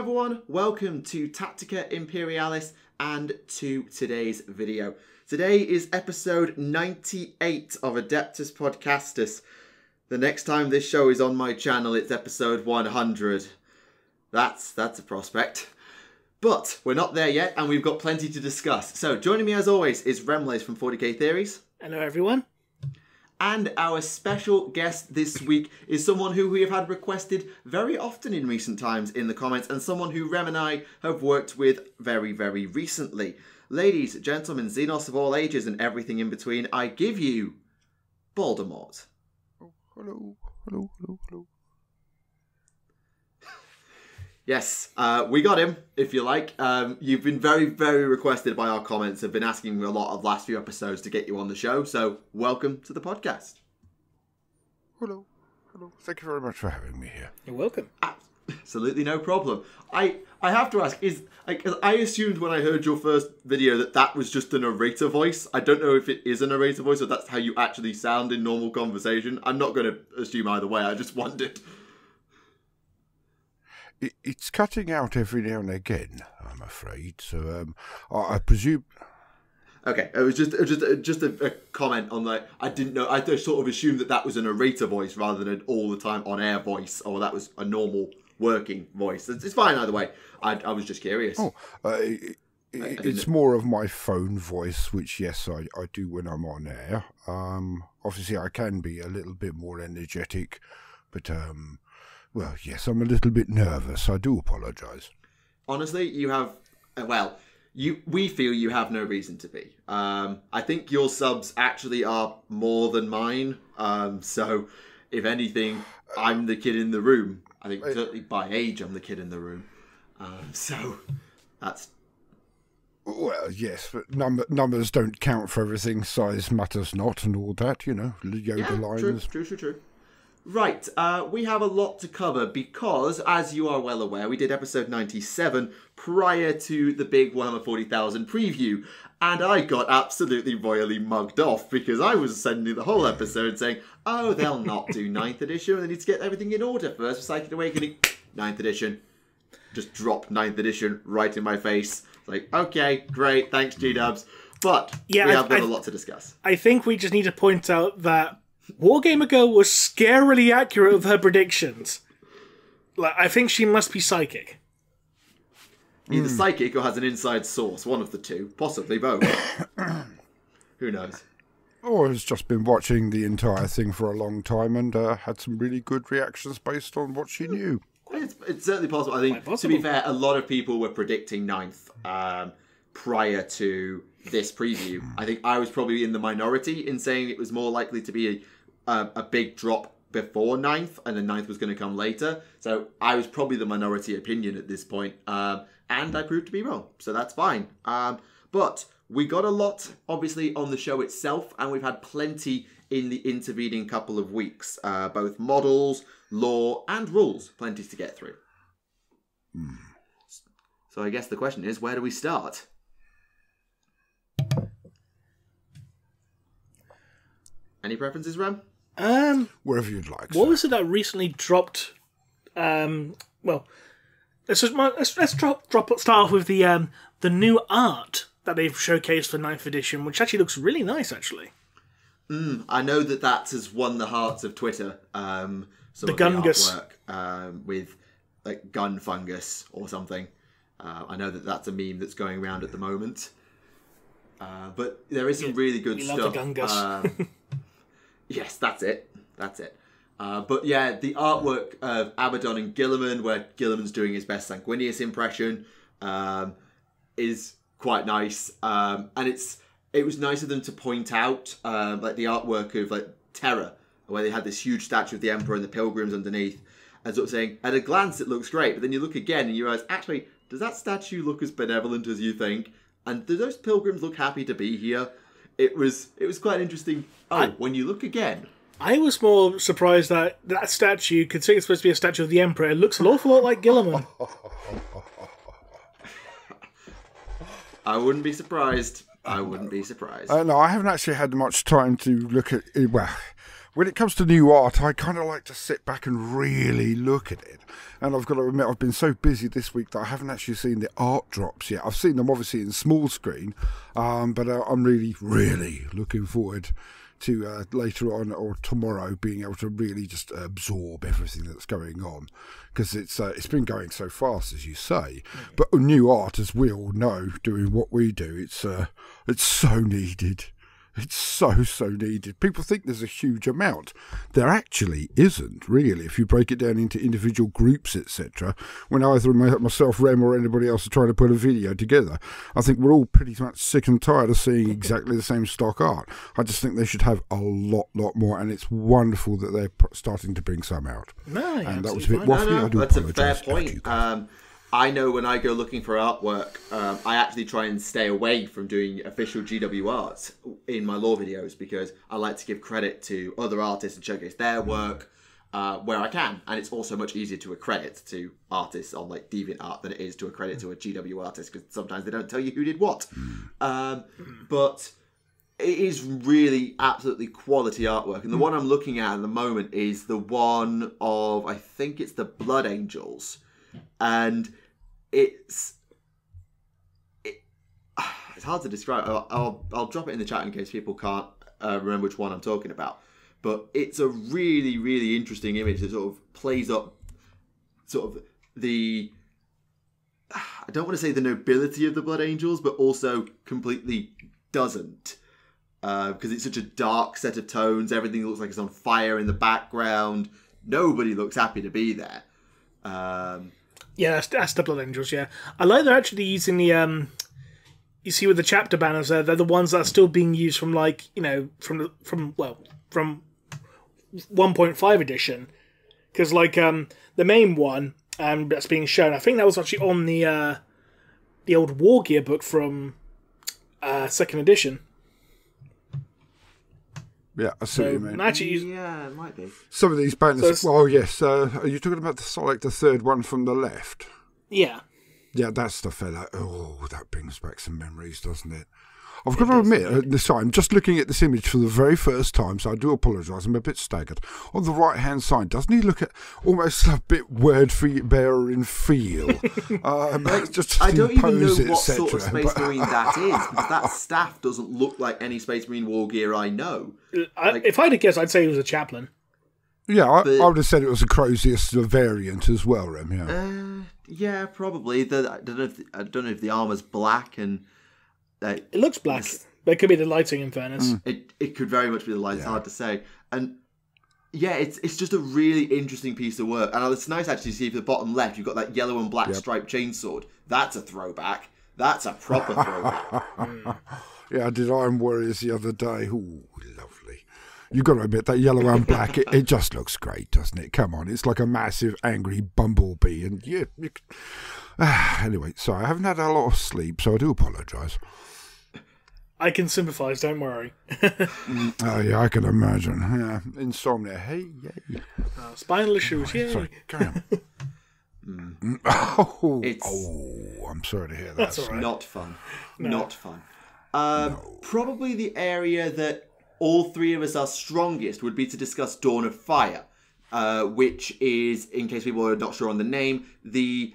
Everyone, welcome to Tactica Imperialis and to today's video. Today is episode 98 of Adeptus Podcastus. The next time this show is on my channel, it's episode 100. That's that's a prospect. But we're not there yet, and we've got plenty to discuss. So joining me as always is Remleiz from 40k Theories. Hello, everyone. And our special guest this week is someone who we have had requested very often in recent times in the comments, and someone who Rem and I have worked with very, very recently. Ladies, gentlemen, Xenos of all ages and everything in between, I give you Baldermort. Oh, hello, hello, hello, hello. Yes, uh, we got him, if you like. Um, you've been very, very requested by our comments. Have been asking a lot of last few episodes to get you on the show. So, welcome to the podcast. Hello, hello. Thank you very much for having me here. You're welcome. Absolutely no problem. I I have to ask is I, I assumed when I heard your first video that that was just a narrator voice. I don't know if it is a narrator voice or that's how you actually sound in normal conversation. I'm not going to assume either way. I just wondered. It, it's cutting out every now and again, I'm afraid. So um, I, I presume. Okay, it was just it was just just a, a, comment on like I didn't know. I sort of assumed that that was a narrator voice rather than an all the time on air voice, or that was a normal working voice. It's, it's fine either way. I, I was just curious. Oh, uh, it, it, it's more of my phone voice, which yes, I, I do when I'm on air. Um, obviously, I can be a little bit more energetic, but um, well, yes, I'm a little bit nervous. I do apologise. Honestly, you have well you we feel you have no reason to be. Um, I think your subs actually are more than mine. Um, so if anything, I'm the kid in the room. I think certainly by age, I'm the kid in the room. Um, so that's well, yes, but number, numbers don't count for everything. Size matters not, and all that. You know, Yoda yeah, lines. True, true, true, true. Right, uh, we have a lot to cover because, as you are well aware, we did episode 97 prior to the big Warhammer 40,000 preview, and I got absolutely royally mugged off because I was sending the whole episode saying, oh, they'll not do 9th edition, and they need to get everything in order first for Psychic Awakening. 9th edition. Just drop 9th edition right in my face. Like, okay, great, thanks, G Dubs. But yeah, we have got a lot to discuss. I think we just need to point out that Wargamer Girl was scarily accurate with her predictions. Like, I think she must be psychic. Either mm. psychic or has an inside source, one of the two, possibly both. Who knows? Or has just been watching the entire thing for a long time and uh, had some really good reactions based on what she knew. It's, it's certainly possible. I think, possible. to be fair, a lot of people were predicting ninth um, prior to this preview. I think I was probably in the minority in saying it was more likely to be a a, a big drop before ninth, and the ninth was going to come later. So I was probably the minority opinion at this point, um, and I proved to be wrong. So that's fine. Um, but we got a lot, obviously, on the show itself, and we've had plenty in the intervening couple of weeks. Uh, both models, law, and rules. Plenty to get through. Hmm. So I guess the question is, where do we start? Any preferences, Ram? Um, wherever you'd like. What was it that recently dropped? Um, well, let's just, let's, let's drop drop start off with the um, the new art that they've showcased for 9th edition, which actually looks really nice. Actually, mm, I know that that has won the hearts of Twitter. Um, the gungus the um, with like gun fungus or something. Uh, I know that that's a meme that's going around at the moment. Uh, but there is some really good stuff. Um, Yes, that's it. That's it. Uh, but yeah, the artwork of Abaddon and Guilliman, where Guilliman's doing his best Sanguinius impression, um, is quite nice. Um, and it's it was nice of them to point out um, like the artwork of like Terra, where they had this huge statue of the Emperor and the pilgrims underneath, and sort of saying at a glance it looks great, but then you look again and you realize actually does that statue look as benevolent as you think? And do those pilgrims look happy to be here? It was it was quite interesting. Oh, I, when you look again, I was more surprised that that statue, considering it's supposed to be a statue of the emperor, it looks an awful lot like Guilliman. I wouldn't be surprised. I wouldn't be surprised. Uh, no, I haven't actually had much time to look at. Well, when it comes to new art, I kind of like to sit back and really look at it. And I've got to admit, I've been so busy this week that I haven't actually seen the art drops yet. I've seen them obviously in small screen, um, but uh, I'm really, really looking forward to uh, later on or tomorrow being able to really just absorb everything that's going on because it's uh, it's been going so fast as you say. But new art, as we all know, doing what we do, it's uh, it's so needed. It's so, so needed. People think there's a huge amount. There actually isn't, really, if you break it down into individual groups, etc. When either myself, Rem, or anybody else are trying to put a video together, I think we're all pretty much sick and tired of seeing exactly the same stock art. I just think they should have a lot, lot more, and it's wonderful that they're starting to bring some out. No, and that was a bit waffly. No, no, I do that's a fair point. Um, I know when I go looking for artwork, um, I actually try and stay away from doing official GW art in my lore videos because I like to give credit to other artists and showcase their work uh, where I can. And it's also much easier to accredit to artists on like DeviantArt than it is to accredit to a GW artist because sometimes they don't tell you who did what. Um, but it is really absolutely quality artwork. And the one I'm looking at at the moment is the one of, I think it's the Blood Angels. And it's it, it's hard to describe. I'll, I'll, I'll drop it in the chat in case people can't uh, remember which one I'm talking about. But it's a really really interesting image that sort of plays up sort of the I don't want to say the nobility of the Blood Angels, but also completely doesn't. Because uh, it's such a dark set of tones, everything looks like it's on fire in the background. Nobody looks happy to be there. Um, yeah, that's, that's the Blood Angels. Yeah, I like they're actually using the um. You see with the chapter banners there, they're the ones that are still being used from like you know from from well from 1.5 edition, because like um the main one um that's being shown, I think that was actually on the uh the old War Gear book from uh second edition. Yeah, I see so, what you mean. Actually, yeah, it might be. Some of these banners. So well, yes. Uh, are you talking about the like the third one from the left? Yeah. Yeah, that's the fella. Oh, that brings back some memories, doesn't it? I've got to admit, at this time, just looking at this image for the very first time, so I do apologise, I'm a bit staggered. On the right hand side, doesn't he look at almost a bit word bearer in feel? um, just I don't even know what sort of Space Marine that is, because that staff doesn't look like any Space Marine war gear I know. I, like, if I had to guess, I'd say he was a chaplain. Yeah, I, but, I, would have said it was a Crozius variant as well, Rem. Yeah, uh, yeah, probably. The, I don't know if I don't know if the armor's black and it looks black. But it could be the lighting, in fairness. Mm. It it could very much be the light. It's hard to say. And yeah, it's it's just a really interesting piece of work. And it's nice actually to see for the bottom left, you've got that yellow and black yep. striped chainsword. That's a throwback. That's a proper throwback. mm. Yeah, I did Iron Warriors the other day. Ooh, lovely. You've got to admit that yellow and black, it, it, just looks great, doesn't it? Come on, it's like a massive angry bumblebee. And yeah, you, uh, anyway, sorry, I haven't had a lot of sleep, so I do apologise. I can sympathise. Don't worry. oh yeah, I can imagine. Yeah, insomnia. Hey, yay. Uh, spinal issues. Yay. Sorry, carry on. mm. Oh, it's, oh, I'm sorry to hear that. That's all right. Not fun. No. Not fun. Um, no. Probably the area that all three of us are strongest would be to discuss Dawn of Fire, uh, which is, in case people are not sure on the name, the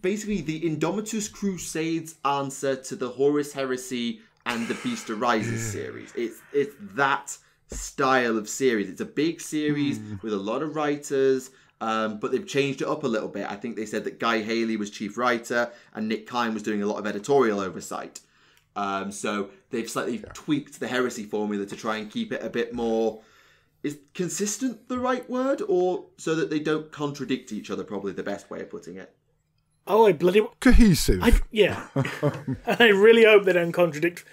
basically the Indomitus Crusades answer to the Horus Heresy and the Beast Arises series. It's it's that style of series. It's a big series mm. with a lot of writers. Um, but they've changed it up a little bit. I think they said that Guy Haley was chief writer and Nick Kyne was doing a lot of editorial oversight. Um, so they've slightly yeah. tweaked the heresy formula to try and keep it a bit more. Is consistent the right word, or so that they don't contradict each other? Probably the best way of putting it. Oh, I bloody cohesive. I, yeah, and I really hope they don't contradict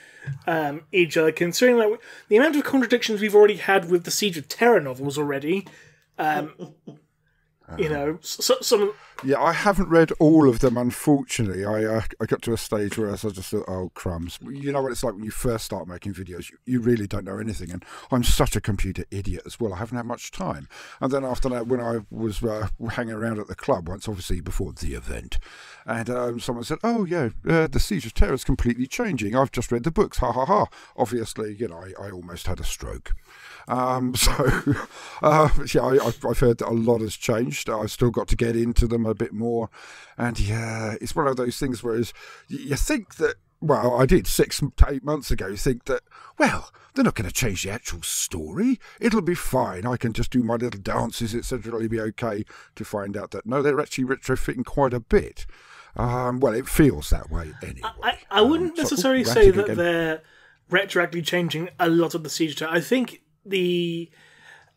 um, each other. Considering like the amount of contradictions we've already had with the Siege of Terra novels already, um, you know, so, some. Yeah, I haven't read all of them. Unfortunately, I uh, I got to a stage where I just thought, oh crumbs. You know what it's like when you first start making videos. You, you really don't know anything, and I'm such a computer idiot as well. I haven't had much time. And then after that, when I was uh, hanging around at the club once, obviously before the event, and um, someone said, "Oh yeah, uh, the Siege of Terra is completely changing. I've just read the books. Ha ha ha." Obviously, you know, I, I almost had a stroke. Um, so, uh, yeah, I, have heard that a lot has changed. I've still got to get into them a bit more. And yeah, it's one of those things where you think that, well, I did six to eight months ago, think that, well, they're not going to change the actual story. It'll be fine. I can just do my little dances, etc. It'll be okay to find out that, no, they're actually retrofitting quite a bit. Um, well, it feels that way anyway. I, I wouldn't um, necessarily so, say that again. they're retroactively changing a lot of the siege. I think the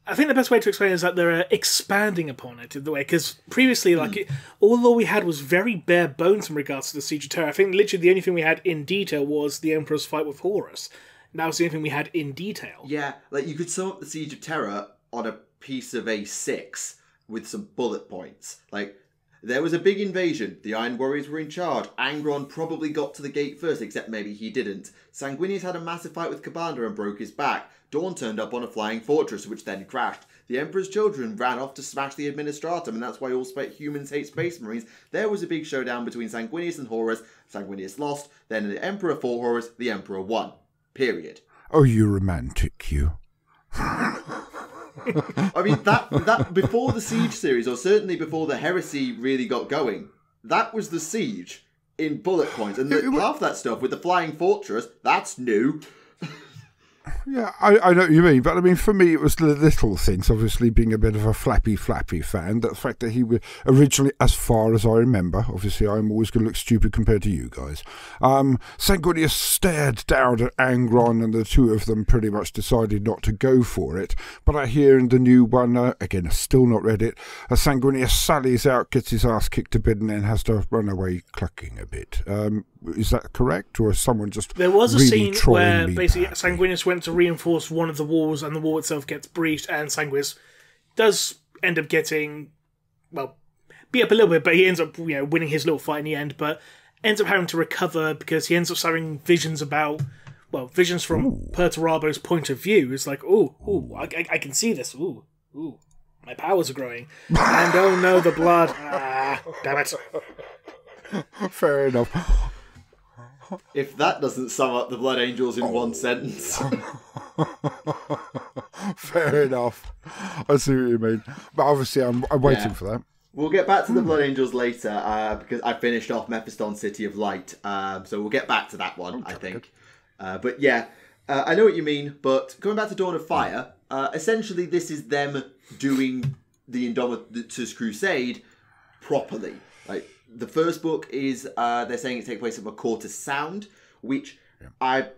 I think the best way to explain it is that they're expanding upon it in the way because previously, like, mm. although we had was very bare bones in regards to the Siege of Terra. I think literally the only thing we had in detail was the Emperor's fight with Horus. That was the only thing we had in detail. Yeah, like you could sum up the Siege of Terra on a piece of A6 with some bullet points. Like there was a big invasion. The Iron Warriors were in charge. Angron probably got to the gate first, except maybe he didn't. Sanguinius had a massive fight with Ka'Bandha and broke his back. Dorn turned up on a flying fortress, which then crashed. The Emperor's children ran off to smash the Administratum, and that's why all humans hate Space Marines. There was a big showdown between Sanguinius and Horus. Sanguinius lost. Then the Emperor fought Horus. The Emperor won. Period. Oh, you romantic, you. I mean that that before the siege series, or certainly before the heresy really got going, that was the siege in bullet points, and the, half that stuff with the flying fortress that's new. Yeah, I, I know what you mean, but I mean, for me, it was the little things. Obviously, being a bit of a flappy, flappy fan, the fact that he was originally, as far as I remember, obviously, I'm always going to look stupid compared to you guys. Um, Sanguinius stared down at Angron, and the two of them pretty much decided not to go for it. But I hear in the new one, uh, again, still not read it, a Sanguinius sallies out, gets his ass kicked a bit, and then has to run away clucking a bit. Um, is that correct, or is someone just there was a really scene where basically badly? Sanguinius went to reinforce one of the walls, and the wall itself gets breached, and Sanguinius does end up getting well beat up a little bit, but he ends up you know winning his little fight in the end, but ends up having to recover because he ends up having visions about well visions from ooh. Perturabo's point of view. It's like oh oh I, I, I can see this ooh ooh my powers are growing, and oh no the blood ah damn it. Fair enough if that doesn't sum up the Blood Angels in oh. one sentence. Fair enough. I see what you mean. But obviously, I'm, I'm waiting yeah. for that. We'll get back to the Blood Angels later uh, because I finished off Mephiston City of Light. Um, so we'll get back to that one, I think. Uh, but yeah, uh, I know what you mean. But going back to Dawn of Fire, uh, essentially, this is them doing the Indomitus Crusade properly. Like the first book is uh, they're saying it takes place at Machorta Sound, which yeah. I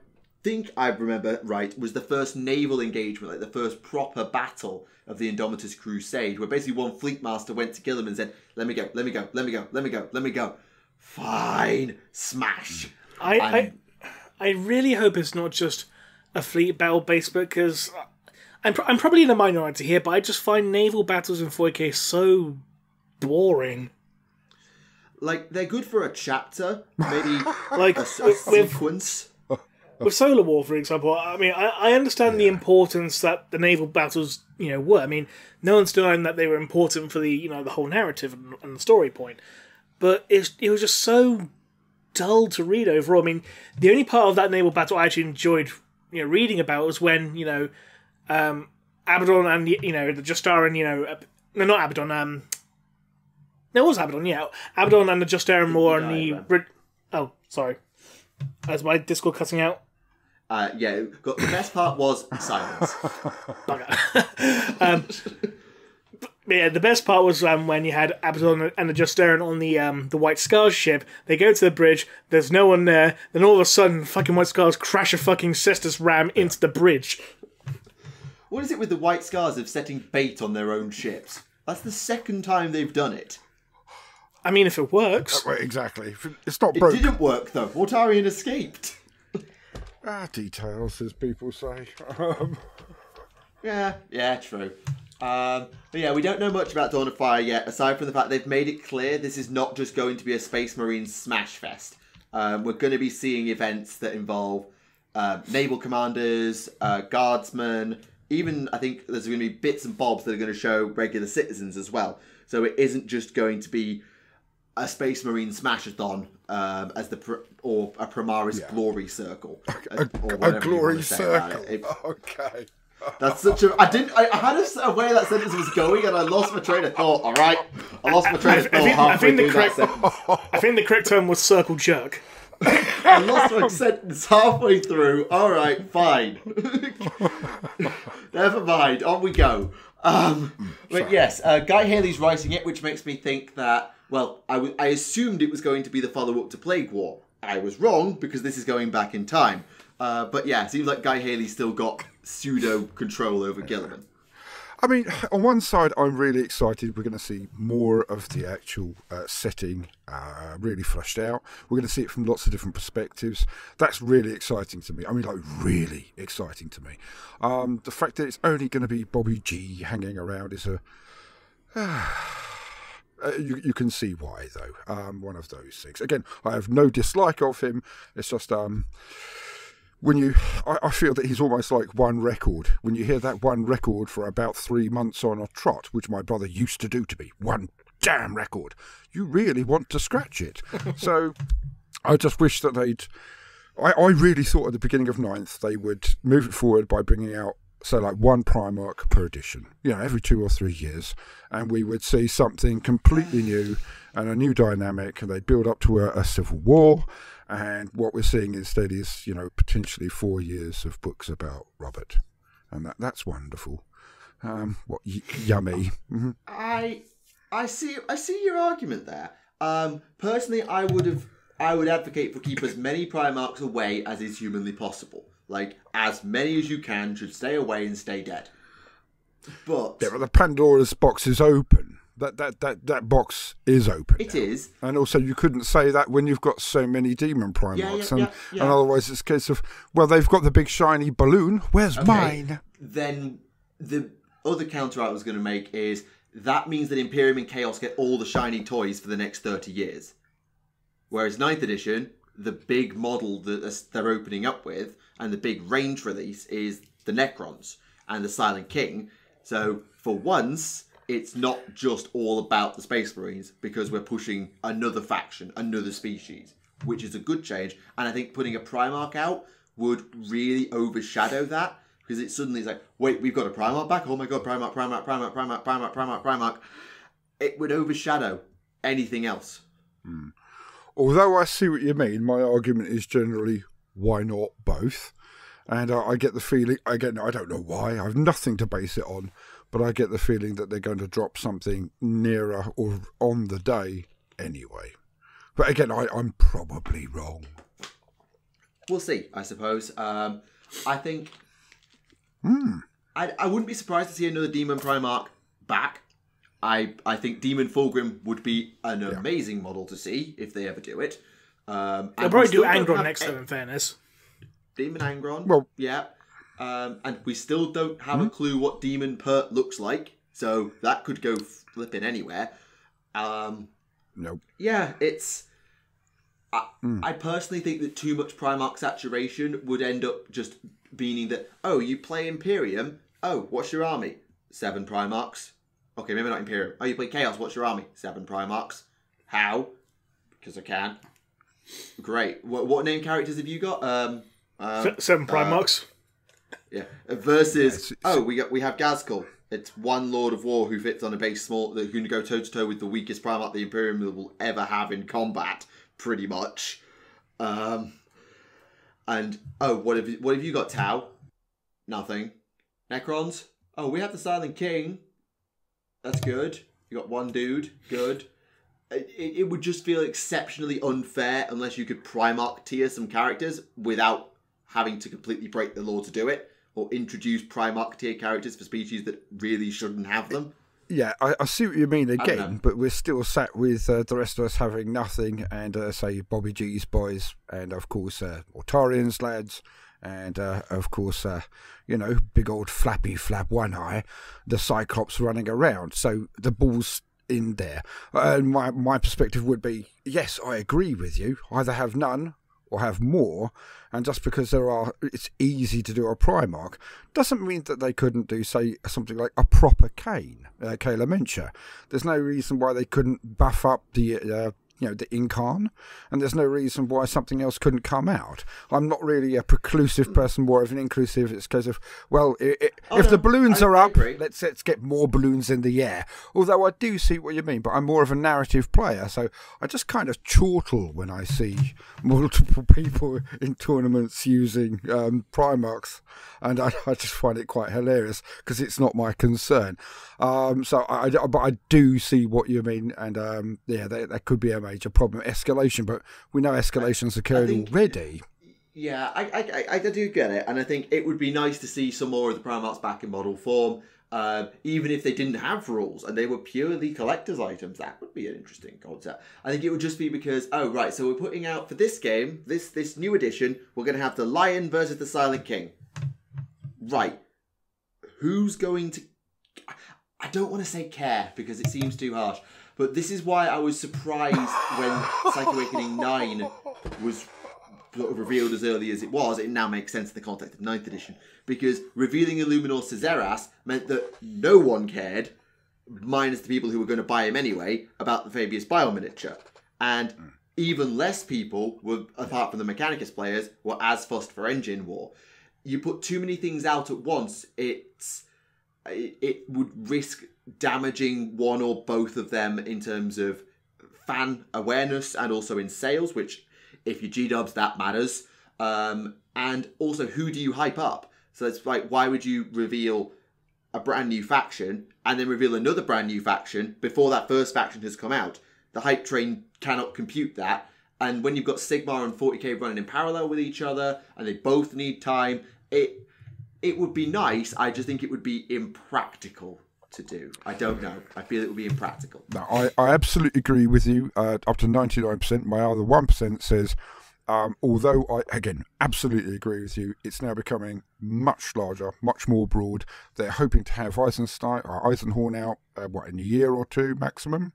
think I remember right was the first naval engagement, like the first proper battle of the Indomitus Crusade, where basically one fleet master went to kill him and said, "Let me go, let me go, let me go, let me go, let me go." Fine, smash. I I, I really hope it's not just a fleet battle based book because I'm I'm probably in the minority here, but I just find naval battles in 4K so boring like they're good for a chapter, maybe like a, a sequence. With Solar War, for example, I mean, I, I understand yeah. the importance that the naval battles, you know, were. I mean, no one's denying that they were important for the, you know, the whole narrative and, and the story point. But it, it was just so dull to read overall. I mean, the only part of that naval battle I actually enjoyed, you know, reading about was when, you know, um, Abaddon and, you know, the Justaerin, you know, no, not Abaddon, um, there was Abaddon, yeah. Abaddon and the Justaerin War and the. Oh, sorry. Is my Discord cutting out? Uh, yeah, got, the best part was silence. um, yeah, the best part was um, when you had Abaddon and the Justaerin on the um, the White Scars ship. They go to the bridge. There's no one there. Then all of a sudden, fucking White Scars crash a fucking Caestus ram into the bridge. What is it with the White Scars of setting bait on their own ships? That's the second time they've done it. I mean, if it works. Uh, exactly. It's not broke. It didn't work, though. Mortarion escaped. ah, details, as people say. Um, yeah, yeah, true. Um, but yeah, we don't know much about Dawn of Fire yet, aside from the fact they've made it clear this is not just going to be a Space Marine smash fest. Um, we're going to be seeing events that involve uh, naval commanders, uh, guardsmen, even I think there's going to be bits and bobs that are going to show regular citizens as well. So it isn't just going to be a Space Marine Smashathon um, as the or a Primaris yeah. Glory Circle, a, a, a glory circle. It, okay. That's such a. I didn't. I, I had a, a, way that sentence was going, and I lost my train of thought. All right, I lost my train of thought I think, halfway I think the correct, I think the correct term was circle jerk. I lost my sentence halfway through. All right, fine. Never mind. On we go. Um, but yes, uh, Guy Haley's writing it, which makes me think that. Well, I, w- I assumed it was going to be the follow up to Plague War. I was wrong because this is going back in time. Uh, but yeah, it seems like Guy Haley still got pseudo control over Guilliman. I mean, on one side, I'm really excited. We're going to see more of the actual uh, setting uh, really fleshed out. We're going to see it from lots of different perspectives. That's really exciting to me. I mean, like, really exciting to me. Um, the fact that it's only going to be Bobby G hanging around is a. Uh, you, you can see why, though. Um, one of those things. Again, I have no dislike of him. It's just um, when you, I, I, feel that he's almost like one record. When you hear that one record for about three months on a trot, which my brother used to do to me, one damn record, you really want to scratch it. so I just wish that they'd. I, I really thought at the beginning of ninth they would move it forward by bringing out so like one Primarch per edition, you know, every two or three years, and we would see something completely new and a new dynamic, and they'd build up to a, a civil war, and what we're seeing instead is, you know, potentially four years of books about Robert, and that that's wonderful. Um, what y- yummy? Mm-hmm. I I see I see your argument there. Um, personally, I would have I would advocate for keep as many Primarchs away as is humanly possible. Like as many as you can should stay away and stay dead. But yeah, but the Pandora's box is open that that that that box is open. It now. is, and also you couldn't say that when you've got so many demon primarchs, yeah, yeah, and, yeah, and otherwise it's a case of well, they've got the big shiny balloon. Where's okay. mine? Then the other counter I was going to make is that means that Imperium and Chaos get all the shiny toys for the next thirty years, whereas Ninth Edition, the big model that they're opening up with, and the big range release is the Necrons and the Silent King. So for once it's not just all about the Space Marines because we're pushing another faction, another species, which is a good change. And I think putting a Primarch out would really overshadow that because it suddenly is like, wait, we've got a Primarch back. Oh my god, Primarch, Primarch, Primarch, Primarch, Primarch, Primarch, Primarch. It would overshadow anything else. Hmm. Although I see what you mean, my argument is generally why not both? And uh, I get the feeling, again, I don't know why, I have nothing to base it on, but I get the feeling that they're going to drop something nearer or on the day anyway. But again, I, I'm probably wrong. We'll see, I suppose. Um, I think. Hmm. I, I wouldn't be surprised to see another Demon Primarch back. I I think Demon Fulgrim would be an yeah. amazing model to see if they ever do it. Um, They'll probably do Angron next time, in fairness. Demon Angron. Well, yeah. Um, and we still don't have mm-hmm. a hmm? clue what Demon Pert looks like, so that could go flipping anywhere. Um, nope. Yeah, it's. I, mm. I personally think that too much Primarch saturation would end up just meaning that, oh, you play Imperium. Oh, what's your army? Seven Primarchs. Okay, maybe not Imperium. Oh, you play Chaos. What's your army? Seven Primarchs. How? Because I can. Great. What, what name characters have you got? Um, uh, Seven Prime Uh, yeah. Versus oh, we got we have Ghazghkull. It's one Lord of War who fits on a base small that can go toe to toe with the weakest Primarch the Imperium will ever have in combat, pretty much. Um, and oh, what have you, what have you got, Tau? Nothing. Necrons. Oh, we have the Silent King. That's good. You got one dude. Good. It, it would just feel exceptionally unfair unless you could Primarch tier some characters without having to completely break the law to do it or introduce Primarch tier characters for species that really shouldn't have them. Yeah, I, I see what you mean again, but we're still sat with uh, the rest of us having nothing, and uh, say Bobby G's boys, and of course uh, Mortarion's lads, And uh, of course, uh, you know, big old flappy flap one eye, the Cyclops running around. So the ball's in there. And my, my perspective would be yes, I agree with you. Either have none or have more. And just because there are, it's easy to do a Primarch doesn't mean that they couldn't do, say, something like a proper Khaine, uh, Kaela Mensha. There's no reason why they couldn't buff up the uh, you know, the Yncarne, and there's no reason why something else couldn't come out. I'm not really a preclusive mm. person, more of an inclusive. It's because of well, it, it, oh, if no, the balloons I, are up, let's let's get more balloons in the air. Although I do see what you mean, but I'm more of a narrative player, so I just kind of chortle when I see multiple people in tournaments using um, Primarchs, and I, I, just find it quite hilarious because it's not my concern. Um, so I, but I do see what you mean, and um, yeah, that, that could be a problem, escalation. But we know escalation's occurred think, already. Yeah, I, I, I, do get it, and I think it would be nice to see some more of the Primarchs back in model form. Uh, even if they didn't have rules and they were purely collector's items, that would be an interesting concept. I think it would just be because, oh right, so we're putting out for this game, this this new edition, we're going to have the Lion versus the Silent King. Right, who's going to? I don't want to say care because it seems too harsh, but this is why I was surprised when Psychic Awakening 9 was sort of revealed as early as it was. It now makes sense in the context of 9th edition. Because revealing Illuminor Szeras meant that no one cared, minus the people who were going to buy him anyway, about the Fabius Bile miniature. And hmm. even less people, were, apart from the Mechanicus players, were as fussed for Engine War. You put too many things out at once, it's it, it would risk damaging one or both of them in terms of fan awareness and also in sales, which if you G dubs, that matters. Um, and also, who do you hype up? So it's like, why would you reveal a brand new faction and then reveal another brand new faction before that first faction has come out? The hype train cannot compute that. And when you've got Sigmar and 40k running in parallel with each other and they both need time, it it would be nice. I just think it would be impractical to do. I don't know. I feel it would be impractical. No, I, I absolutely agree with you. Uh, up to 99%. My other 1% says, um, although I, again, absolutely agree with you, it's now becoming much larger, much more broad. They're hoping to have Eisenstein or Eisenhorn out, uh, what, in a year or two maximum?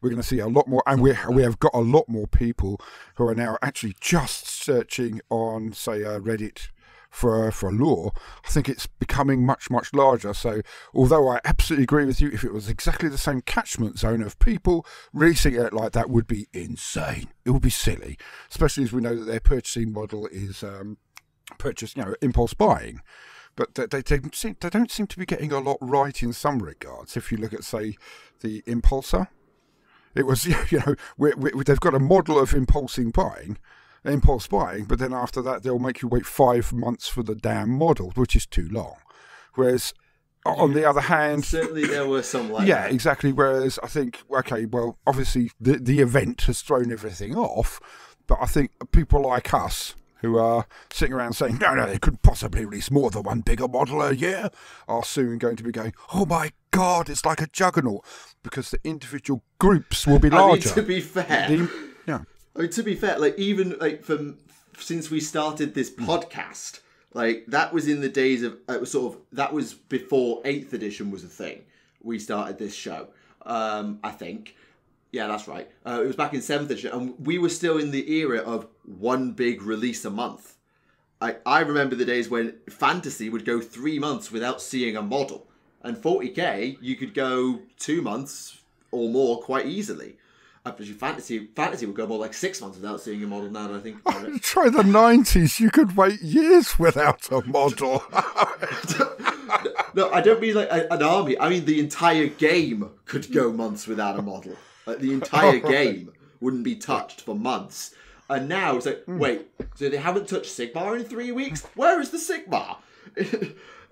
We're going to see a lot more, and we we have got a lot more people who are now actually just searching on, say, uh, Reddit for for law, I think it's becoming much much larger. So although I absolutely agree with you, if it was exactly the same catchment zone of people releasing it like that would be insane. It would be silly, especially as we know that their purchasing model is um, purchase, you know, impulse buying. But they, they, seem, they don't seem to be getting a lot right in some regards. If you look at, say, the Impulsor, it was, you know, we, we, they've got a model of impulsing buying, impulse buying, but then after that they'll make you wait five months for the damn model, which is too long. Whereas on the other hand, certainly there were some like yeah, that. exactly. Whereas I think okay, well, obviously the the event has thrown everything off, but I think people like us who are sitting around saying no, no, they couldn't possibly release more than one bigger model a year, are soon going to be going, oh my god, it's like a juggernaut because the individual groups will be larger. I mean, to be fair, the, yeah. I mean, to be fair, like even like from since we started this hmm. podcast, like that was in the days of it was sort of that was before eighth edition was a thing. We started this show, um, I think. Yeah, that's right. Uh, it was back in seventh edition, and we were still in the era of one big release a month. I I remember the days when fantasy would go three months without seeing a model, and 40k you could go two months or more quite easily. I presume fantasy fantasy would go more like six months without seeing a model now. I think. Try the nineties. You could wait years without a model. no, I don't mean like an army. I mean the entire game could go months without a model. Like the entire game wouldn't be touched for months. And now it's like, mm. wait, so they haven't touched Sigmar in three weeks? Where is the Sigmar?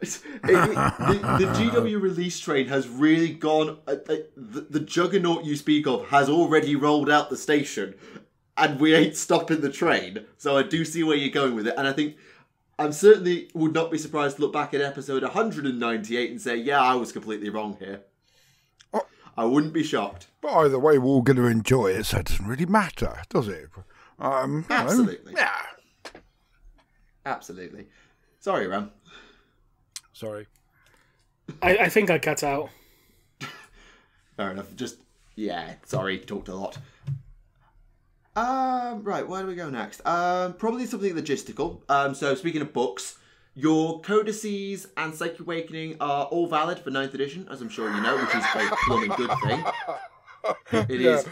It, it, the, the, GW release train has really gone. Uh, uh, the, the juggernaut you speak of has already rolled out the station, and we ain't stopping the train. So I do see where you're going with it, and I think I'm certainly would not be surprised to look back at episode 198 and say, "Yeah, I was completely wrong here." Oh. I wouldn't be shocked. But either way, we're all going to enjoy it, so it doesn't really matter, does it? Um, Absolutely. Yeah. Absolutely. Sorry, Ram. Sorry. I, I think I cut out. Fair enough. Just yeah. Sorry, talked a lot. Um, right, where do we go next? Um, probably something logistical. Um, so speaking of books, your codices and Psychic Awakening are all valid for 9th edition, as I'm sure you know, which is a blooming good thing. It yeah. is.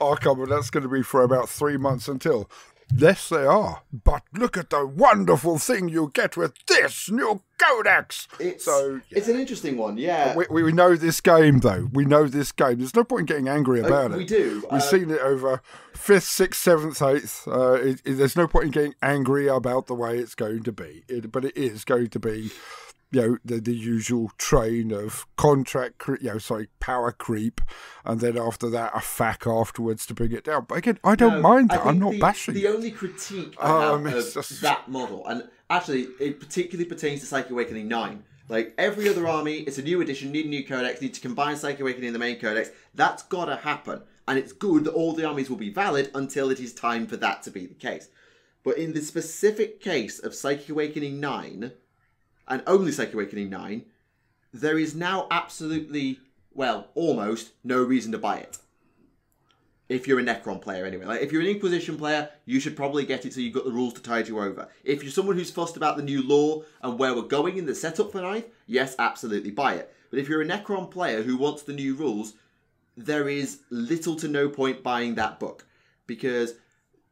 Oh, come on, that's going to be for about three months until Yes, they are. But look at the wonderful thing you get with this new codex. It's, so, yeah. it's an interesting one, yeah. We, we, know this game, though. We know this game. There's no point in getting angry uh, about it. We do. We've uh, seen it over fifth, sixth, seventh, eighth. Uh, it, it, there's no point in getting angry about the way it's going to be. It, but it is going to be you know the, the usual train of contract cre- you know sorry power creep and then after that a fac afterwards to bring it down. But again i don't no, mind that. i'm not the, bashing the only critique i um, have of just... that model and actually it particularly pertains to psychic awakening 9 like every other army it's a new edition need a new codex need to combine psychic awakening in the main codex. That's gotta happen and it's good that all the armies will be valid until it is time for that to be the case. But in the specific case of psychic awakening 9 and only Psychic Awakening 9, there is now absolutely, well, almost no reason to buy it. If you're a Necron player, anyway. Like, if you're an Inquisition player, you should probably get it so you've got the rules to tide you over. If you're someone who's fussed about the new lore and where we're going in the setup for Ninth, yes, absolutely buy it. But if you're a Necron player who wants the new rules, there is little to no point buying that book. Because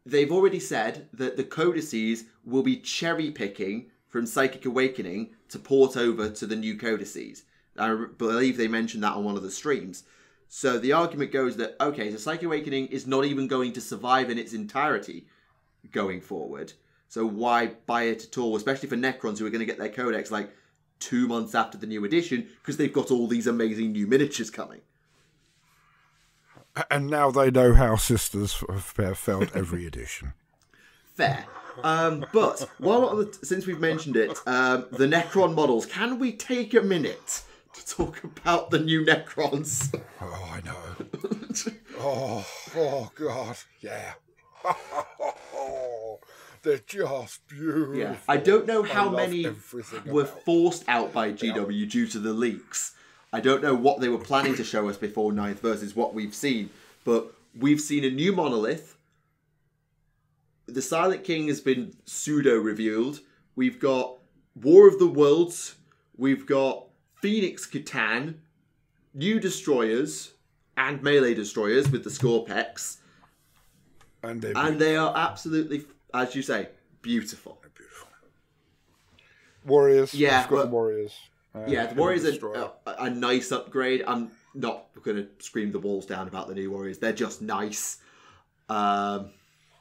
they've already said that the codices will be cherry picking from Psychic Awakening to port over to the new codices. I believe they mentioned that on one of the streams. So the argument goes that, okay, so Psychic Awakening is not even going to survive in its entirety going forward. So why buy it at all, especially for Necrons who are going to get their codex like two months after the new edition because they've got all these amazing new miniatures coming. And now they know how sisters have felt every edition. Fair. Um, but while the, since we've mentioned it, um, the Necron models, can we take a minute to talk about the new Necrons? Oh, I know. oh, oh God, yeah. They're just beautiful. Yeah, I don't know how many were forced out by GW due to the leaks. I don't know what they were planning to show us before Ninth versus what we've seen, but we've seen a new monolith the Silent King has been pseudo revealed. We've got War of the Worlds. We've got Phoenix C'tan, new destroyers, and melee destroyers with the Skorpekh. And, and they are absolutely, as you say, beautiful. They're beautiful. Warriors. Yeah, but, the Warriors. Uh, yeah, the Warriors are a, a, nice upgrade. I'm not going to scream the walls down about the new Warriors. They're just nice. Um,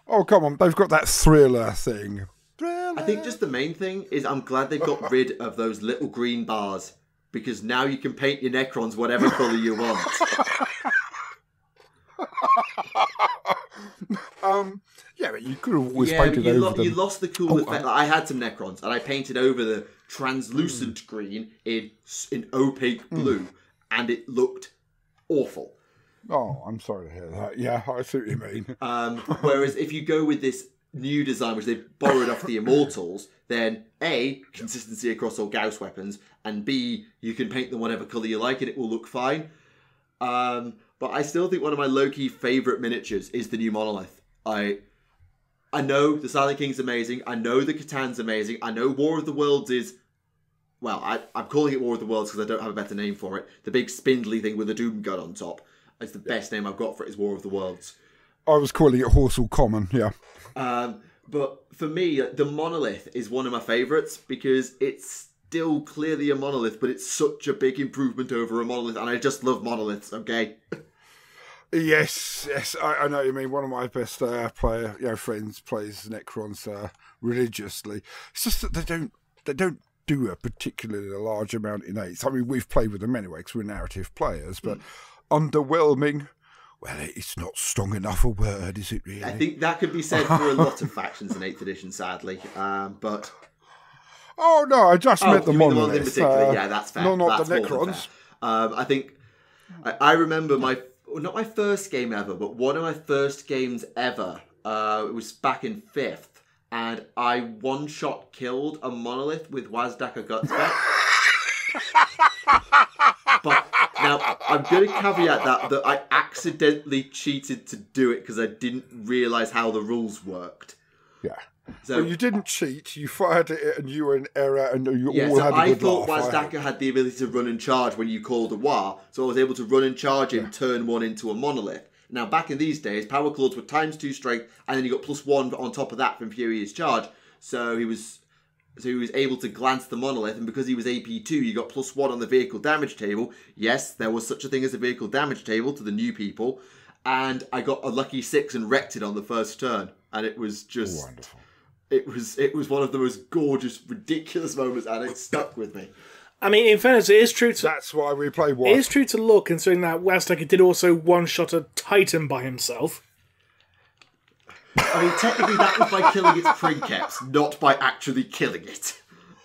Oh, come on. They've got that thriller thing. Thriller. I think just the main thing is I'm glad they've got rid of those little green bars because now you can paint your Necrons whatever colour you want. um, yeah, but you could have always yeah, painted you over lo- them. You lost the cool oh, effect. Like, I had some Necrons and I painted over the translucent mm. green in in opaque blue, mm. and it looked awful. Oh, I'm sorry to hear that. Yeah, I see what you mean. Um, whereas if you go with this new design, which they've borrowed off the Immortals, then A, consistency across all Gauss weapons, and B, you can paint them whatever colour you like and it will look fine. Um, but I still think one of my low key favourite miniatures is the new Monolith. I I know the Silent King's amazing. I know the C'tan's amazing. I know War of the Worlds is well, I, I'm calling it War of the Worlds because I don't have a better name for it. The big spindly thing with a doom gun on top. It's the best name I've got for it is War of the Worlds. I was calling it Horsell Common, yeah. Um, but for me, the monolith is one of my favourites because it's still clearly a monolith, but it's such a big improvement over a monolith, and I just love monoliths. Okay. Yes, yes, I, I know you mean. One of my best uh, player, you know, friends plays Necrons uh, religiously. It's just that they don't, they don't do a particularly large amount in eights. I mean, we've played with them anyway because we're narrative players, but. Mm underwhelming. Well, it's not strong enough a word, is it really? I think that could be said for a lot of factions in 8th edition, sadly. Um, but. Oh, no, I just oh, meant the monolith. in particular. Uh, yeah, that's fair. No, not that's the Necrons. Um, I think. I, I, remember my. Not my first game ever, but one of my first games ever. Uh, it was back in 5th. and I one shot killed a monolith with Gutsmek. but now I'm going to caveat that that I accidentally cheated to do it because I didn't realize how the rules worked. Yeah. So well, you didn't cheat. You fired it, and you were in error, and you yeah, all so had a I good thought laugh. Wazdakka had the ability to run and charge when you called a war, so I was able to run and charge him, yeah. turn one into a monolith. Now, back in these days, power claws were times two strength, and then you got plus one on top of that from Furious Charge. So he was so he was able to glance the monolith, and because he was AP2, you got plus one on the vehicle damage table. Yes, there was such a thing as a vehicle damage table to the new people, and I got a lucky six and wrecked it on the first turn, and it was just wonderful. It was it was one of the most gorgeous, ridiculous moments, and it stuck with me. I mean, in fairness, it is true to. That's why we play one. It is true to look, considering that Wazdakka did also one shot a Titan by himself. I mean, technically, that was by killing its princeps, not by actually killing it.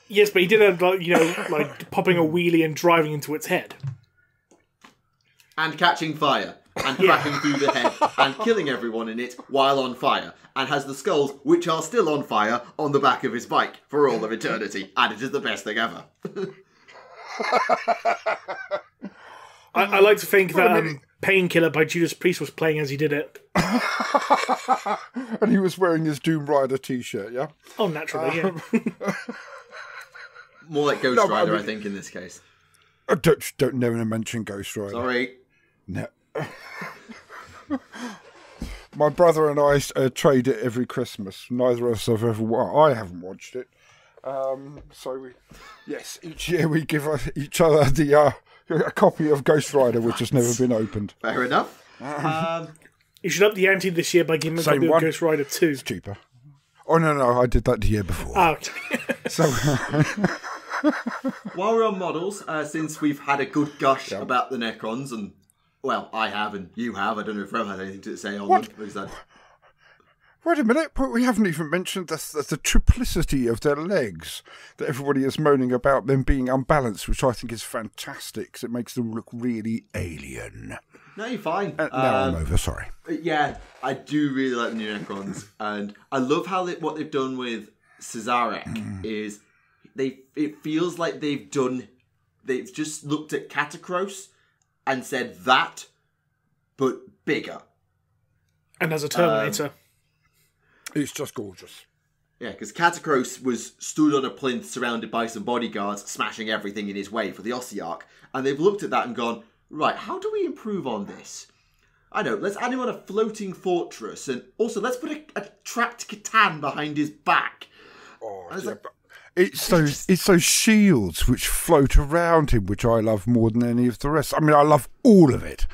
Yes, but he did end like you know, like popping a wheelie and driving into its head, and catching fire, and cracking through the head, and killing everyone in it while on fire, and has the skulls, which are still on fire, on the back of his bike for all of eternity, and it is the best thing ever. I, I, like to think that um, Painkiller by Judas Priest was playing as he did it. and he was wearing his Doom Rider t shirt, yeah? Oh, naturally, um, yeah. More like Ghost no, Rider, I, mean, I, think, in this case. Uh, don't, don't never mention Ghost Rider. Sorry. No. My brother and I uh, trade it every Christmas. Neither of us have ever. Well, I haven't watched it. Um, so we, yes, each year we give each other the uh, a copy of Ghost Rider, which has never been opened. Fair enough. Um, you should up the ante this year by giving a copy one. of Ghost Rider Two. It's cheaper. Oh no, no, I did that the year before. Oh. so. While we're on models, uh, since we've had a good gush yep. about the Necrons, and well, I have and you have, I don't know if Rob has anything to say on what? them. That... Wait a minute, but we haven't even mentioned the, the, the, triplicity of their legs that everybody is moaning about them being unbalanced, which I think is fantastic because it makes them look really alien. No, you're fine. Uh, now um, I'm over, sorry. Yeah, I do really like the new Necrons, and I love how they, what they've done with Szarekh mm. is they. It feels like they've done. They've just looked at Katakros and said that, but bigger. And as a Terminator. Um, it's just gorgeous. Yeah, because Katakros was stood on a plinth surrounded by some bodyguards, smashing everything in his way for the Ossiarch. And they've looked at that and gone, right, how do we improve on this? I know, let's add him on a floating fortress, and also let's put a, a trapped C'tan behind his back. Oh, yeah, like, it's those it's those shields which float around him, which I love more than any of the rest. I mean, I love all of it,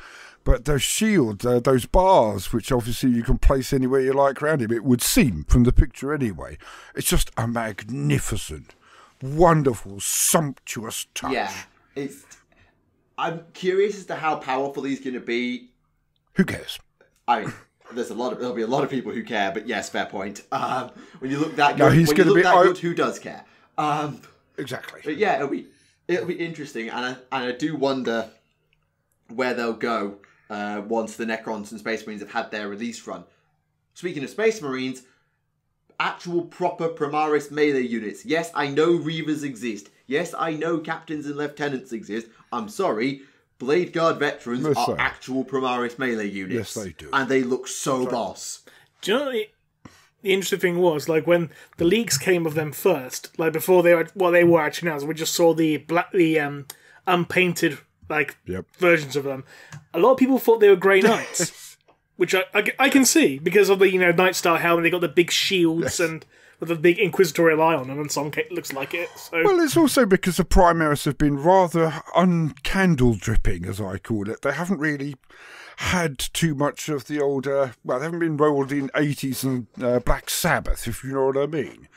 but those shields, uh, those bars, which obviously you can place anywhere you like around him, it would seem from the picture anyway. It's just a magnificent, wonderful, sumptuous touch. Yeah, it's. I'm curious as to how powerful he's going to be. Who cares? I mean, there's a lot of there'll be a lot of people who care, but yes, fair point. Um, when you look that good, no, he's you look be, that good, who does care? Um, exactly. But yeah, it'll be it'll be interesting, and I, and I do wonder where they'll go uh, once the Necrons and Space Marines have had their release run. Speaking of Space Marines, actual proper Primaris melee units. Yes, I know Reavers exist. Yes, I know Captains and Lieutenants exist. I'm sorry. Blade Guard veterans yes, are actual Primaris melee units. Yes, they do. And they look so sorry. boss. Do you know the, the interesting thing was, like, when the leaks came of them first, like, before they were, well, they were actually now, we just saw the black, the um, unpainted like yep. versions of them. A lot of people thought they were Grey Knights, which I, I, I, can see because of the you know Night Star helmet. They got the big shields and with a big inquisitorial eye on them, and some it looks like it. So. Well, it's also because the Primaris have been rather uncandle dripping, as I call it. They haven't really had too much of the older. Well, they haven't been rolled in 80s and uh, Black Sabbath, if you know what I mean.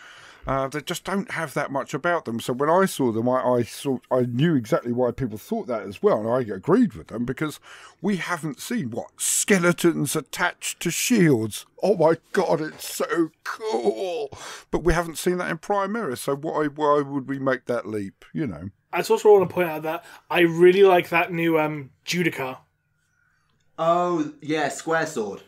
Uh, they just don't have that much about them. So when I saw them, I, I saw I knew exactly why people thought that as well, and I agreed with them because we haven't seen what skeletons attached to shields. Oh my god, it's so cool! But we haven't seen that in Primaris. So why why would we make that leap? You know. I also want to point out that I really like that new um, Judicar. Oh yeah, square sword.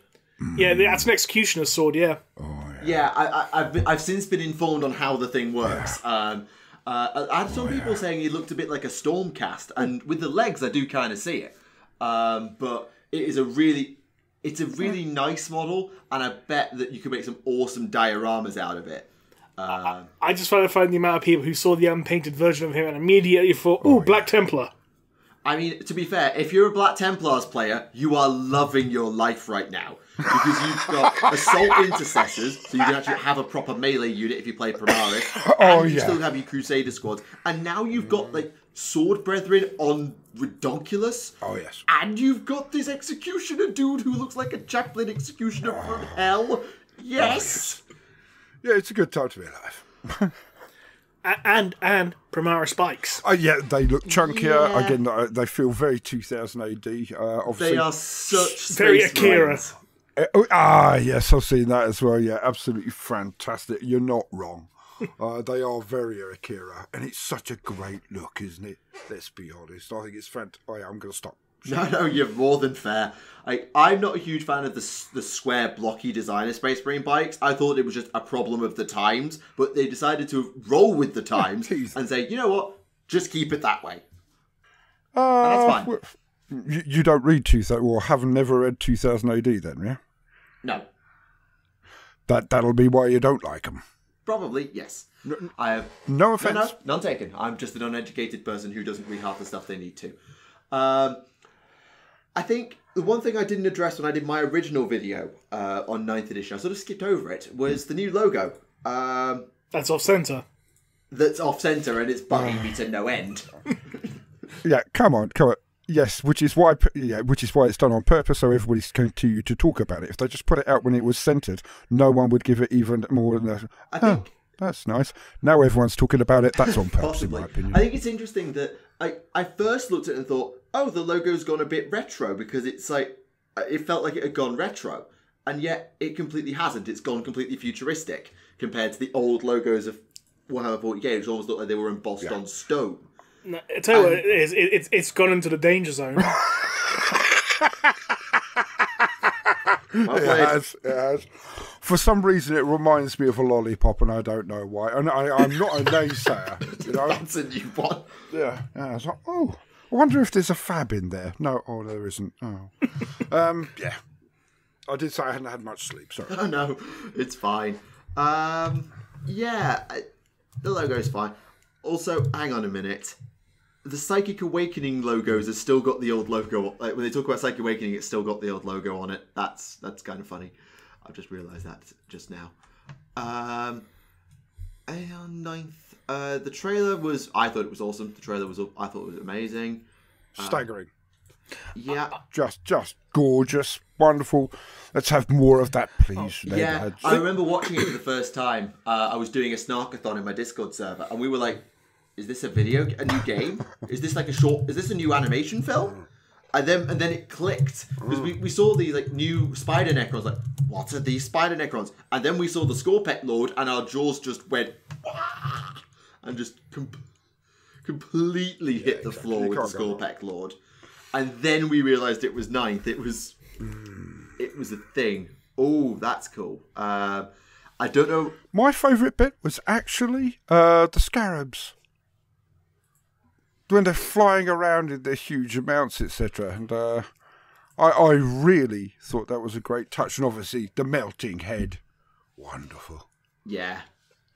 Yeah, that's an executioner's sword. Yeah. Oh yeah. Yeah, I, have I've since been informed on how the thing works. Yeah. Um, uh, I had some oh, people yeah. saying he looked a bit like a Stormcast, and with the legs, I do kind of see it. Um, but it is a really, it's a really nice model, and I bet that you could make some awesome dioramas out of it. Um, I just find to find the amount of people who saw the unpainted version of him and immediately thought, "Oh, Black Templar." I mean, to be fair, if you're a Black Templars player, you are loving your life right now because you've got assault intercessors, so you can actually have a proper melee unit if you play Primaris. Oh and you yeah. still have your Crusader squads, and now you've got like Sword Brethren on Ridonkulus. Oh yes. And you've got this executioner dude who looks like a chaplain executioner oh. from hell. Yes. Oh, yes. Yeah, it's a good time to be alive. and and Primaris spikes. Oh yeah, they look chunkier. Yeah. Again, uh, they feel very 2000 AD. Uh, obviously, they are such very Akira. Uh, oh, ah, yes, I've seen that as well. Yeah, absolutely fantastic. You're not wrong. uh, they are very Akira, and it's such a great look, isn't it? Let's be honest. I think it's fantastic. Oh, yeah, I'm going to stop. No, no, you're more than fair. I, I'm not a huge fan of the the square blocky design of Space Marine bikes. I thought it was just a problem of the times, but they decided to roll with the times and say, you know what, just keep it that way. Uh, that's fine. You, you don't read 2000 or have never read 2000 AD then, yeah? No. That that'll be why you don't like them. Probably yes. No, I have no offense. No, no, none taken. I'm just an uneducated person who doesn't read half the stuff they need to. Um, I think the one thing I didn't address when I did my original video uh, on 9th edition, I sort of skipped over it, was the new logo. Um, that's off center. That's off center, and it's bugging me to no end. yeah, come on, come on. Yes, which is why yeah, which is why it's done on purpose, so everybody's continue to talk about it. If they just put it out when it was centered, no one would give it even more than that. I think. Oh, that's nice. Now everyone's talking about it. That's on purpose, Possibly. in my opinion. I think it's interesting that I, I first looked at it and thought, oh, the logo's gone a bit retro because it's like it felt like it had gone retro, and yet it completely hasn't. It's gone completely futuristic compared to the old logos of Warhammer 40k, which almost looked like they were embossed yeah. on stone. No, I tell you what, it is. It, it's it's gone into the danger zone. it has, it has. For some reason, it reminds me of a lollipop, and I don't know why. And I, am not a naysayer. You know? That's a new one. Yeah, yeah. I was like, oh, I wonder if there's a fab in there. No, oh, there isn't. Oh, um, yeah. I did say I hadn't had much sleep. Sorry. Oh no, it's fine. Um, yeah, the logo's fine. Also, hang on a minute. The Psychic Awakening logos have still got the old logo. Like when they talk about Psychic Awakening, it's still got the old logo on it. That's that's kind of funny. I've just realised that just now. Um, and ninth uh, the trailer was. I thought it was awesome. The trailer was. I thought it was amazing. Uh, Staggering. yeah. Just, just gorgeous, wonderful. Let's have more of that, please. Oh, yeah, I remember watching it for the first time. Uh, I was doing a snarkathon in my Discord server, and we were like, "Is this a video? A new game? Is this like a short? Is this a new animation film?" And then and then it clicked because we, we saw these like new spider necrons. Like, what are these spider necrons? And then we saw the Skorpekh Lord, and our jaws just went. Wah! And just com- completely hit yeah, the floor with the Skorpekh Lord. And then we realised it was ninth. It was mm. it was a thing. Oh, that's cool. Uh, I don't know. My favourite bit was actually uh, the scarabs when they're flying around in their huge amounts, etc. And uh, I, I really thought that was a great touch. And obviously, the melting head, wonderful. Yeah,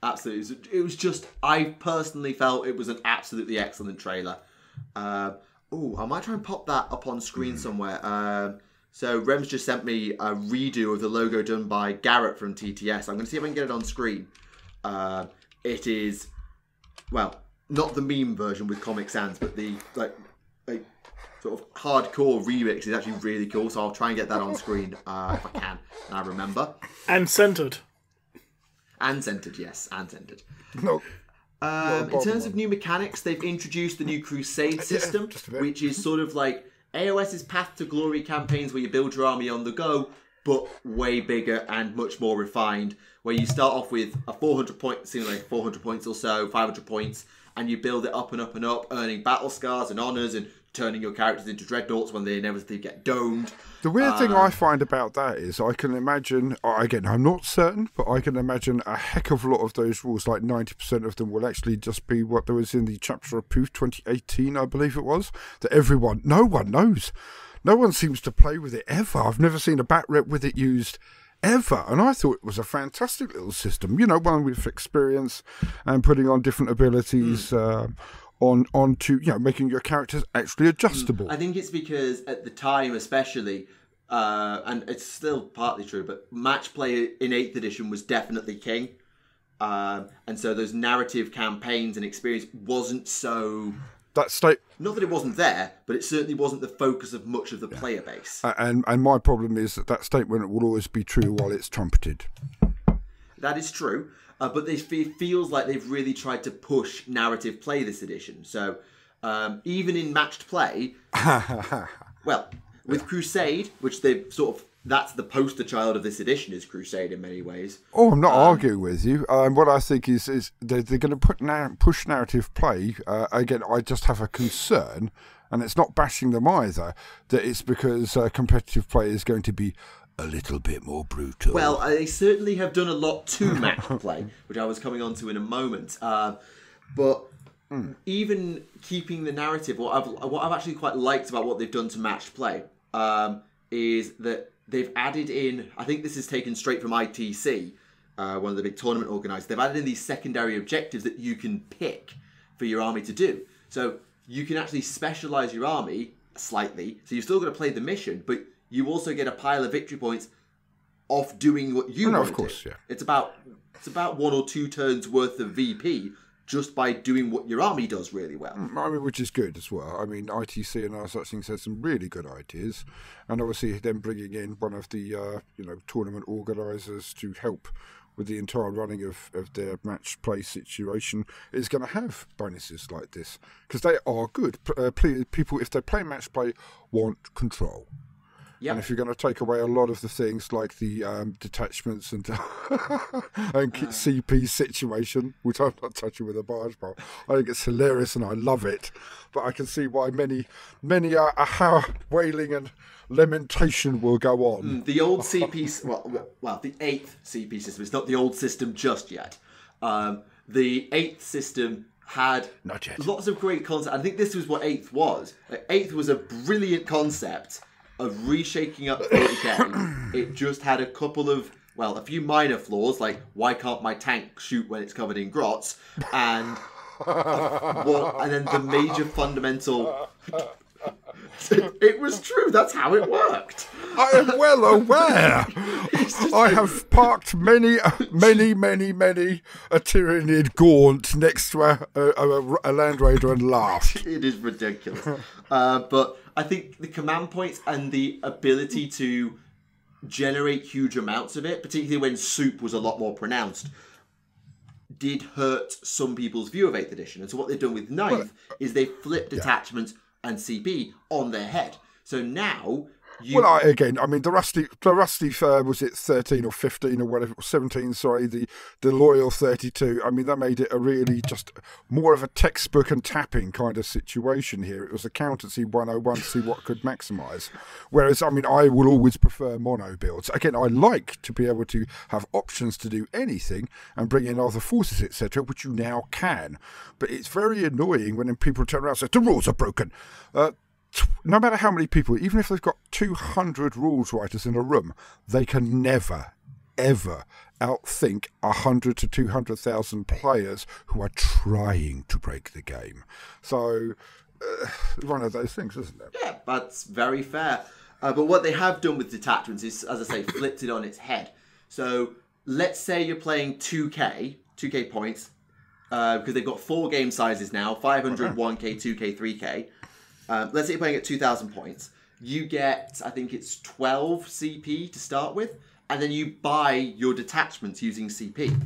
absolutely. It was just, I personally felt it was an absolutely excellent trailer. Uh, oh, I might try and pop that up on screen mm. somewhere. Um, so Rems just sent me a redo of the logo done by Garrett from TTS. I'm going to see if I can get it on screen. Uh, it is, well, not the meme version with Comic Sans, but the like, like sort of hardcore remix is actually really cool. So I'll try and get that on screen uh, if I can, and I remember. And centered. And centered, yes, and centered. No. Um, in terms of new mechanics, they've introduced the new Crusade system, yeah, which is sort of like AOS's Path to Glory campaigns where you build your army on the go, but way bigger and much more refined. Where you start off with a 400 point, seeming like 400 points or so, 500 points, and you build it up and up and up, earning battle scars and honors and turning your characters into dreadnoughts when they inevitably get domed. The weird um, thing I find about that is I can imagine, again, I'm not certain, but I can imagine a heck of a lot of those rules, like 90% of them, will actually just be what there was in the Chapter Approved 2018, I believe it was, that everyone, no one knows. No one seems to play with it ever. I've never seen a bat rep with it used ever. And I thought it was a fantastic little system, you know, one with experience and putting on different abilities. Mm. Uh, on on to you know making your characters actually adjustable. I think it's because at the time, especially, uh, and it's still partly true, but match play in Eighth Edition was definitely king, um, and so those narrative campaigns and experience wasn't so. That state. Not that it wasn't there, but it certainly wasn't the focus of much of the yeah. player base. And and my problem is that that statement will always be true while it's trumpeted. That is true. Uh, but it feels like they've really tried to push narrative play this edition. So um, even in matched play, well, with yeah. Crusade, which they've sort of that's the poster child of this edition is Crusade in many ways. Oh, I'm not um, arguing with you. Um, what I think is is they're, they're going to put na- push narrative play. Uh, again, I just have a concern, and it's not bashing them either. That it's because uh, competitive play is going to be a little bit more brutal. Well, they certainly have done a lot to match play, which I was coming on to in a moment. Uh, but mm. even keeping the narrative, what I've what I've actually quite liked about what they've done to match play um, is that they've added in. I think this is taken straight from ITC, uh, one of the big tournament organisers. They've added in these secondary objectives that you can pick for your army to do. So you can actually specialise your army slightly. So you're still going to play the mission, but you also get a pile of victory points off doing what you oh, no, want. Of course, yeah. It's about it's about one or two turns worth of VP just by doing what your army does really well. Mm, I mean, which is good as well. I mean, ITC and our such things had some really good ideas, and obviously then bringing in one of the uh, you know tournament organisers to help with the entire running of, of their match play situation is going to have bonuses like this because they are good. Uh, people, if they play match play, want control. Yep. And if you're going to take away a lot of the things like the um, detachments and and uh. CP situation, which I'm not touching with a barge pole, I think it's hilarious and I love it. But I can see why many, many a, a wailing and lamentation will go on. Mm, the old CP, well, well, the eighth CP system. It's not the old system just yet. Um, the eighth system had not yet lots of great concepts. I think this was what eighth was. Eighth was a brilliant concept of reshaking up 40k, it just had a couple of well, a few minor flaws like why can't my tank shoot when it's covered in grots, and what, and then the major fundamental. it was true. That's how it worked. I am well aware. I have parked many, many, many, many a Tyranid gaunt next to a, a, a Land Raider and laughed. it is ridiculous. Uh, but I think the command points and the ability to generate huge amounts of it, particularly when soup was a lot more pronounced, did hurt some people's view of 8th edition. And so what they've done with 9th well, is they've flipped yeah. attachments and CP on their head. So now you... Well, again, I mean, the rusty, the rusty uh, was it thirteen or fifteen or whatever, seventeen? Sorry, the the loyal thirty-two. I mean, that made it a really just more of a textbook and tapping kind of situation here. It was accountancy one hundred oh one to see what could maximise. Whereas, I mean, I will always prefer mono builds. Again, I like to be able to have options to do anything and bring in other forces, etc., which you now can. But it's very annoying when people turn around and say the rules are broken. Uh, no matter how many people, even if they've got 200 rules writers in a room, they can never, ever outthink 100 to 200,000 players who are trying to break the game. So, uh, one of those things, isn't it? Yeah, that's very fair. Uh, but what they have done with detachments is, as I say, flipped it on its head. So, let's say you're playing 2K, 2K points, uh, because they've got four game sizes now 500, 1K, 2K, 3K. Um, let's say you're playing at 2,000 points. You get, I think it's 12 CP to start with, and then you buy your detachments using CP.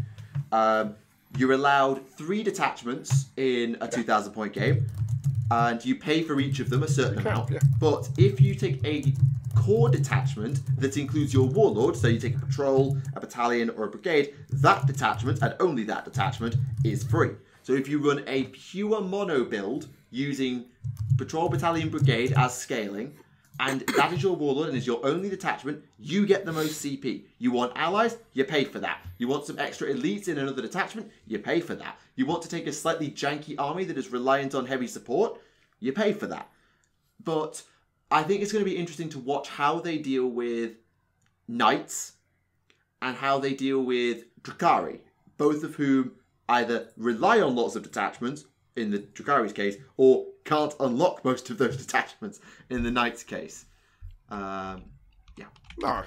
Um, you're allowed three detachments in a 2,000 point game, and you pay for each of them a certain amount. Yeah. But if you take a core detachment that includes your warlord, so you take a patrol, a battalion, or a brigade, that detachment, and only that detachment, is free. So if you run a pure mono build using patrol battalion brigade as scaling, and that is your warlord and is your only detachment, you get the most CP. You want allies, you pay for that. You want some extra elites in another detachment, you pay for that. You want to take a slightly janky army that is reliant on heavy support, you pay for that. But I think it's going to be interesting to watch how they deal with knights and how they deal with Drukhari, both of whom either rely on lots of detachments in the Drukhari's case, or can't unlock most of those detachments in the Knight's case. Um, yeah. No.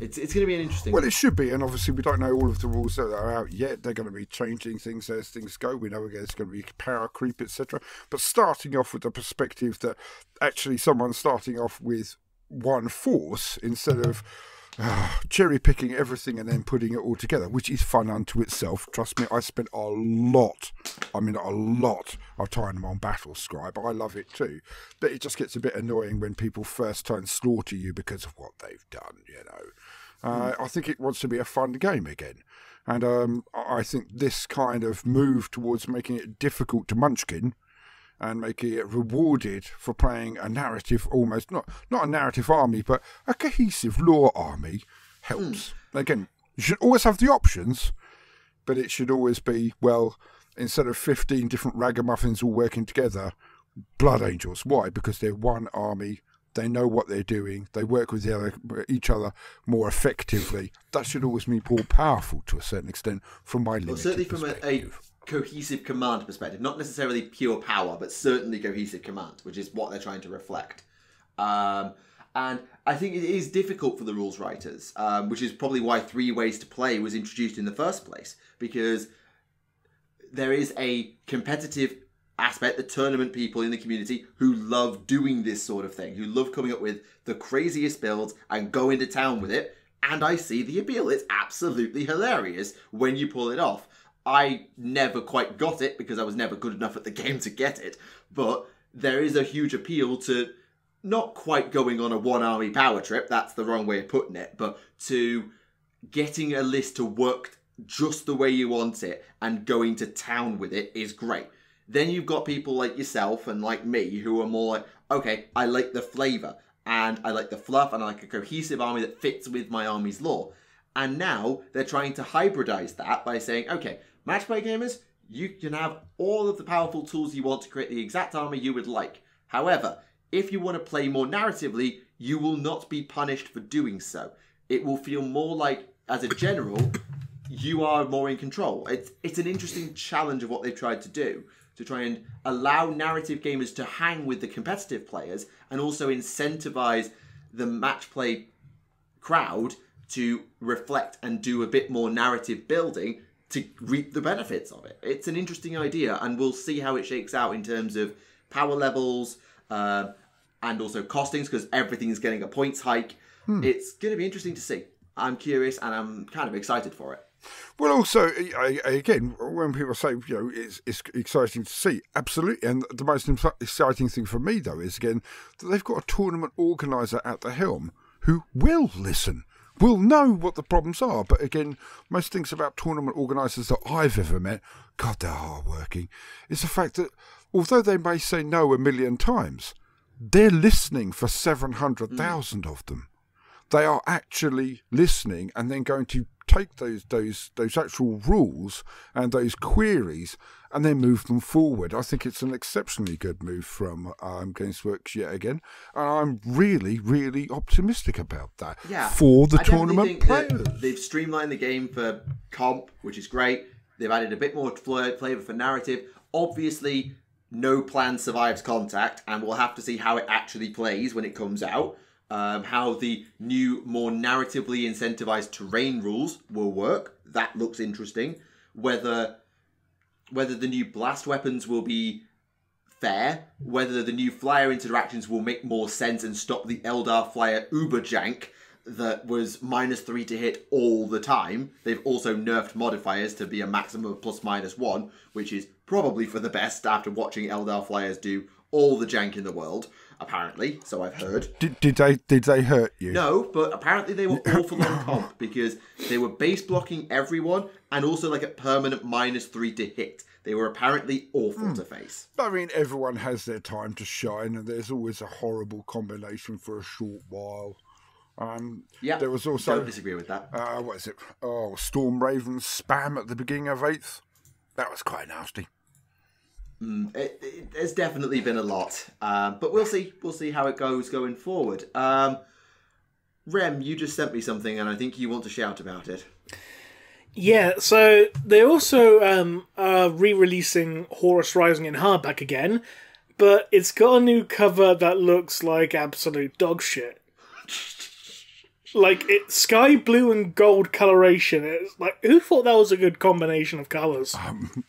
It's, it's going to be an interesting. Well, it should be, and obviously we don't know all of the rules that are out yet. They're going to be changing things as things go. We know there's going to be power creep, etc. But starting off with the perspective that actually someone starting off with one force instead of cherry picking everything and then putting it all together, which is fun unto itself. Trust me, I spent a lot, I mean, a lot of time on Battle Scribe. I love it too. But it just gets a bit annoying when people first try and slaughter you because of what they've done, you know. Uh, I think it wants to be a fun game again. And um, I think this kind of move towards making it difficult to munchkin and making it rewarded for playing a narrative almost not not a narrative army but a cohesive law army helps. Mm. Again, you should always have the options, but it should always be well instead of fifteen different ragamuffins all working together, blood angels. Why? Because they're one army. They know what they're doing. They work with other, each other more effectively. That should always be more powerful to a certain extent, from my limited well, certainly from a, a cohesive command perspective, not necessarily pure power, but certainly cohesive command, which is what they're trying to reflect. Um, and I think it is difficult for the rules writers, um, which is probably why three ways to play was introduced in the first place, because there is a competitive aspect, the tournament people in the community who love doing this sort of thing, who love coming up with the craziest builds and go into town with it. And I see the appeal. It's absolutely hilarious when you pull it off. I never quite got it because I was never good enough at the game to get it. But there is a huge appeal to not quite going on a one army power trip, that's the wrong way of putting it, but to getting a list to work just the way you want it and going to town with it is great. Then you've got people like yourself and like me who are more like, okay, I like the flavour and I like the fluff and I like a cohesive army that fits with my army's lore. And now they're trying to hybridize that by saying, okay, Match play gamers, you can have all of the powerful tools you want to create the exact armor you would like. However, if you want to play more narratively, you will not be punished for doing so. It will feel more like, as a general, you are more in control. It's, it's an interesting challenge of what they've tried to do to try and allow narrative gamers to hang with the competitive players and also incentivize the match play crowd to reflect and do a bit more narrative building to reap the benefits of it. It's an interesting idea, and we'll see how it shakes out in terms of power levels uh, and also costings because everything is getting a points hike. Hmm. It's going to be interesting to see. I'm curious and I'm kind of excited for it. Well, also, again, when people say, you know, it's, it's exciting to see, absolutely. And the most exciting thing for me, though, is again that they've got a tournament organizer at the helm who will listen will know what the problems are. But again, most things about tournament organisers that I've ever met, God, they're hardworking, It's the fact that although they may say no a million times, they're listening for 700,000 mm. of them. They are actually listening and then going to take those those those actual rules and those queries and then move them forward. I think it's an exceptionally good move from um, Gamesworks yet again, and I'm really, really optimistic about that. Yeah, for the I tournament players, they've streamlined the game for comp, which is great. They've added a bit more flavour for narrative. Obviously, no plan survives contact, and we'll have to see how it actually plays when it comes out. Um, how the new, more narratively incentivized terrain rules will work. That looks interesting. Whether whether the new blast weapons will be fair, whether the new flyer interactions will make more sense and stop the Eldar flyer uber jank that was minus three to hit all the time. They've also nerfed modifiers to be a maximum of plus minus one, which is probably for the best after watching Eldar flyers do all the jank in the world. Apparently, so I've heard. Did, did they did they hurt you? No, but apparently they were awful on comp because they were base blocking everyone and also like a permanent minus three to hit. they were apparently awful mm. to face. I mean, everyone has their time to shine, and there's always a horrible combination for a short while. Um, yeah, there was also don't disagree with that. Uh, what is it? Oh, Storm Raven spam at the beginning of eighth. That was quite nasty. Mm, it, it, there's definitely been a lot, uh, but we'll see. We'll see how it goes going forward. Um, Rem, you just sent me something, and I think you want to shout about it. Yeah, so they also um, are re-releasing Horus Rising in hardback again, but it's got a new cover that looks like absolute dog shit. like it's sky blue and gold coloration. It's like who thought that was a good combination of colors? Um,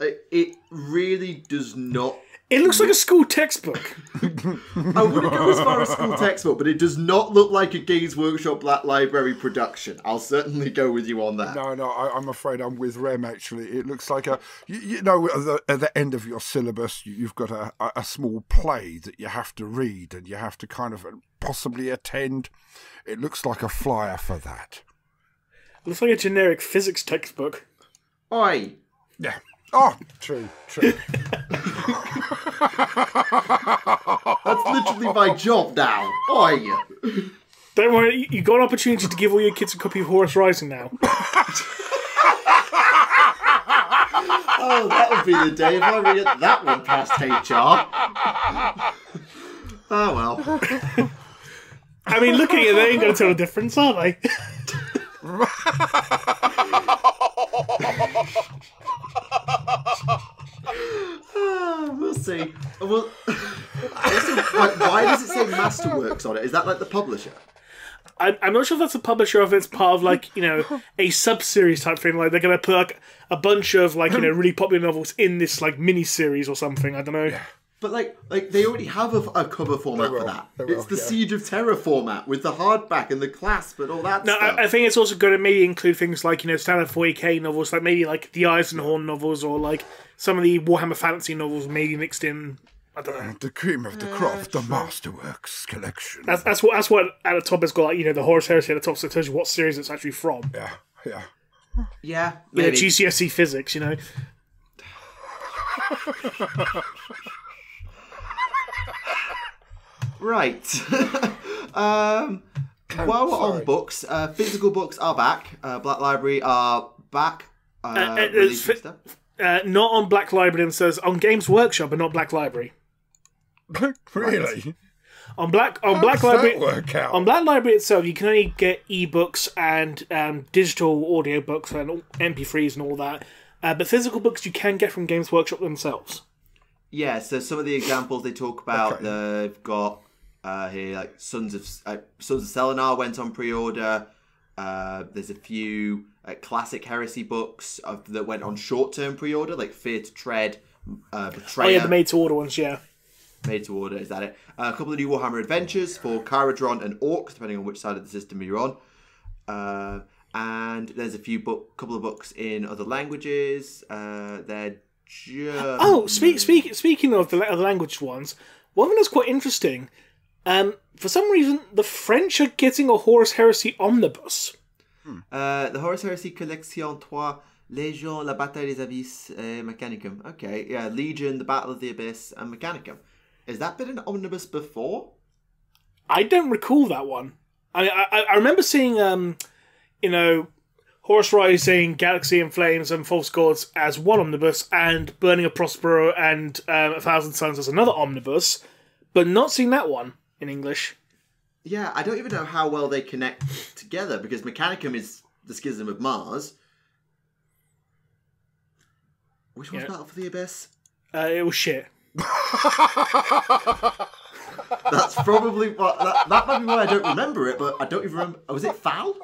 it really does not it looks like a school textbook. I wouldn't go as far as school textbook, but it does not look like a Games Workshop Black Library production. I'll certainly go with you on that. No, no, I, am afraid I'm with Rem. Actually, it looks like a you, you know at the, at the, end of your syllabus, you've got a, a small play that you have to read and you have to kind of possibly attend. It looks like a flyer for that. It looks like a generic physics textbook. Oi. Yeah. Oh, true, true. That's literally my job now. Oi! Don't worry, you got an opportunity to give all your kids a copy of Horus Rising now. oh, that would be the day if I read that one past HR. Oh well. I mean, looking at it, they ain't going to tell the difference, are they? we'll see. Well, why does it say Masterworks on it? Is that like the publisher? I'm, I'm not sure if that's the publisher or if it's part of like you know a sub series type thing. Like they're gonna put like a bunch of like you know really popular novels in this like mini series or something. I don't know. But like, like they already have a, a cover format for that. it's the yeah. Siege of Terra format with the hardback and the clasp and all that. No, I, I, think it's also going to maybe include things like you know standard 40k novels, like maybe like the Eisenhorn novels or like some of the Warhammer Fantasy novels, maybe mixed in. I don't know. The cream of the crop, the uh, Masterworks collection. That's, that's what that's what at the top has got like you know the Horus Heresy at the top, so it tells you what series it's actually from. Yeah, yeah, yeah. Maybe. You know, GCSE physics, you know. Right. um, while we're on books, uh, physical books are back. Uh, Black Library are back. Uh, uh, uh, uh, not on Black Library and says on Games Workshop, but not Black Library. really? Right. On Black on How Black Library on Black Library itself, you can only get ebooks and um, digital audio books and MP3s and all that. Uh, but physical books you can get from Games Workshop themselves. Yeah, so some of the examples they talk about, okay. they've got uh, here, like Sons of uh, Sons of Selenar went on pre-order. Uh, there's a few uh, classic heresy books of, that went on short-term pre-order, like Fear to Tread, uh, Betrayer. Oh yeah, the made-to-order ones, yeah. Made-to-order is that it? Uh, a couple of new Warhammer Adventures for Kharadron and Orcs, depending on which side of the system you're on. Uh, and there's a few book, couple of books in other languages. Uh, they're just oh, speak, speak, speaking of the other language ones, one thing that's quite interesting um, for some reason, the French are getting a Horus Heresy omnibus. Hmm. Uh, the Horus Heresy Collection 3, Légion, La Bataille des Abysses, uh, Mechanicum. Okay, yeah, Legion, The Battle of the Abyss, and Mechanicum. Has that been an omnibus before? I don't recall that one. I I, I remember seeing, um, you know, Horus Rising, Galaxy in Flames, and False Gods as one omnibus, and Burning of Prospero and um, A Thousand Suns as another omnibus, but not seeing that one in English. Yeah, I don't even know how well they connect together because Mechanicum is the Schism of Mars. Which one's yeah. Battle for the Abyss? Uh, it was shit. That's probably what that, that might be why I don't remember it, but I don't even remember. Was it foul?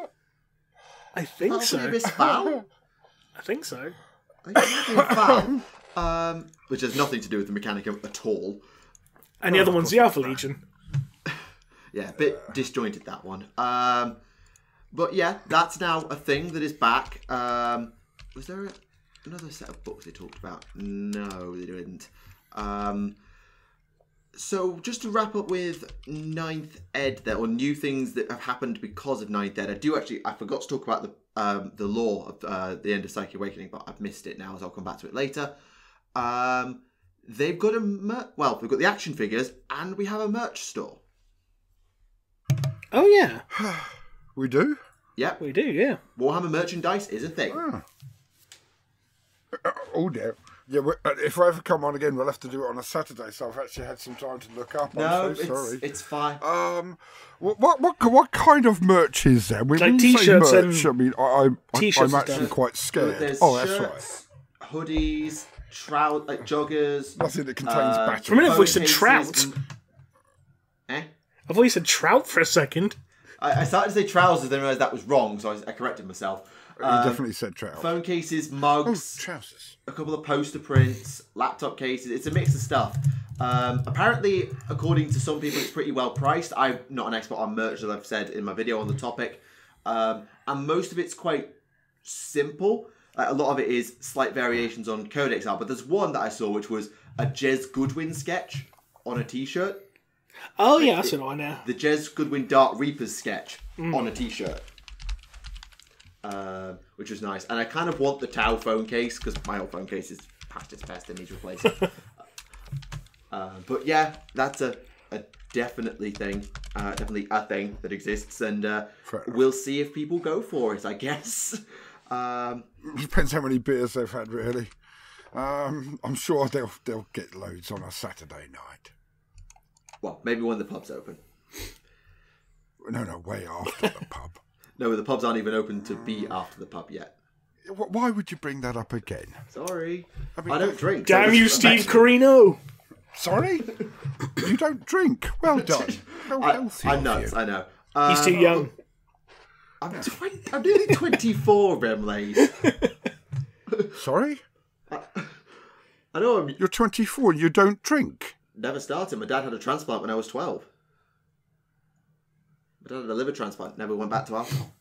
I think Battle so. For the Abyss foul? I think so. I foul. Um, which has nothing to do with the Mechanicum at all. And the oh, other one's the Alpha Legion yeah, a bit disjointed that one. Um, but yeah, that's now a thing that is back. Um, was there a, another set of books they talked about? No, they didn't. Um, so just to wrap up with ninth ed there, or new things that have happened because of ninth ed. I do actually I forgot to talk about the um, the law of uh, the end of Psychic Awakening, but I've missed it now, so I'll come back to it later. Um, they've got a mer- well, we've got the action figures, and we have a merch store. Oh yeah, we do. Yeah, we do. Yeah, Warhammer merchandise is a thing. Ah. Oh dear. Yeah, uh, if I ever come on again, we'll have to do it on a Saturday. So I've actually had some time to look up. No, I'm so it's, sorry. it's fine. Um, what, what what what kind of merch is there? When Like you say t-shirts merch, and I mean, I, I, I t-shirts I'm actually quite scared. There's Oh, that's shirts, right. hoodies, trout like joggers. Nothing that contains Uh, batteries. For a I thought you phone said cases, trout. Eh? I thought you said trout for a second. I, I started to say trousers, then realised that was wrong, so I, I corrected myself. you Um, definitely said trout. phone cases, Oh, mugs, trousers. a couple of poster prints, laptop cases. It's a mix of stuff. Um, apparently, according to some people, it's pretty well priced. I'm not an expert on merch, as I've said in my video on the topic, um, and most of it's quite simple. Like, a lot of it is slight variations on Codex art, but there's one that I saw which was a Jez Goodwin sketch on a T-shirt. Oh yeah, that's an now. the Jez Goodwin Dark Reapers sketch on a T-shirt, um, which was nice. And I kind of want the Tau phone case because my old phone case is past its best and needs replacing. uh, but yeah, that's a, a definitely thing, uh, definitely a thing that exists, and uh, Fair enough. we'll see if people go for it. I guess. Um, Depends how many beers they've had, really. Um, I'm sure they'll they'll get loads on a Saturday night. Well, maybe when the pub's open. No, no, way after the pub. No, the pubs aren't even open to be after the pub yet. Why would you bring that up again? Sorry, I, mean, don't drink. Damn this you, Steve amazing. Carino! Sorry, you don't drink. Well done. How I, healthy I'm nuts. you. I know. He's Um, too young. I'm, 20, I'm nearly 24, Remleiz. Sorry, I know I'm you're 24 and you don't drink. Never started. My dad had a transplant when I was 12. My dad had a liver transplant, never went back to alcohol.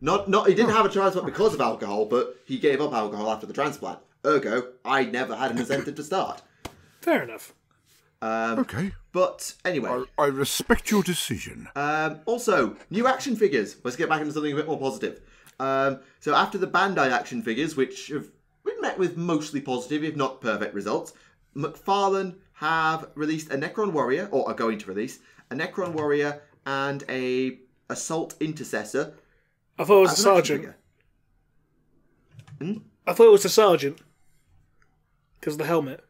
Not, not, he didn't have a transplant because of alcohol, but he gave up alcohol after the transplant. Ergo, I never had an incentive to start. Fair enough. Um, Okay, but anyway, I, I respect your decision. Um, also, new action figures. Let's get back into something a bit more positive. Um, so after the Bandai action figures, which have been met with mostly positive, if not perfect results, McFarlane have released a Necron Warrior, or are going to release a Necron Warrior and a Assault Intercessor. I thought it was a sergeant. figure. Hmm? I thought it was a sergeant. Because of the helmet.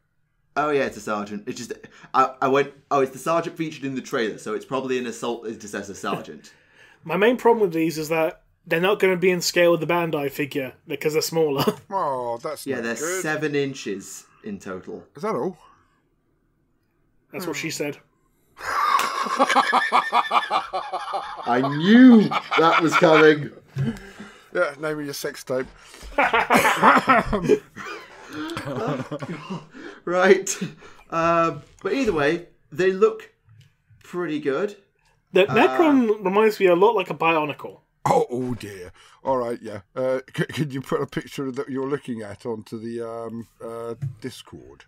Oh yeah, it's a sergeant. It's just I, I went. Oh, it's the sergeant featured in the trailer, so it's probably an Assault Intercessor sergeant. My main problem with these is that they're not going to be in scale with the Bandai figure because they're smaller. Oh, that's yeah, not they're good. seven inches in total. Is that all? That's what she said. I knew that was coming. Yeah, name of your sex tape. Right. Um, but either way, they look pretty good. The Necron reminds me a lot like a Bionicle. Oh, oh dear. All right, yeah. Uh, c- can you put a picture that you're looking at onto the um, uh, Discord?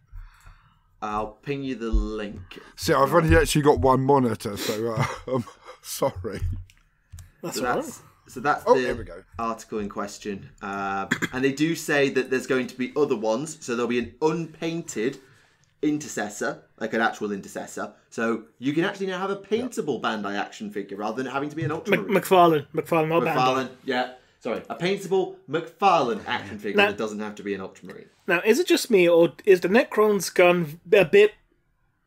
I'll ping you the link. See, I've only actually got one monitor, so uh, I'm sorry. That's So all right. that's, so that's Oh, the here we go. article in question. Um, and they do say that there's going to be other ones. So there'll be an unpainted intercessor, like an actual intercessor. So you can actually now have a paintable Bandai action figure rather than having to be an Mc- ultramarine. McFarlane. McFarlane, not Bandai. McFarlane, yeah. Sorry, a paintable McFarlane oh, action figure Now- that doesn't have to be an ultramarine. Now, is it just me, or is the Necron's gun a bit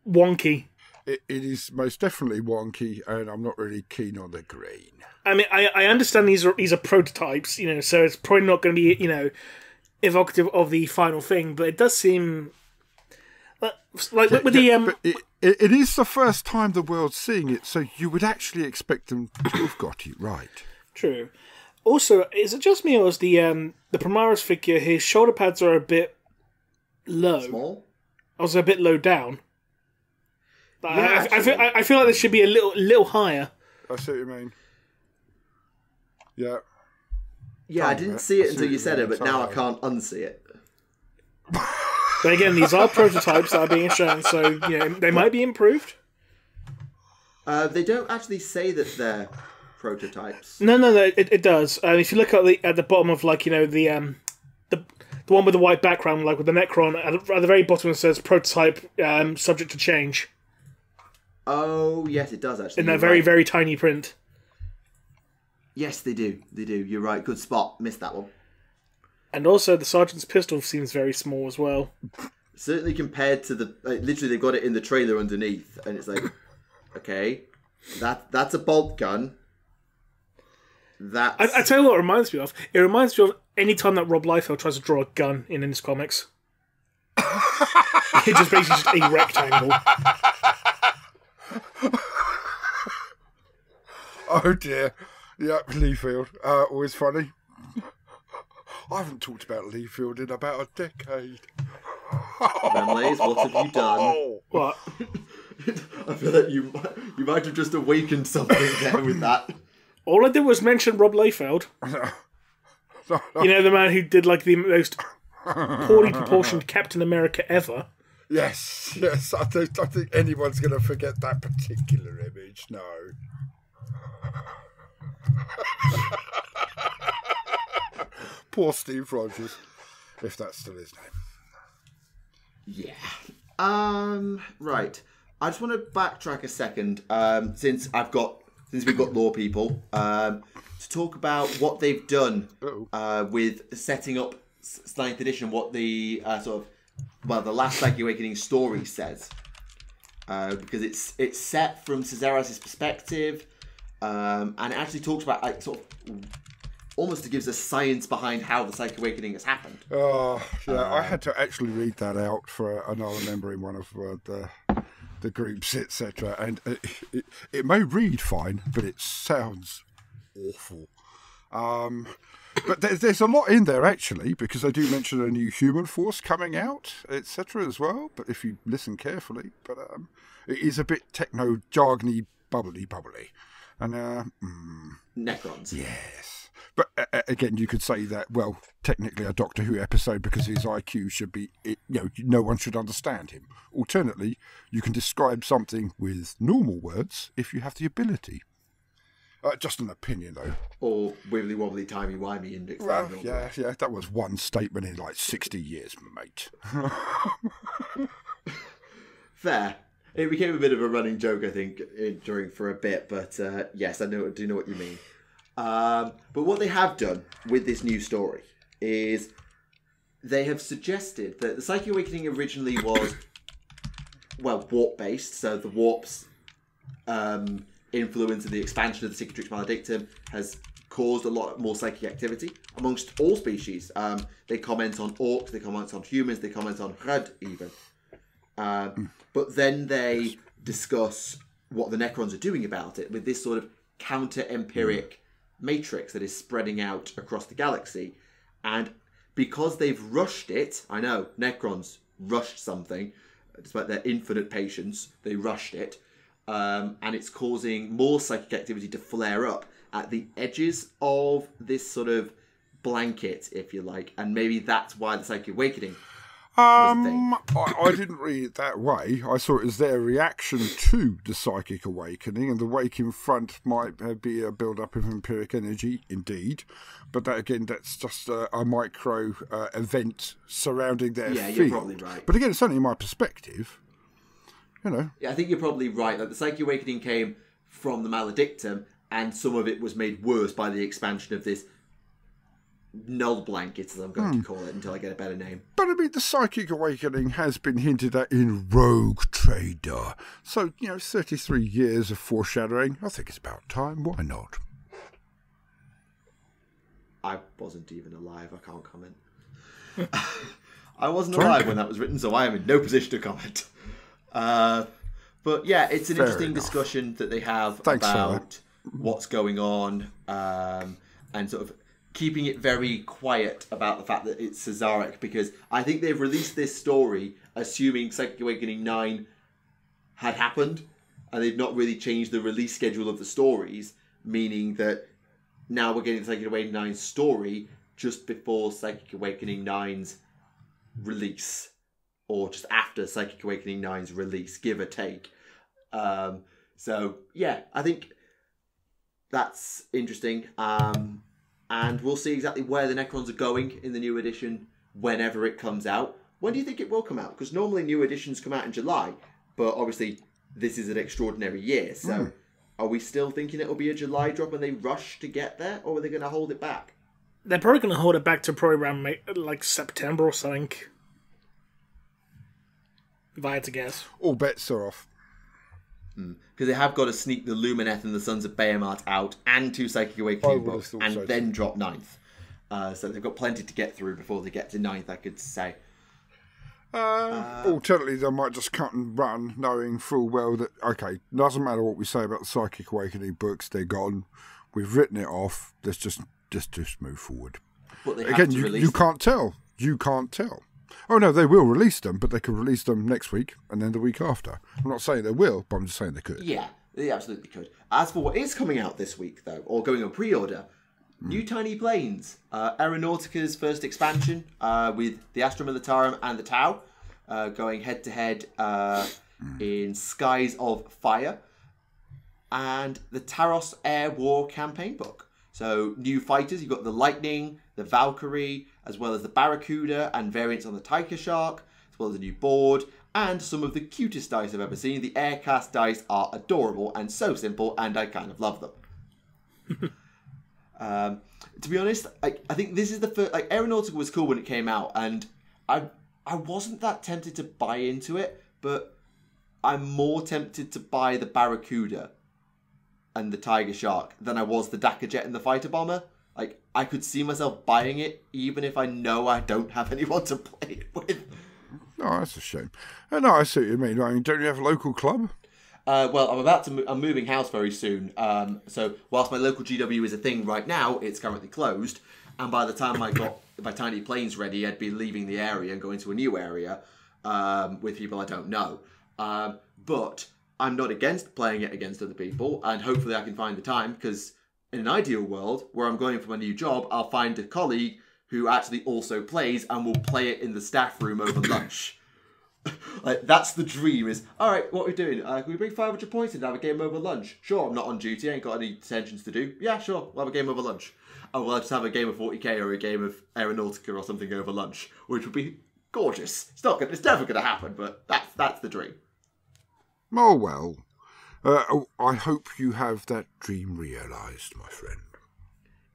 wonky? It, it is most definitely wonky, and I'm not really keen on the green. I mean, I, I understand these are these are prototypes, you know, so it's probably not going to be, you know, evocative of the final thing. But it does seem uh, like with the um, it, it, it is the first time the world's seeing it, so you would actually expect them to have got it right. true. Also, is it just me, or is the um the Primaris figure his shoulder pads are a bit low? Small? Also, a bit low down. But I- Yeah, I, I, actually. feel, I, I feel like this should be a little little higher. I see what you mean. Yeah. Yeah, I didn't bit. see it see until what you you said it, but now I can't unsee it. But again, these are prototypes that are being shown, so you know they might be improved. Uh, they don't actually say that they're prototypes. No, no, no. It, it does. Uh, if you look at the at the bottom of like you know the um the the one with the white background, like with the Necron at, at the very bottom, it says prototype um, subject to change. Oh yes, it does actually. In that very right. very tiny print. Yes, they do. They do. You're right. Good spot. Missed that one. And also, the sergeant's pistol seems very small as well. Certainly compared to the like, literally, they've got it in the trailer underneath, and it's like, okay, that that's a bolt gun. That I, I tell you what, it reminds me of. It reminds me of any time that Rob Liefeld tries to draw a gun in his comics. it's just basically just a rectangle. oh dear. Yep, Liefeld. Uh, always funny. I haven't talked about Liefeld in about a decade. Remleiz, what have you done? What? I feel like you you might have just awakened something there with that. All I did was mention Rob Liefeld. you know, the man who did like the most poorly proportioned Captain America ever. Yes, yes. I don't, I think anyone's going to forget that particular image. No. Poor Steve Rogers, if that's still his name. Yeah. Um. Right. I just want to backtrack a second, um, since I've got since we've got law people, um, to talk about what they've done uh, with setting up ninth edition. What the uh, sort of well, the last Psychic Awakening story says, uh, because it's it's set from Szarekh's perspective, um, and it actually talks about like sort of almost gives us science behind how the Psychic Awakening has happened. Oh, yeah, uh, I had to actually read that out for another member in one of uh, the the groups, etc. And it, it, it, may read fine, but it sounds awful. Um, but there's, there's a lot in there actually, because I do mention a new human force coming out, etc. as well. But if you listen carefully, but um, it is a bit techno jargony, bubbly, bubbly, and uh, mm, Necrons. Yes. But uh, again, you could say that well, technically a Doctor Who episode because his IQ should be, you know, no one should understand him. Alternately, you can describe something with normal words if you have the ability. Uh, just an opinion, though. Or wibbly wobbly timey wimey index. Well, yeah, yeah, that was one statement in like sixty years, mate. Fair. It became a bit of a running joke, I think, during for a bit. But uh, yes, I know, do know what you mean. Um, but what they have done with this new story is they have suggested that the Psychic Awakening originally was, well, warp based. So the warps um, influence of the expansion of the Cicatrix Maledictum has caused a lot more psychic activity amongst all species. Um, they comment on orcs, they comment on humans, they comment on Hrud even. Um, but then they discuss what the Necrons are doing about it with this sort of counter empyric matrix that is spreading out across the galaxy. And because they've rushed it, I know, Necrons rushed something, despite their infinite patience, they rushed it. Um, and it's causing more psychic activity to flare up at the edges of this sort of blanket, if you like. And maybe that's why the psychic awakening um, I, I, didn't read it that way. I saw it as their reaction to the psychic awakening, and the wake in front might be a build-up of empyric energy, indeed. But that again, that's just a, a micro uh, event surrounding their yeah, field. you're probably right. But again, it's only my perspective. You know. Yeah, I think you're probably right. Like the psychic awakening came from the maledictum, and some of it was made worse by the expansion of this null blankets, as I'm going hmm. to call it until I get a better name. But I mean, the psychic awakening has been hinted at in Rogue Trader. So, you know, 33 years of foreshadowing. I think it's about time. Why not? I wasn't even alive. I can't comment. I wasn't alive when that was written, so I am in no position to comment. Uh, but yeah, it's an Fair interesting enough. discussion that they have Thanks about what's going on um, and sort of keeping it very quiet about the fact that it's Szarekh because I think they've released this story assuming Psychic Awakening 9 had happened and they've not really changed the release schedule of the stories, meaning that now we're getting Psychic Awakening 9's story just before Psychic Awakening 9's release or just after Psychic Awakening 9's release, give or take. Um, so, yeah, I think that's interesting. Um, and we'll see exactly where the Necrons are going in the new edition whenever it comes out. When do you think it will come out? Because normally new editions come out in July, but obviously this is an extraordinary year. So mm. are we still thinking it will be a July drop and they rush to get there, or are they going to hold it back? They're probably going to hold it back to probably around like September or something. If I had to guess. All bets are off. Because mm. they have got to sneak the Lumineth and the Sons of Behemat out and two Psychic Awakening books and so then drop ninth. Uh, so they've got plenty to get through before they get to ninth, I could say. Uh, uh, alternatively, they might just cut and run, knowing full well that, okay, doesn't matter what we say about the Psychic Awakening books, they're gone. We've written it off. Let's just just just move forward. Again, you, you can't tell. You can't tell. Oh no, they will release them, but they could release them next week and then the week after. I'm not saying they will, but I'm just saying they could. Yeah, they absolutely could. As for what is coming out this week, though, or going on pre-order, mm. New Tiny Planes, uh, Aeronautica's first expansion uh, with the Astra Militarum and the Tau, uh, going head to head uh, hmm. in Skies of Fire, and the Taros Air War campaign book. So new fighters, you've got the Lightning, the Valkyrie, as well as the Barracuda and variants on the Tiger Shark, as well as a new board, and some of the cutest dice I've ever seen. The Aircast dice are adorable and so simple, and I kind of love them. um, to be honest, I, I think this is the first. Like Aeronautica was cool when it came out, and I I wasn't that tempted to buy into it, but I'm more tempted to buy the Barracuda and the Tiger Shark than I was the Dakka Jet and the Fighter Bomber. Like I could see myself buying it even if I know I don't have anyone to play it with. Oh, that's a shame. Uh, no, I see what you mean. I mean, don't you have a local club? Uh, well, I'm about to. Mo- I'm moving house very soon. Um, so whilst my local GW is a thing right now, it's currently closed. And by the time I got my tiny planes ready, I'd be leaving the area and going to a new area um, with people I don't know. Um, but I'm not against playing it against other people, and hopefully I can find the time because in an ideal world where I'm going for my new job, I'll find a colleague who actually also plays and will play it in the staff room over lunch. like that's the dream. Is all right. What we're doing? Uh, can we bring 500 points and have a game over lunch? Sure. I'm not on duty. I ain't got any detentions to do. Yeah, sure. We'll have a game over lunch. Oh, well, I'll just have a game of 40k or a game of Aeronautica or something over lunch, which would be gorgeous. It's not. Gonna, it's never going to happen, but that's that's the dream. Oh well. Uh, oh, I hope you have that dream realised, my friend.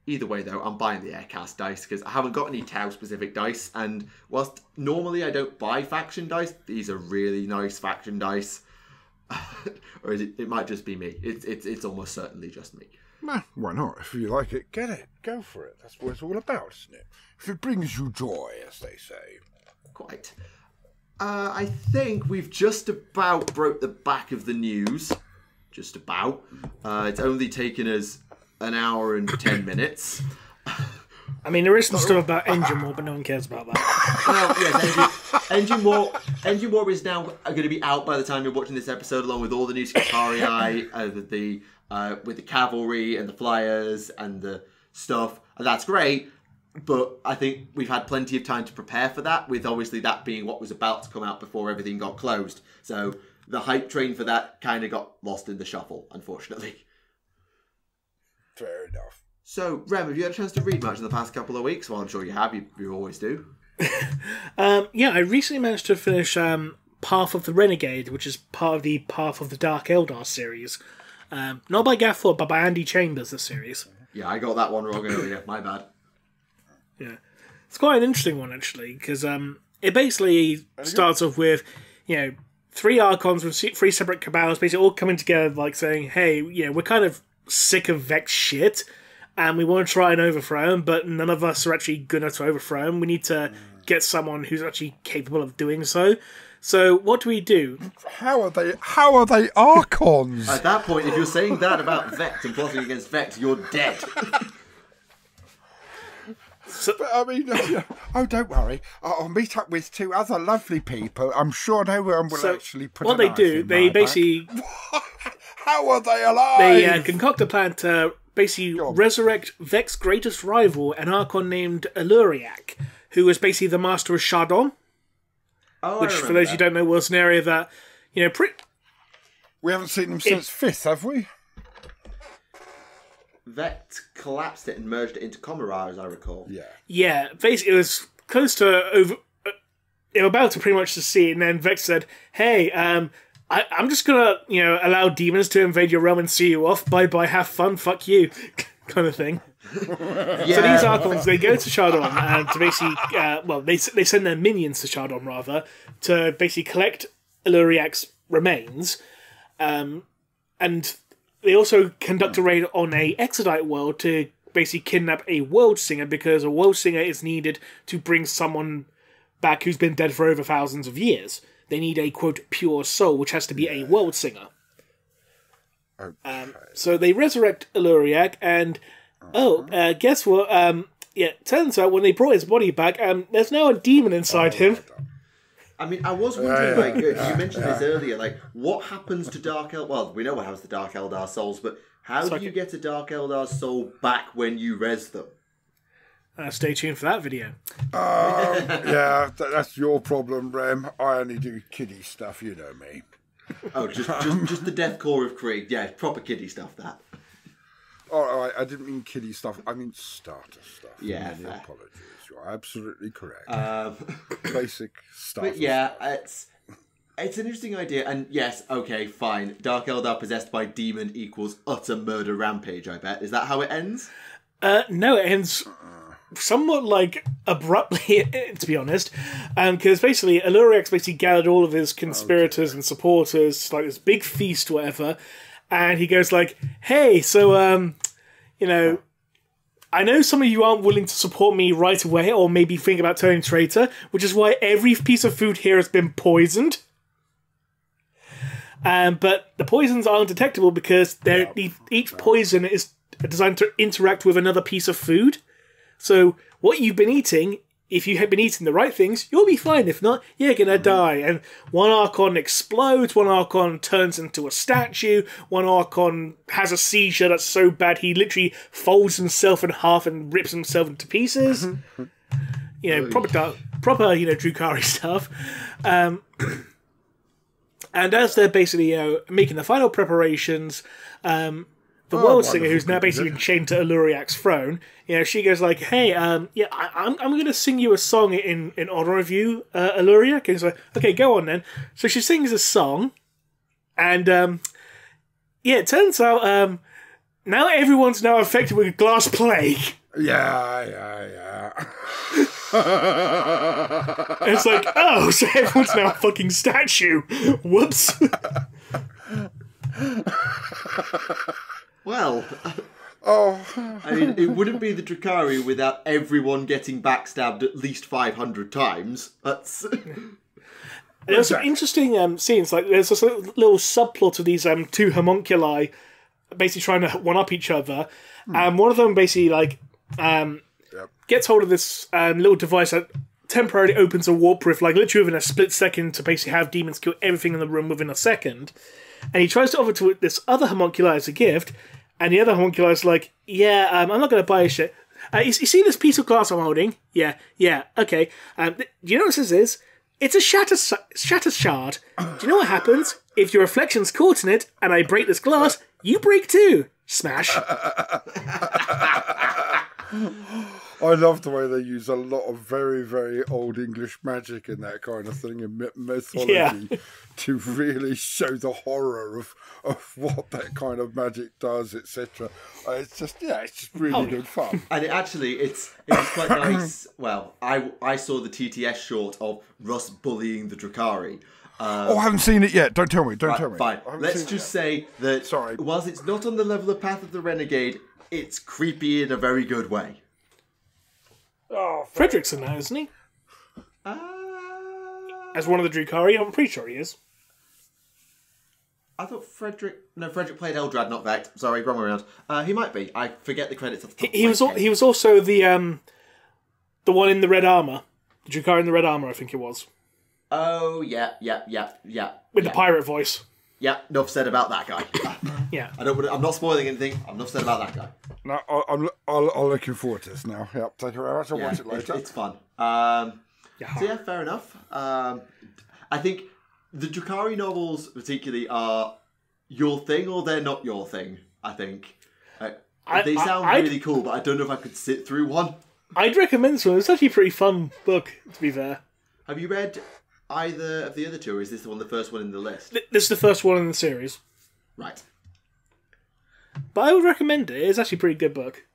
Either way, though, I'm buying the Aircast dice because I haven't got any Tau specific dice. And whilst normally I don't buy faction dice, these are really nice faction dice. or it, it might just be me. It's it's it's almost certainly just me. Nah, why not? If you like it, get it. Go for it. That's what it's all about, isn't it? If it brings you joy, as they say. Quite. Uh, I think we've just about broke the back of the news just about. Uh, it's only taken us an hour and ten minutes. I mean, there is some stuff about Engine War, but no one cares about that. well, yes, Engine, Engine War. Engine War is now going to be out by the time you're watching this episode, along with all the new Skitarii, uh, the uh, with the cavalry and the flyers and the stuff, and that's great. But I think we've had plenty of time to prepare for that, with obviously that being what was about to come out before everything got closed. So the hype train for that kind of got lost in the shuffle, unfortunately. Fair enough. So, Rem, have you had a chance to read much in the past couple of weeks? Well, I'm sure you have. You, you always do. um, yeah, I recently managed to finish um, Path of the Renegade, which is part of the Path of the Dark Eldar series. Um, not by Gav Thorpe, but by Andy Chambers, the series. Yeah, I got that one wrong earlier. My bad. Yeah. It's quite an interesting one, actually, because um, it basically starts off with, you know, three archons from three separate cabals, basically all coming together, like saying, "Hey, you know, we're kind of sick of Vect's shit, and we want to try and overthrow him, but none of us are actually good enough to overthrow him. We need to get someone who's actually capable of doing so." So what do we do? How are they? How are they archons? At that point, if you're saying that about Vect and plotting against Vect, you're dead. So, but, I mean, oh, don't worry. I'll meet up with two other lovely people. I'm sure no one will so actually put. What they do, they basically. How are they alive? They uh, concoct a plan to basically resurrect Vect's greatest rival, an Archon named El'Uriaq, who was basically the master of Shaa-dom. Oh, which, for those that. you don't know, was an area that you know. Pre- we haven't seen him since it, fifth, have we? Vect collapsed it and merged it into Commorragh, as I recall. Yeah. Yeah, basically, it was close to over. Uh, they were about to pretty much to see, and then Vect said, "Hey, um, I, am just gonna, you know, allow demons to invade your realm and see you off. Bye bye, have fun, fuck you, kind of thing." yeah. So these Archons, they go to Shaa-dom and to basically, uh, well, they they send their minions to Shaa-dom rather to basically collect El'Uriaq's remains, um, and they also conduct a raid on a Exodite world to basically kidnap a world singer because a world singer is needed to bring someone back who's been dead for over thousands of years. They need a quote pure soul, which has to be a world singer. Okay. Um, so they resurrect El'Uriaq, and oh, uh, guess what? Um, yeah, turns out when they brought his body back, um, there's now a demon inside oh, him. I mean, I was wondering, like, you mentioned this earlier, like, what happens to Dark Eldar? Well, we know what happens to Dark Eldar souls, but how so do you get a Dark Eldar soul back when you res them? Uh, stay tuned for that video. Um, yeah, that's your problem, Rem. I only do kiddie stuff, you know me. Oh, just just, just the Death Korps of Krieg. Yeah, proper kiddie stuff, that. Oh, all right, I didn't mean kiddie stuff. I mean starter stuff. Yeah, apologies absolutely correct. Um, Basic stuff. But yeah, it's it's an interesting idea, and yes, okay, fine. Dark Eldar possessed by demon equals utter murder rampage. I bet is that how it ends? Uh, no, it ends somewhat like abruptly, to be honest, because um, basically Eluriax basically gathered all of his conspirators okay. and supporters, like this big feast, whatever, and he goes like, "Hey, so um, you know." I know some of you aren't willing to support me right away, or maybe think about turning traitor, which is why every piece of food here has been poisoned. Um, but the poisons aren't detectable because they're, each poison is designed to interact with another piece of food. So what you've been eating if you have been eating the right things, you'll be fine. If not, you're gonna mm-hmm. die. And one Archon explodes, one Archon turns into a statue, one Archon has a seizure that's so bad he literally folds himself in half and rips himself into pieces. Mm-hmm. you know, proper, proper, you know, Drukhari stuff. Um, and as they're basically, you know, making the final preparations, um, the oh, world singer who's now basically been chained to El'Uriaq's throne. You know, she goes like, "Hey, um, yeah, I, am I'm, I'm going to sing you a song in in honor of you, uh, Eluriac." And he's like, "Okay, go on then." So she sings a song, and um, yeah, it turns out um, now everyone's now affected with glass plague. Yeah, yeah, yeah. it's like, oh, so everyone's now a fucking statue. Whoops. Well, oh, I mean, it wouldn't be the Drukhari without everyone getting backstabbed at least five hundred times. That's. There's some interesting um, scenes. Like there's a little subplot of these um, two homunculi basically trying to one up each other, hmm. and one of them basically like um, yep. gets hold of this um, little device that temporarily opens a warp rift, like literally within a split second, to basically have demons kill everything in the room within a second and he tries to offer to this other homunculi as a gift, and the other homunculi is like, "Yeah, um, I'm not going to buy a shit." Uh, you, you, see this piece of glass I'm holding? Yeah, yeah, okay. Um, th- do you know what this is? It's a shatter shatter shard. Do you know what happens if your reflection's caught in it and I break this glass? You break too. Smash. I love the way they use a lot of very, very old English magic in that kind of thing and mythology yeah. to really show the horror of, of what that kind of magic does, etc. Uh, it's just, yeah, it's just really oh. good fun. And it actually, it's it's quite nice. Well, I I saw the TTS short of Russ bullying the Drukhari. Um, oh, I haven't seen it yet. Don't tell me. Don't right, tell me. Fine. Let's just say that. Sorry. Whilst it's not on the level of Path of the Renegade, it's creepy in a very good way. Oh, Frederick's in isn't he? Uh... As one of the Drukhari, I'm pretty sure he is. I thought Frederick. No, Frederick played Eldrad, not Vect. Sorry, wrong around. Uh, he might be. I forget the credits. Of the he, he was. Al- he was also the um, the one in the red armor, the Drukhari in the red armor. I think it was. Oh yeah, yeah, yeah, yeah. With yeah. the pirate voice. Yeah, enough said about that guy. yeah, I don't. I'm not spoiling anything. I'm not said about that guy. No, I'm. I'll, I'm looking forward to this now. Yep, thank you very much. I'll yeah, watch it later. It's, it's fun. Um, yeah. So yeah, fair enough. Um, I think the Drukhari novels, particularly, are your thing or they're not your thing. I think. Uh, I, they sound I, really cool, but I don't know if I could sit through one. I'd recommend this one. It's actually a pretty fun book, to be fair. Have you read either of the other two, or is this the one, the first one in the list? This is the first one in the series. Right. But I would recommend it. It's actually a pretty good book.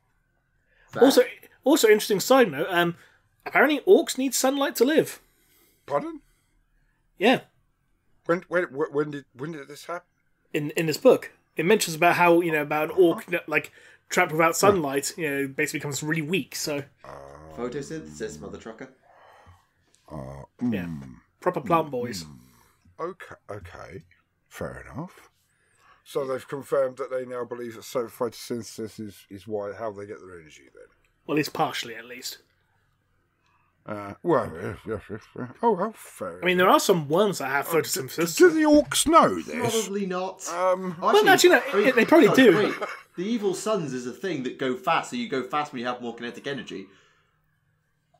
Fair. Also, also interesting side note. Um, apparently orcs need sunlight to live. Pardon? Yeah. When when when did when did this happen? In in this book, it mentions about how you know about an orc like trapped without sunlight, you know, basically becomes really weak. So. Photosynthesis, mother trucker. Uh, mm, yeah. Proper plant boys. Mm, okay. Okay. Fair enough. So they've confirmed that they now believe that photosynthesis is, is why how they get their energy then. Well, it's partially at least. Uh, well, yes, yes, yes, Oh, well, fair. I mean, there are some worms that have uh, photosynthesis. do, do, the orcs know this? Probably not. Um, well, actually, actually no, I mean, they probably do. Wait, the evil suns is a thing that go fast, so you go fast when you have more kinetic energy.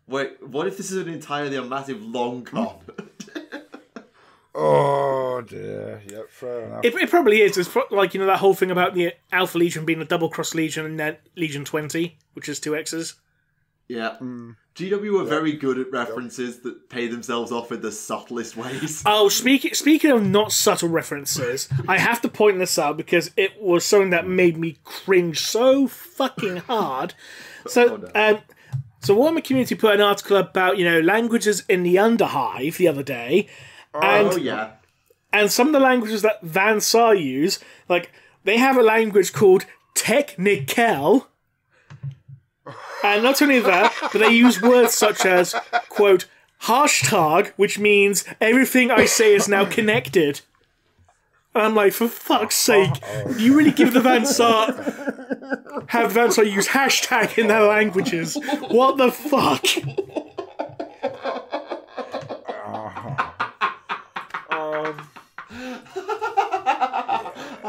Wait, what if this is an entirely a massive long con? oh dear. Yep, fair enough. It, it probably is. It's like you know that whole thing about the Alpha Legion being a double cross Legion and then Legion twenty, which is two X's. Yeah. Mm. GW are yep. very good at references yep. that pay themselves off in the subtlest ways. Oh, speaking speaking of not subtle references, I have to point this out because it was something that made me cringe so fucking hard. So, oh, no. um, so Warhammer Community put an article about you know languages in the Underhive the other day, oh, and oh, yeah, and some of the languages that Van Saar use, like they have a language called Technical and not only that, but they use words such as, quote, hashtag, which means everything I say is now connected. And I'm like, for fuck's sake, do you really give the Van Saar have Van Saar use hashtag in their languages? What the fuck?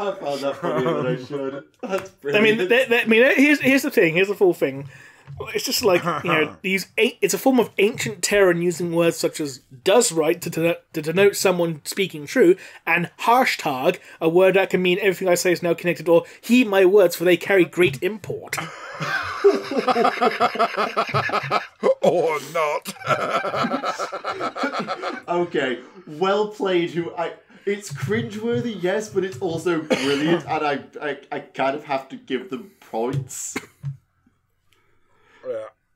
I found that funnier than I should. That's brilliant. I mean, they, they, I mean, here's here's the thing. Here's the full thing. It's just like you know these. It's a form of ancient Terran using words such as "does right" to, denote, to denote someone speaking true, and "hashtag," a word that can mean everything I say is now connected, or "heed my words, for they carry great import." or not. okay, well played. Who I it's cringeworthy, yes, but it's also brilliant, and I, I, I kind of have to give them points.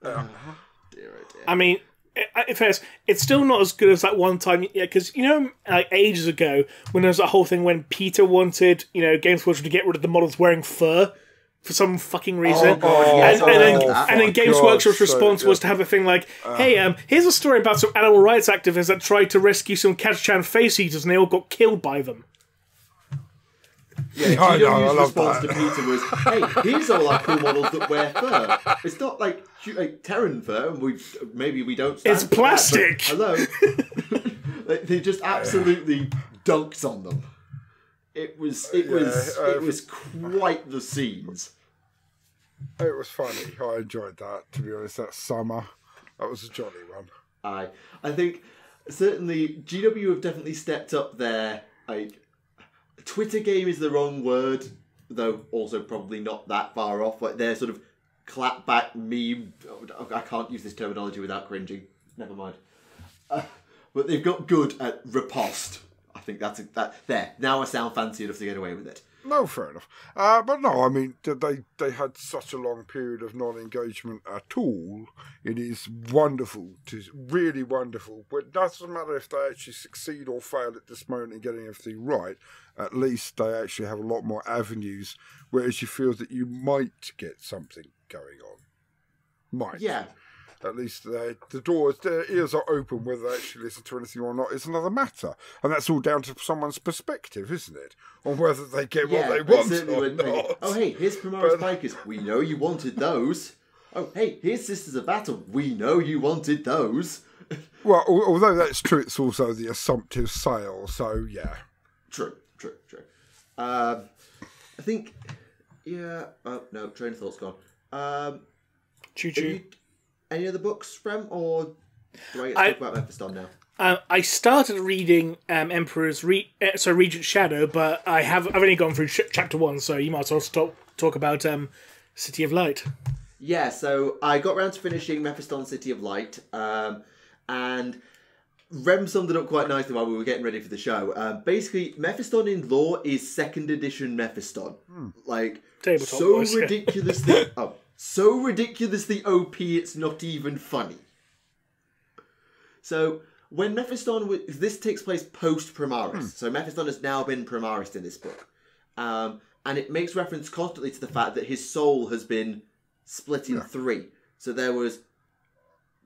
Yeah. yeah. Oh, dear, oh dear. I mean, if it's, it's still not as good as that one time, yeah, because you know, like ages ago, when there was that whole thing when PETA wanted, you know, Games Workshop to get rid of the models wearing fur for some fucking reason. Oh, God, yes. and, and, then, oh, and then Games God, Workshop's so response good. was to have a thing like, uh, "Hey, um, here's a story about some animal rights activists that tried to rescue some Catachan face eaters, and they all got killed by them." Yeah, yeah I know, response that. to PETA was, "Hey, here's all our cool models that wear fur. It's not like like Terran fur, and we maybe we don't. it's plastic. That, hello, they just absolutely dunked on them. It was it yeah, was uh, it was quite the scenes. It was funny. I enjoyed that. To be honest, that summer, that was a jolly one. I I think certainly GW have definitely stepped up there. Like Twitter game is the wrong word, though also probably not that far off. Like their sort of clapback meme. I can't use this terminology without cringing. Never mind. Uh, but they've got good at riposte I think that's a, that. There now, I sound fancy enough to get away with it. No, fair enough. Uh, but no, I mean they they had such a long period of non-engagement at all. It is wonderful, it is really wonderful. But it doesn't matter if they actually succeed or fail at this moment in getting everything right. At least they actually have a lot more avenues, whereas you feel that you might get something going on. Might. Yeah at least the doors, their ears are open. Whether they actually listen to anything or not is another matter, and that's all down to someone's perspective, isn't it? On whether they get yeah, what they want or not. oh, hey, here's Primaris Pikers. We know you wanted those. Oh, hey, here's Sisters of Battle. We know you wanted those. well, although that's true, it's also the assumptive sale. So yeah. True, true, true. Um, I think, yeah. Oh no, train of thought's gone. Um, choo choo any other books from, or do I get to I, talk about Mephiston now? Uh, I started reading um, Emperor's Re- uh, so Regent Shadow, but I have I've only gone through ch- chapter one, so you might as well talk talk about um, City of Light. Yeah, so I got around to finishing Mephiston City of Light, um, and Rem summed it up quite nicely while we were getting ready for the show. Uh, basically, Mephiston in lore is second edition Mephiston. Hmm. Like, Tabletop so voice, ridiculously. Oh, so ridiculously OP, it's not even funny. So, when Mephiston, this takes place post Primaris, hmm. so Mephiston has now been Primaris in this book, um, and it makes reference constantly to the fact that his soul has been split in yeah. three. So there was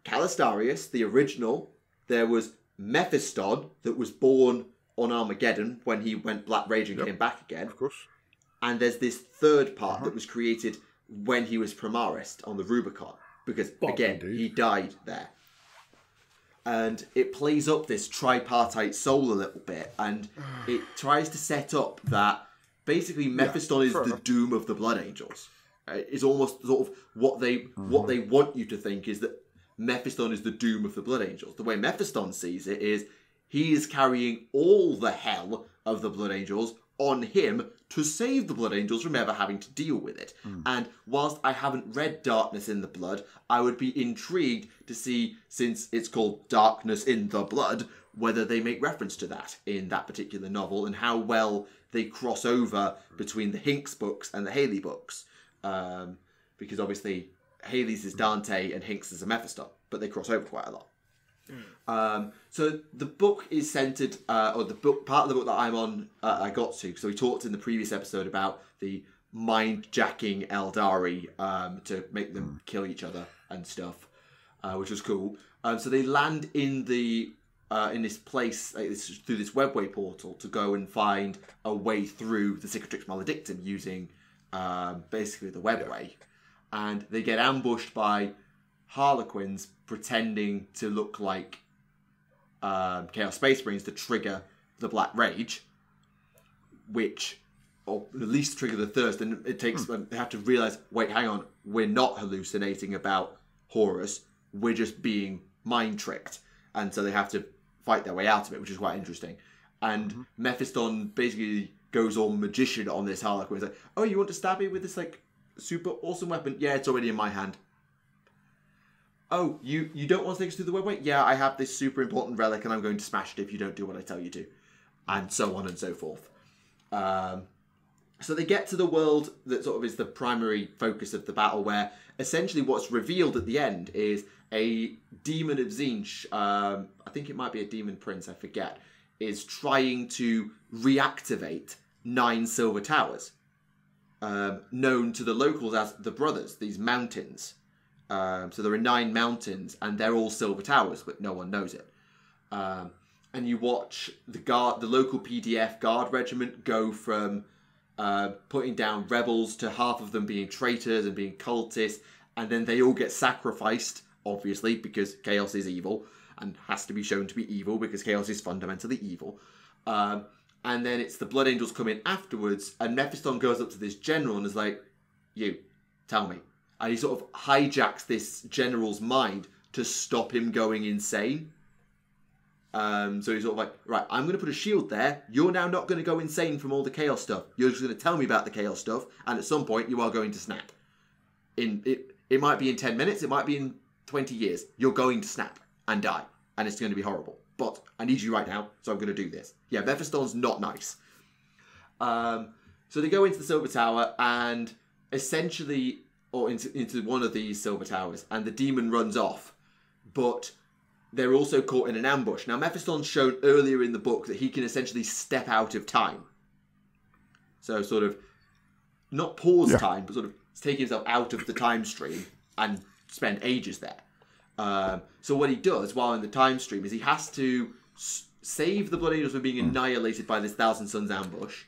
Calistarius, the original. There was Mephiston, that was born on Armageddon when he went Black Rage and yep. came back again. Of course. And there's this third part uh-huh. that was created when he was Primaris on the Rubicon. Because, again, indeed. he died there and it plays up this tripartite soul a little bit, and it tries to set up that basically Mephiston yeah, is the enough. doom of the Blood Angels. It's almost sort of what they mm-hmm. what they want you to think is that Mephiston is the doom of the Blood Angels. The way Mephiston sees it is he is carrying all the hell of the Blood Angels on him to save the Blood Angels from ever having to deal with it. Mm. And whilst I haven't read Darkness in the Blood, I would be intrigued to see, since it's called Darkness in the Blood, whether they make reference to that in that particular novel and how well they cross over between the Hinks books and the Haley books. Um, because obviously, Haley's is Dante and Hinks is a Mephiston, but they cross over quite a lot. Mm. Um, so the book is centered, uh, or the book part of the book that I'm on, uh, I got to. So we talked in the previous episode about the mind jacking Eldari um, to make them mm. kill each other and stuff, uh, which was cool. Um, so they land in the uh, in this place like this, through this webway portal to go and find a way through the Cicatrix Maledictum using um, basically the webway, and they get ambushed by Harlequins pretending to look like um, Chaos Space Marines to trigger the Black Rage, which, or at least trigger the Thirst, and it takes hmm. they have to realize, wait, hang on, we're not hallucinating about Horus, we're just being mind tricked, and so they have to fight their way out of it, which is quite interesting. And mm-hmm. Mephiston basically goes all magician on this Harlequin. He's like, "Oh, you want to stab me with this like super awesome weapon? Yeah, it's already in my hand oh, you, you don't want to take us through the webway? Yeah, I have this super important relic and I'm going to smash it if you don't do what I tell you to. And so on and so forth. Um, so they get to the world that sort of is the primary focus of the battle, where essentially what's revealed at the end is a demon of Tzeentch, um, I think it might be a demon prince, I forget, is trying to reactivate nine silver towers, um, known to the locals as the Brothers, these mountains. Um, so there are nine mountains, and they're all silver towers, but no one knows it. Um, and you watch the guard, the local PDF guard regiment, go from uh, putting down rebels to half of them being traitors and being cultists, and then they all get sacrificed, obviously, because chaos is evil and has to be shown to be evil because chaos is fundamentally evil. Um, and then it's the Blood Angels come in afterwards, and Mephiston goes up to this general and is like, "You, tell me, and he sort of hijacks this general's mind to stop him going insane. Um, so he's sort of like, right, I'm going to put a shield there. You're now not going to go insane from all the chaos stuff. You're just going to tell me about the chaos stuff, and at some point you are going to snap. In it, it might be in ten minutes, it might be in twenty years. You're going to snap and die, and it's going to be horrible. But I need you right now, so I'm going to do this. Yeah, Mephiston's not nice. Um, so they go into the Silver Tower, and essentially or into, into one of these silver towers, and the demon runs off. But they're also caught in an ambush. Now, Mephiston's shown earlier in the book that he can essentially step out of time. So, sort of, not pause yeah. time, but sort of take himself out of the time stream and spend ages there. Um, so, what he does while in the time stream is he has to s- save the Blood Angels from being mm. annihilated by this Thousand Suns ambush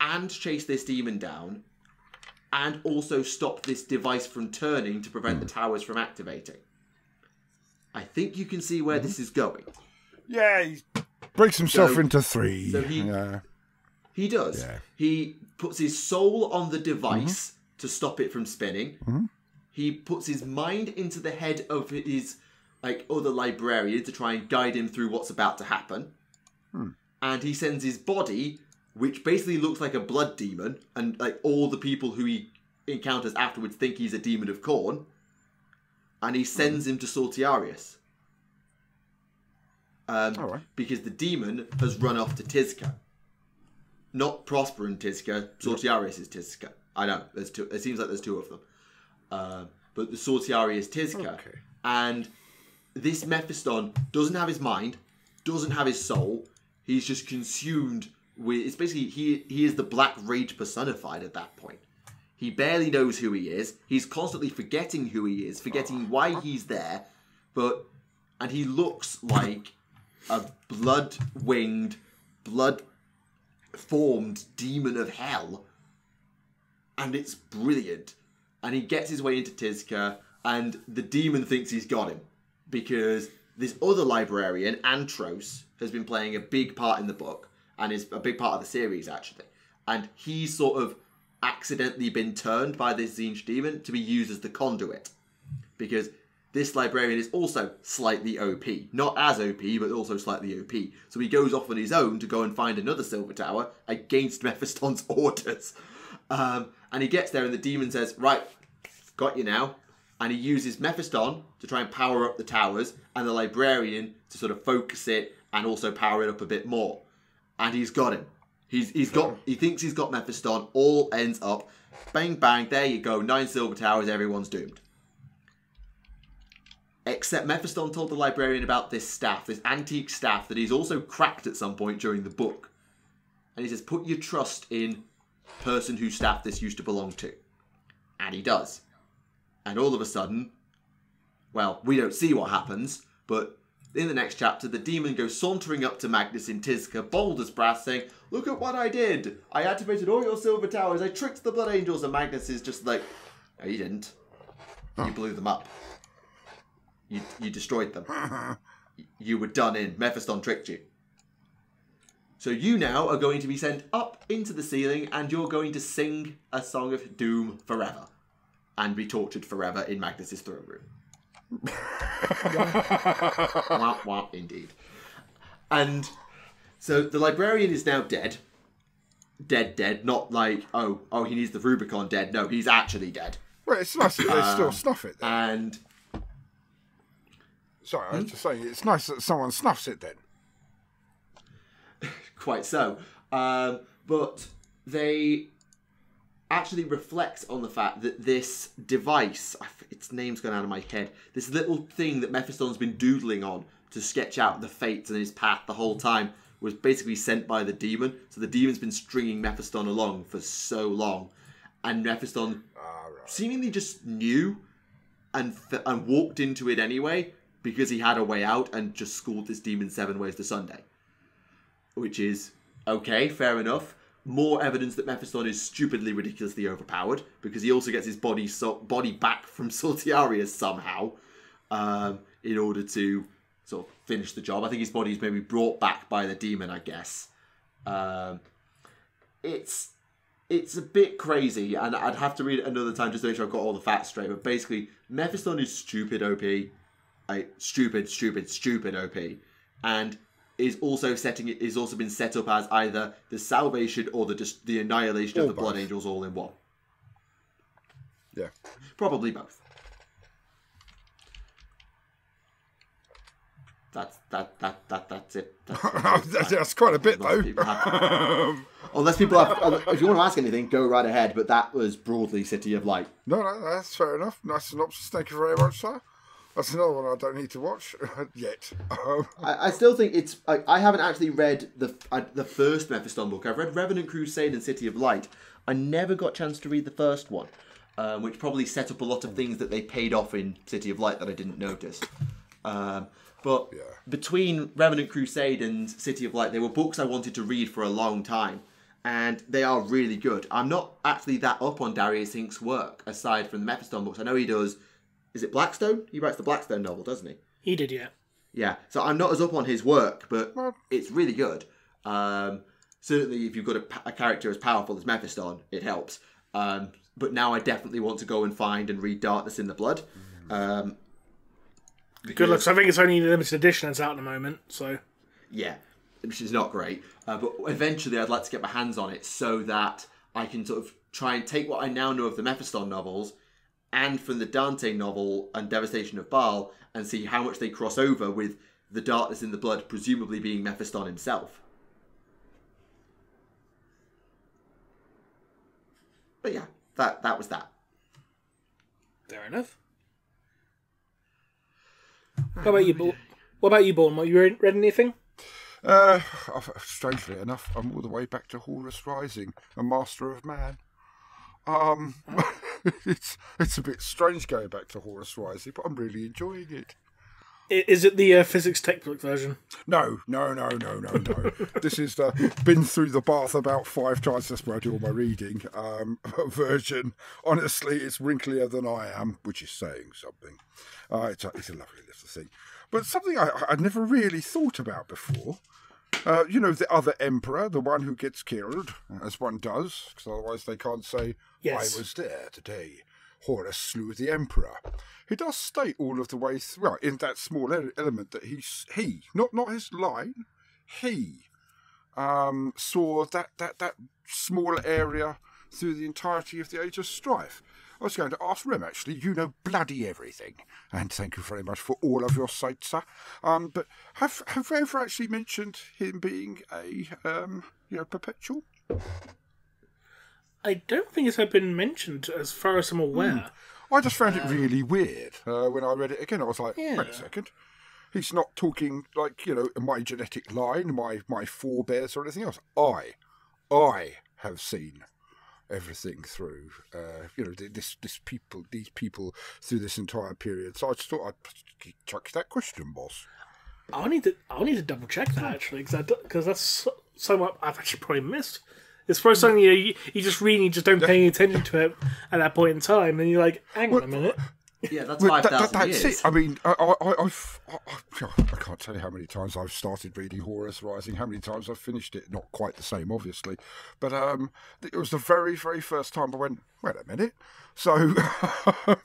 and chase this demon down and also stop this device from turning to prevent the towers from activating. I think you can see where mm-hmm. this is going. Yeah, he breaks himself so, into three. So he, yeah. he does. Yeah. He puts his soul on the device mm-hmm. to stop it from spinning. Mm-hmm. He puts his mind into the head of his like other librarian to try and guide him through what's about to happen. Hmm. And he sends his body which basically looks like a blood demon, and like all the people who he encounters afterwards think he's a demon of Khorne, and he sends him to Sortiarius. Um, Because the demon has run off to Tizca. Not Prosper and Tizca, Sortiarius is Tizca. I know, there's two. It seems like there's two of them. Uh, but the Sortiari is Tizca. Okay. And this Mephiston doesn't have his mind, doesn't have his soul. He's just consumed with. It's basically he he is the Black Rage personified at that point. He barely knows who he is. He's constantly forgetting who he is, forgetting why he's there. But and he looks like a blood winged, blood formed demon of hell. And it's brilliant. And he gets his way into Tizca, and the demon thinks he's got him because this other librarian, Antros, has been playing a big part in the book and is a big part of the series actually. And he's sort of accidentally been turned by this Tzeentch demon to be used as the conduit because this librarian is also slightly OP. Not as OP, but also slightly OP. So he goes off on his own to go and find another Silver Tower against Mephiston's orders. Um, and he gets there, and the demon says, Right, got you now and he uses Mephiston to try and power up the towers, and the librarian to sort of focus it and also power it up a bit more. And he's got him. He's he's got he thinks he's got Mephiston. All ends up, bang bang. There you go. Nine silver towers. Everyone's doomed. Except Mephiston told the librarian about this staff, this antique staff that he's also cracked at some point during the book. And he says, "Put your trust in person whose staff this used to belong to," and he does. And all of a sudden, well, we don't see what happens, but in the next chapter, the demon goes sauntering up to Magnus in Tizca, bold as brass, saying, Look at what I did! I activated all your silver towers, I tricked the Blood Angels, and Magnus is just like, No, you didn't. You blew them up. You, you destroyed them. you were done in. Mephiston tricked you. So you now are going to be sent up into the ceiling and you're going to sing a song of doom forever and be tortured forever in Magnus's throne room. Womp womp, indeed. And so the librarian is now dead. Dead, dead. Not like, oh, oh, he needs the Rubicon dead. No, he's actually dead. Well, it's nice that they um, still snuff it. Then. And sorry, I was hmm? just saying, it's nice that someone snuffs it then. Quite so. Um, but they actually reflects on the fact that this device, its name's gone out of my head, this little thing that Mephiston's been doodling on to sketch out the fates and his path the whole time, was basically sent by the demon. So the demon's been stringing Mephiston along for so long, and Mephiston right. seemingly just knew and and walked into it anyway because he had a way out and just schooled this demon seven ways to Sunday, which is okay, fair enough more evidence that Mephiston is stupidly, ridiculously overpowered because he also gets his body so- body back from Sortiarius somehow um, in order to sort of finish the job. I think his body is maybe brought back by the demon, I guess. Um, it's it's a bit crazy, and I'd have to read it another time just to make sure I've got all the facts straight. But basically, Mephiston is stupid OP, like stupid, stupid, stupid OP, and is also setting it is also been set up as either the salvation or the just the annihilation or of the both. blood angels all in one. Yeah, probably both. That's that that that that's it. That's, that's, that's quite a bit though. People have, um, unless people have, uh, if you want to ask anything, go right ahead. But that was broadly City of Light. No, no, that's fair enough. Nice synopsis. Thank you very much, sir. That's another one I don't need to watch yet. Um, I, I, still think it's. I, I haven't actually read the uh, the first Mephiston book. I've read Revenant Crusade and City of Light. I never got a chance to read the first one, um, which probably set up a lot of things that they paid off in City of Light that I didn't notice. Um, but yeah. between Revenant Crusade and City of Light, they were books I wanted to read for a long time, and they are really good. I'm not actually that up on Darius Hink's work aside from the Mephiston books. I know he does is it Blackstone? He writes the Blackstone novel, doesn't he? He did, yeah. Yeah. So I'm not as up on his work, but it's really good. Um, certainly, if you've got a, a, character as powerful as Mephiston, it helps. Um, but now I definitely want to go and find and read Darkness in the Blood. Um, Good luck. So I think it's only the limited edition that's out at the moment. So yeah, which is not great. Uh, but eventually, I'd like to get my hands on it so that I can sort of try and take what I now know of the Mephiston novels and from the Dante novel and Devastation of Baal and see how much they cross over with the darkness in the blood, presumably being Mephiston himself. But yeah, that that was that. Fair enough. What about you, What about you, Bourne? You read anything? Uh, strangely enough, I'm all the way back to Horus Rising, a Master of Man. Um, it's it's a bit strange going back to Horus Rising, but I'm really enjoying it. Is it the uh, physics textbook version? No, no, no, no, no, no. this is the been through the bath about five times. That's where I do all my reading. Um, version. Honestly, it's wrinklier than I am, which is saying something. Uh, it's, a, it's a lovely little thing, but something I, I'd never really thought about before. Uh, you know, the other emperor, the one who gets killed, as one does, because otherwise they can't say, yes. I was there today. Horus slew the emperor. He does state all of the way through, well, in that small element that he, he not, not his line, he um, saw that, that, that small area through the entirety of the Age of Strife. I was going to ask Rem, actually. You know bloody everything. And thank you very much for all of your sight, sir. Um, but have have we ever actually mentioned him being a, um, you know, perpetual? I don't think it's ever been mentioned, as far as I'm aware. Mm. I just found it really weird uh, when I read it again. I was like, yeah. wait a second. He's not talking like, you know, my genetic line, my, my forebears or anything else. I, I have seen everything through. Uh, you know, this this people, these people through this entire period. So I just thought I'd chuck that question, boss. I need to I need to double check that actually because because that's so much I've actually probably missed. It's probably something you, you, you just really just don't pay any attention to it at that point in time, and you're like, hang on a minute. Yeah, that's five thousand that, years. It. I mean, I, I, I, I, I, can't tell you how many times I've started reading Horus Rising, how many times I've finished it. Not quite the same, obviously, but um, it was the very, very first time I went. Wait a minute. So,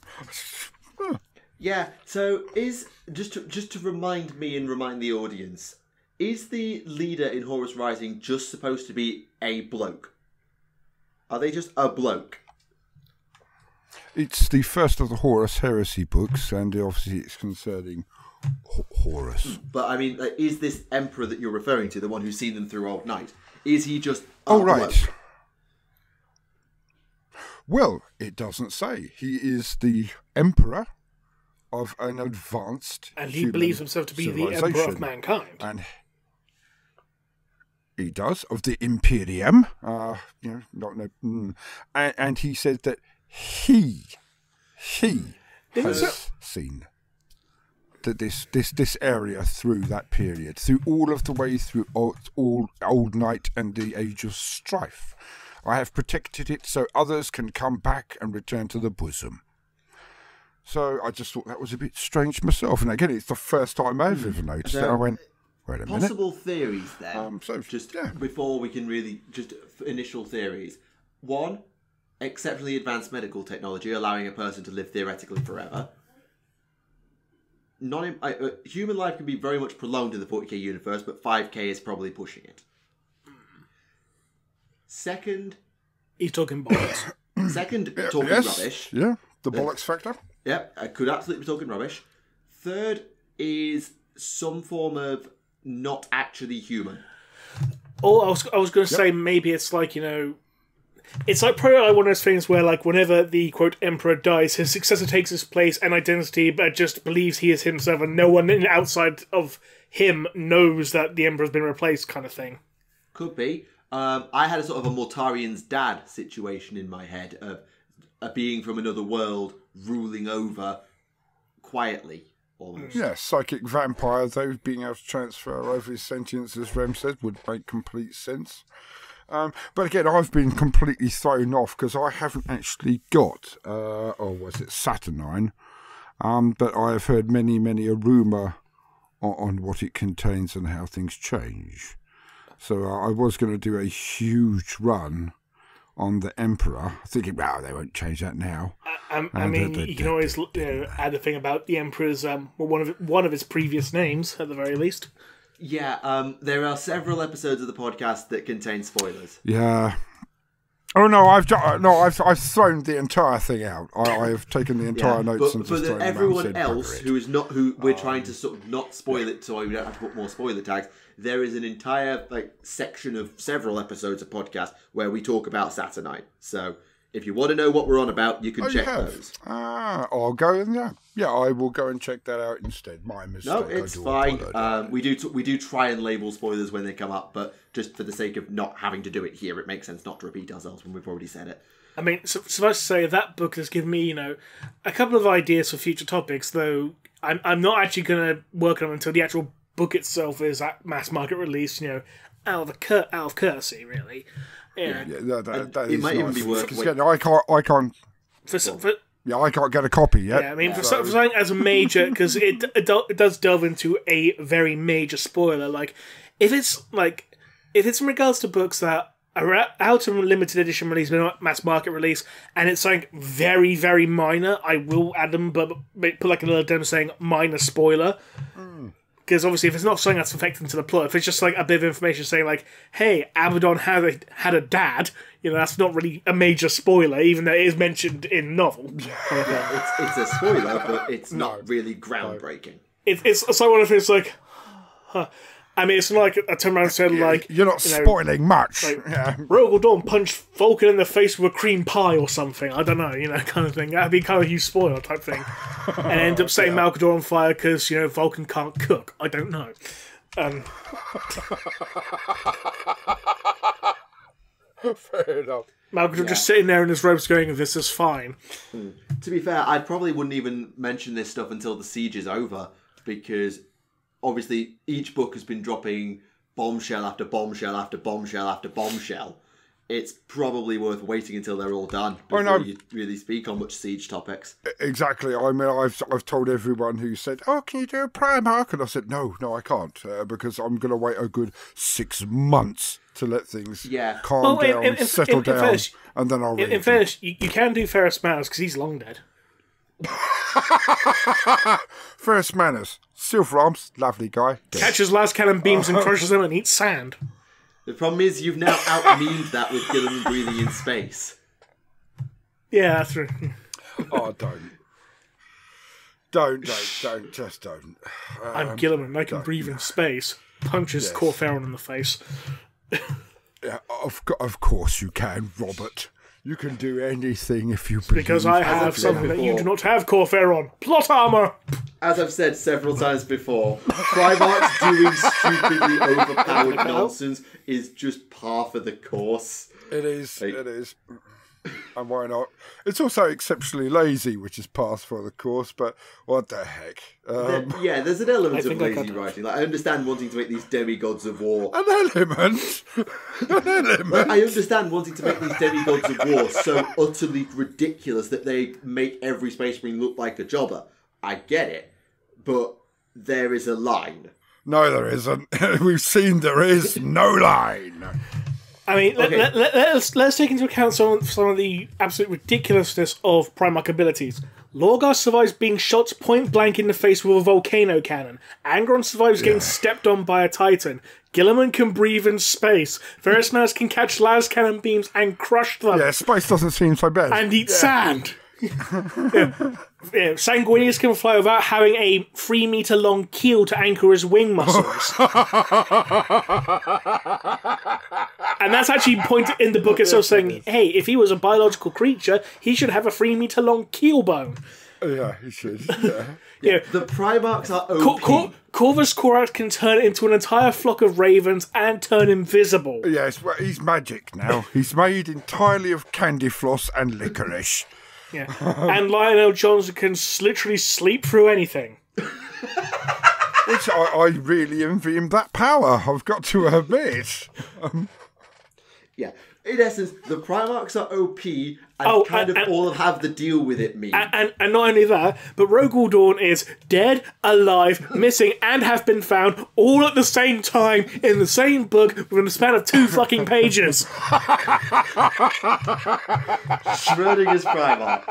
yeah. So is just to, just to remind me and remind the audience, is the leader in Horus Rising just supposed to be a bloke? Are they just a bloke? It's the first of the Horus heresy books, and obviously it's concerning Horus. Hmm, but I mean, uh, is this emperor that you're referring to the one who's seen them through Old Night? Is he just? Oh right. Well, it doesn't say. He is the emperor of an advanced, and he believes himself to be the emperor of mankind. And he does of the Imperium. Uh, you know, not no, mm, and, and he said that he, he has seen that this this this area through that period, through all of the way through old, all old night and the age of strife. I have protected it so others can come back and return to the bosom. So I just thought that was a bit strange myself. And again, it's the first time I've ever noticed so, it. I went, wait a minute. Possible theories then. Um, so just yeah. before we can really just initial theories. One, exceptionally advanced medical technology allowing a person to live theoretically forever. Non uh, human life can be very much prolonged in the 40k universe, but 5k is probably pushing it. Second, he's talking bollocks. Second, talking yes, rubbish. Yeah, the bollocks factor. Yeah, I could absolutely be talking rubbish. Third is some form of not actually human. Oh, I was I was going to yep. say maybe it's like you know it's like probably like one of those things where like whenever the quote emperor dies, his successor takes his place and identity, but just believes he is himself, and no one outside of him knows that the emperor's been replaced, kind of thing. Could be. Um, I had a sort of a Mortarion's dad situation in my head of a being from another world ruling over quietly. Almost. Yeah, psychic vampire, though, being able to transfer over his sentience, as Rem said, would make complete sense. Um, but again, I've been completely thrown off because I haven't actually got, uh, or was it Saturnine? Um, but I have heard many, many a rumour on, on, what it contains and how things change. So uh, I was going to do a huge run on the Emperor, thinking, wow, they won't change that now. I, I mean, you can always you know, add a thing about the Emperor's, um, well, one of one of his previous names, at the very least. Yeah, um, there are several episodes of the podcast that contain spoilers. Yeah. Oh no, I've no, I've I've thrown the entire thing out. I, I have taken the entire yeah, notes but, and but just everyone else who is not who we're um, trying to sort of not spoil it, so we don't have to put more spoiler tags. There is an entire like section of several episodes of podcast where we talk about Saturnine. So if you want to know what we're on about, you can oh, check you those. Ah, I'll go and yeah, yeah, I will go and check that out instead. My mistake. No, it's fine. Um, we do t- we do try and label spoilers when they come up, but just for the sake of not having to do it here, it makes sense not to repeat ourselves when we've already said it. I mean, suffice to say, that book has given me, you know, a couple of ideas for future topics. Though I'm I'm not actually going to work on them until the actual book itself is at mass market release. You know, out of the cur- out of courtesy, really. Yeah, yeah that, that, that it might nice. even be worth. Because I can't, I can't. For, for, yeah, I can't get a copy yet. Yeah, I mean, for, so. for something as a major, because it, it it does delve into a very major spoiler. Like, if it's like, if it's in regards to books that are out in limited edition release, but not mass market release, and it's something very, very minor, I will add them, but put like a little addendum saying minor spoiler. Mm because obviously if it's not something that's affecting to the plot, if it's just like a bit of information saying like, "Hey, Abaddon had a had a dad," you know, that's not really a major spoiler, even though it is mentioned in novel. yeah, it's it's a spoiler, but it's not really groundbreaking. It, it's it's like one of things like, huh, I mean, it's not like a turn around and said like you're not you know, spoiling much. Like, yeah. Rogal Dorn punched Vulcan in the face with a cream pie or something. I don't know, you know, kind of thing. That'd be kind of a huge spoiler type thing. and end up setting yeah. Malcador on fire because you know Vulcan can't cook. I don't know. Um, Fair enough. Malcolm yeah. just sitting there in his robes going, This is fine. Hmm. To be fair, I probably wouldn't even mention this stuff until the siege is over because obviously each book has been dropping bombshell after bombshell after bombshell after bombshell. It's probably worth waiting until they're all done before know. you really speak on much siege topics. Exactly. I mean, I've I've told everyone who said, "Oh, can you do a Primarch?" and I said, "No, no, I can't, uh, because I'm going to wait a good six months to let things yeah. calm well, down, in, in, settle in, down, fairness, and then I'll." In, in fairness, you, you, can do Ferrus Manus because he's long dead. Ferrus Manus, Silver Arms, lovely guy. Catches las cannon beams and crushes them and eats sand. The problem is you've now out that with Guilliman breathing in space. Yeah, that's right. oh, don't. Don't, don't, don't, just don't. Um, I'm Guilliman, I can breathe in space. Punches yes. Kor in the face. yeah, of, of course you can, Robert. You can do anything if you believe. Because I have something that you do not have, Kor Phaeron. Plot armor! As I've said several times before, Primarchs doing stupidly overpowered nonsense is just par for the course. It is. Like, it is and why not? It's also exceptionally lazy, which is passed for the course, but what the heck? Um, there, yeah, there's an element of lazy writing. Like I understand wanting to make these demigods of war. An element, an element. I understand wanting to make these demigods of war so utterly ridiculous that they make every space marine look like a jobber. I get it, but there is a line. No, there isn't. We've seen there is no line. I mean, okay. let, let, let, us let's take into account some some of the absolute ridiculousness of Primarch abilities. Lorgar survives being shot point blank in the face with a volcano cannon. Angron survives getting stepped on by a titan. Guilliman can breathe in space. Manus can catch las cannon beams and crush them. Yeah, space doesn't seem so bad. And eat yeah. sand. yeah. Yeah, Sanguinius can fly without having a three meter long keel to anchor his wing muscles. and that's actually pointed in the book itself saying, hey, if he was a biological creature, he should have a three meter long keel bone. Yeah, he should. Yeah. yeah. The Primarchs are OP. Cor- Corvus Corax can turn into an entire flock of ravens and turn invisible. Yes, well, he's magic now. he's made entirely of candy floss and licorice. Yeah. and Lionel Johnson can literally sleep through anything. Which I, I, really envy him that power, I've got to admit. Um, yeah. In essence, the Primarchs are OP and oh, kind and, of and, all have the deal with it me. And, and, and not only that, but Rogal Dorn is dead, alive, missing, and have been found all at the same time in the same book within a span of two fucking pages. Schrodinger's Primarch.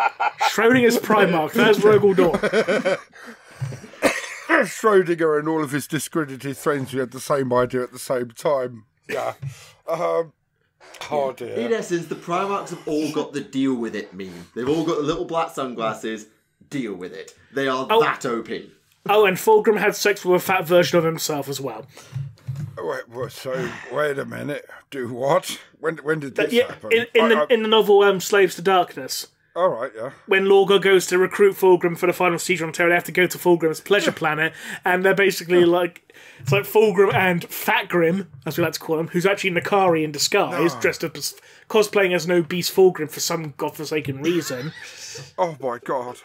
Schrodinger's Primarch. There's Rogal Dorn. Schrodinger and all of his discredited friends who had the same idea at the same time. Yeah. Um, Oh dear. In essence, the Primarchs have all got the deal with it meme. They've all got the little black sunglasses. Deal with it. They are oh. that OP. Oh, and Fulgrim had sex with a fat version of himself as well. Wait, so wait a minute. Do what? When when did this yeah, happen? In, in I, the I, in the novel um, Slaves to Darkness. All right, yeah. When Lorgar goes to recruit Fulgrim for the final siege on Terra, they have to go to Fulgrim's pleasure planet, and they're basically like it's like Fulgrim and Fat Grim, as we like to call him, who's actually Nakari in disguise, no. dressed up as cosplaying as no beast Fulgrim for some godforsaken reason. oh my god.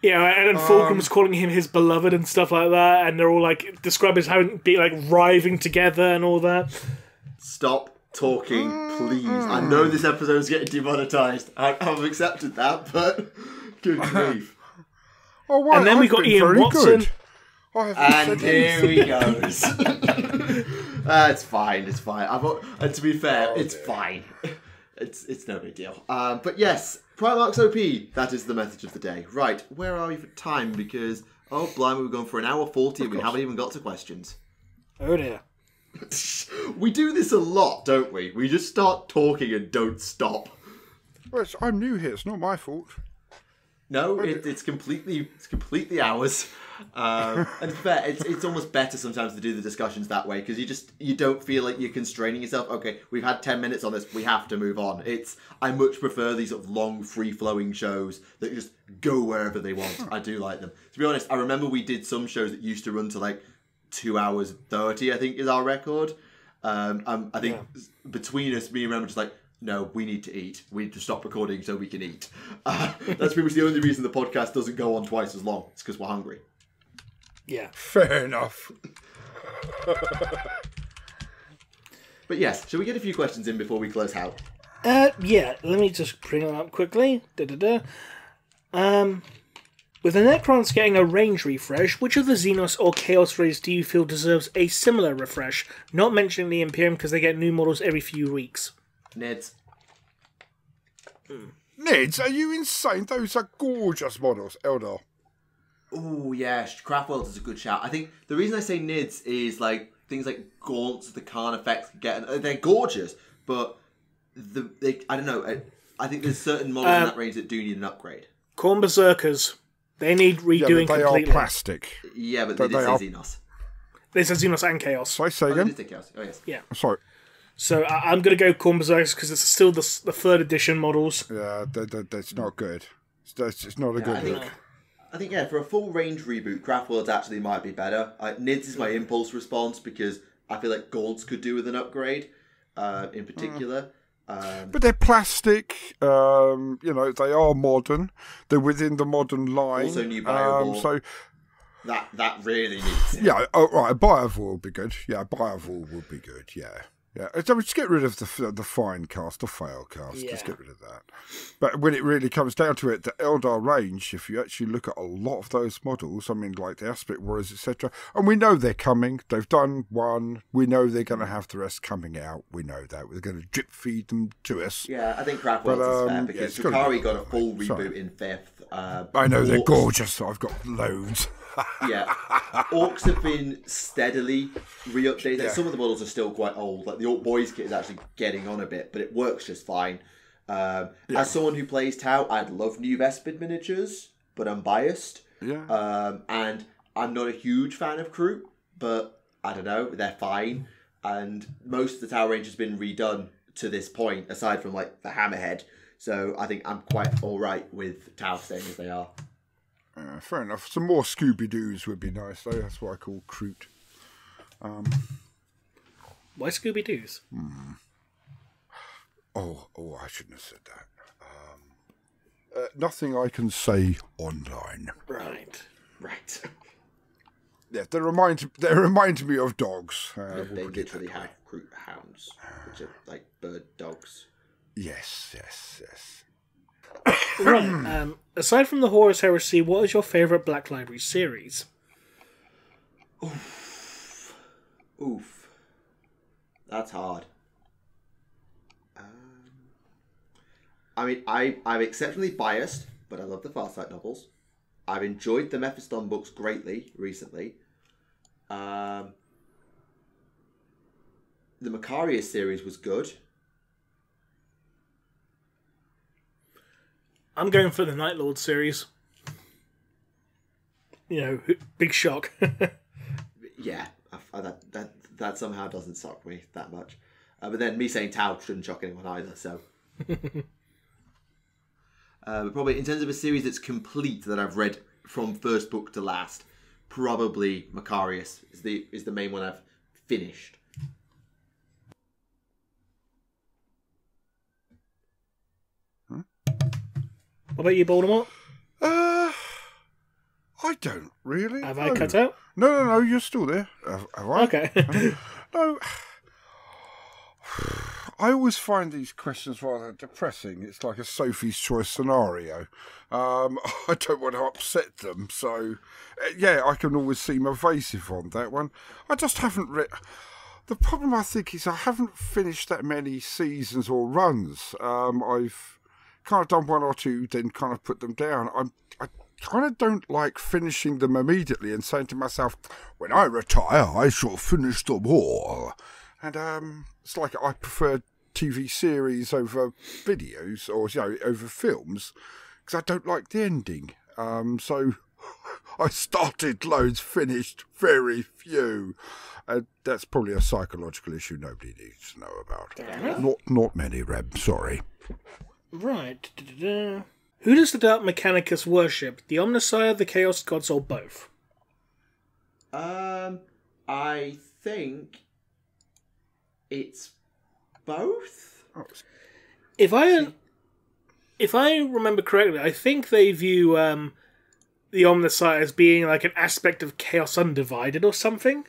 Yeah, and then Fulgrim's um, calling him his beloved and stuff like that, and they're all like described as having be like writhing together and all that. Stop talking, please. I know this episode's getting demonetized. I, have accepted that, but good grief. oh, wow, and then I've we got Ian Watson. And here he goes. That's fine. It's fine. I've, and to be fair, oh, it's dear. fine. It's it's no big deal. Um, but yes, Primarch's OP. That is the message of the day. Right, where are we for time? Because oh, blimey, we've gone for an hour forty, and we haven't even got to questions. Oh dear. we do this a lot, don't we? We just start talking and don't stop. Well, I'm new here. It's not my fault. No, it, it's completely it's completely ours. Um, and fair, it's it's almost better sometimes to do the discussions that way because you just you don't feel like you're constraining yourself. Okay, we've had ten minutes on this, we have to move on. It's I much prefer these sort of long, free flowing shows that just go wherever they want. I do like them. To be honest, I remember we did some shows that used to run to like two hours thirty. I think is our record. Um, um I think yeah. between us, me and Rem, just like no, we need to eat. We need to stop recording so we can eat. Uh, that's pretty much the only reason the podcast doesn't go on twice as long. It's because we're hungry. Yeah. Fair enough. but yes, shall we get a few questions in before we close out? Uh, yeah. Let me just bring them up quickly. Da da da. Um, with the Necrons getting a range refresh, which of the Xenos or Chaos rays do you feel deserves a similar refresh? Not mentioning the Imperium because they get new models every few weeks. Neds. Hmm. Neds, are you insane? Those are gorgeous models, Eldar. Oh yeah, Craftworld is a good shout. I think the reason I say Nids is like things like Gaunts, the Carnifex, get they're gorgeous, but the they, I don't know. I, I think there's certain models in um, that range that do need an upgrade. Khorne Berserkers, they need redoing yeah, they completely. are plastic. Yeah, but, but they, they are... Xenos. They said Xenos and Chaos. Sorry, say oh, again. Oh, yes. Yeah. Sorry. So I, am going to go Khorne Berserkers because it's still the, the third edition models. Yeah, that's not good. It's, it's not a yeah, good look. I think yeah, for a full range reboot, Craftworlds actually might be better. Nids is my impulse response because I feel like Gaunts could do with an upgrade, uh, in particular. Um, but they're plastic. Um, you know, they are modern. They're within the modern line. Also, new. Um, so that that really needs. It. Yeah. Oh, right. A Biovore would be good. Yeah, Biovore would be good. Yeah. Yeah, so just get rid of the the fine cast, the fail cast. Yeah. Just get rid of that. But when it really comes down to it, the Eldar range, if you actually look at a lot of those models, I mean, like the Aspect Warriors, etc., and we know they're coming. They've done one. We know they're going to have the rest coming out. We know that we're going to drip feed them to us. Yeah, I think Craftworlds um, is fair because yeah, got a full reboot Sorry. in fifth. Uh, I know they're gorgeous. So I've got loads yeah, orcs have been steadily re-updated. Yeah. Some of the models are still quite old. Like the Orc Boys kit is actually getting on a bit, but it works just fine. Um, yeah. As someone who plays Tau, I'd love new Vespid miniatures, but I'm biased. Yeah. Um, and I'm not a huge fan of Kroot, but I don't know, they're fine. And most of the Tau range has been redone to this point, aside from like the Hammerhead. So I think I'm quite all right with Tau staying as they are. Uh, fair enough. Some more Scooby Doo's would be nice, though. That's what I call Kroot. Um, Why Scooby Doo's? Hmm. Oh, oh, I shouldn't have said that. Um, uh, nothing I can say online. Right, right. Yeah, they remind they remind me of dogs. Uh, they literally have Kroot hounds, which are like bird dogs. Yes, yes, yes right. Um, aside from the Horus Heresy, what is your favourite Black Library series? Oof. Oof. That's hard. Um, I mean, I, I'm exceptionally biased, but I love the Farsight novels. I've enjoyed the Mephiston books greatly recently. Um, the Macarius series was good. I'm going for the Night Lord series. You know, big shock. yeah, I, that that that somehow doesn't shock me that much. Uh, but then me saying Tau shouldn't shock anyone either. So, uh, probably in terms of a series that's complete that I've read from first book to last, probably Macarius is the is the main one I've finished. What about you, Baldermort? Uh, I don't really. Have no. I cut out? No, no, no. You're still there. Have, have I? Okay. no. I always find these questions rather depressing. It's like a Sophie's Choice scenario. Um, I don't want to upset them, so uh, yeah, I can always seem evasive on that one. I just haven't read. The problem I think is I haven't finished that many seasons or runs. Um, I've kind of done one or two, then kind of put them down. I'm, I kind of don't like finishing them immediately and saying to myself, when I retire, I shall finish them all. And um, it's like I prefer TV series over videos or you know over films because I don't like the ending. Um, so I started loads, finished very few. Uh, that's probably a psychological issue nobody needs to know about. Not not many, Rem. Sorry. Right. Da-da-da. Who does the Dark Mechanicus worship? The Omnissiah, the Chaos Gods, or both? Um, I think it's both. If I if I remember correctly, I think they view um, the Omnissiah as being like an aspect of Chaos Undivided or something,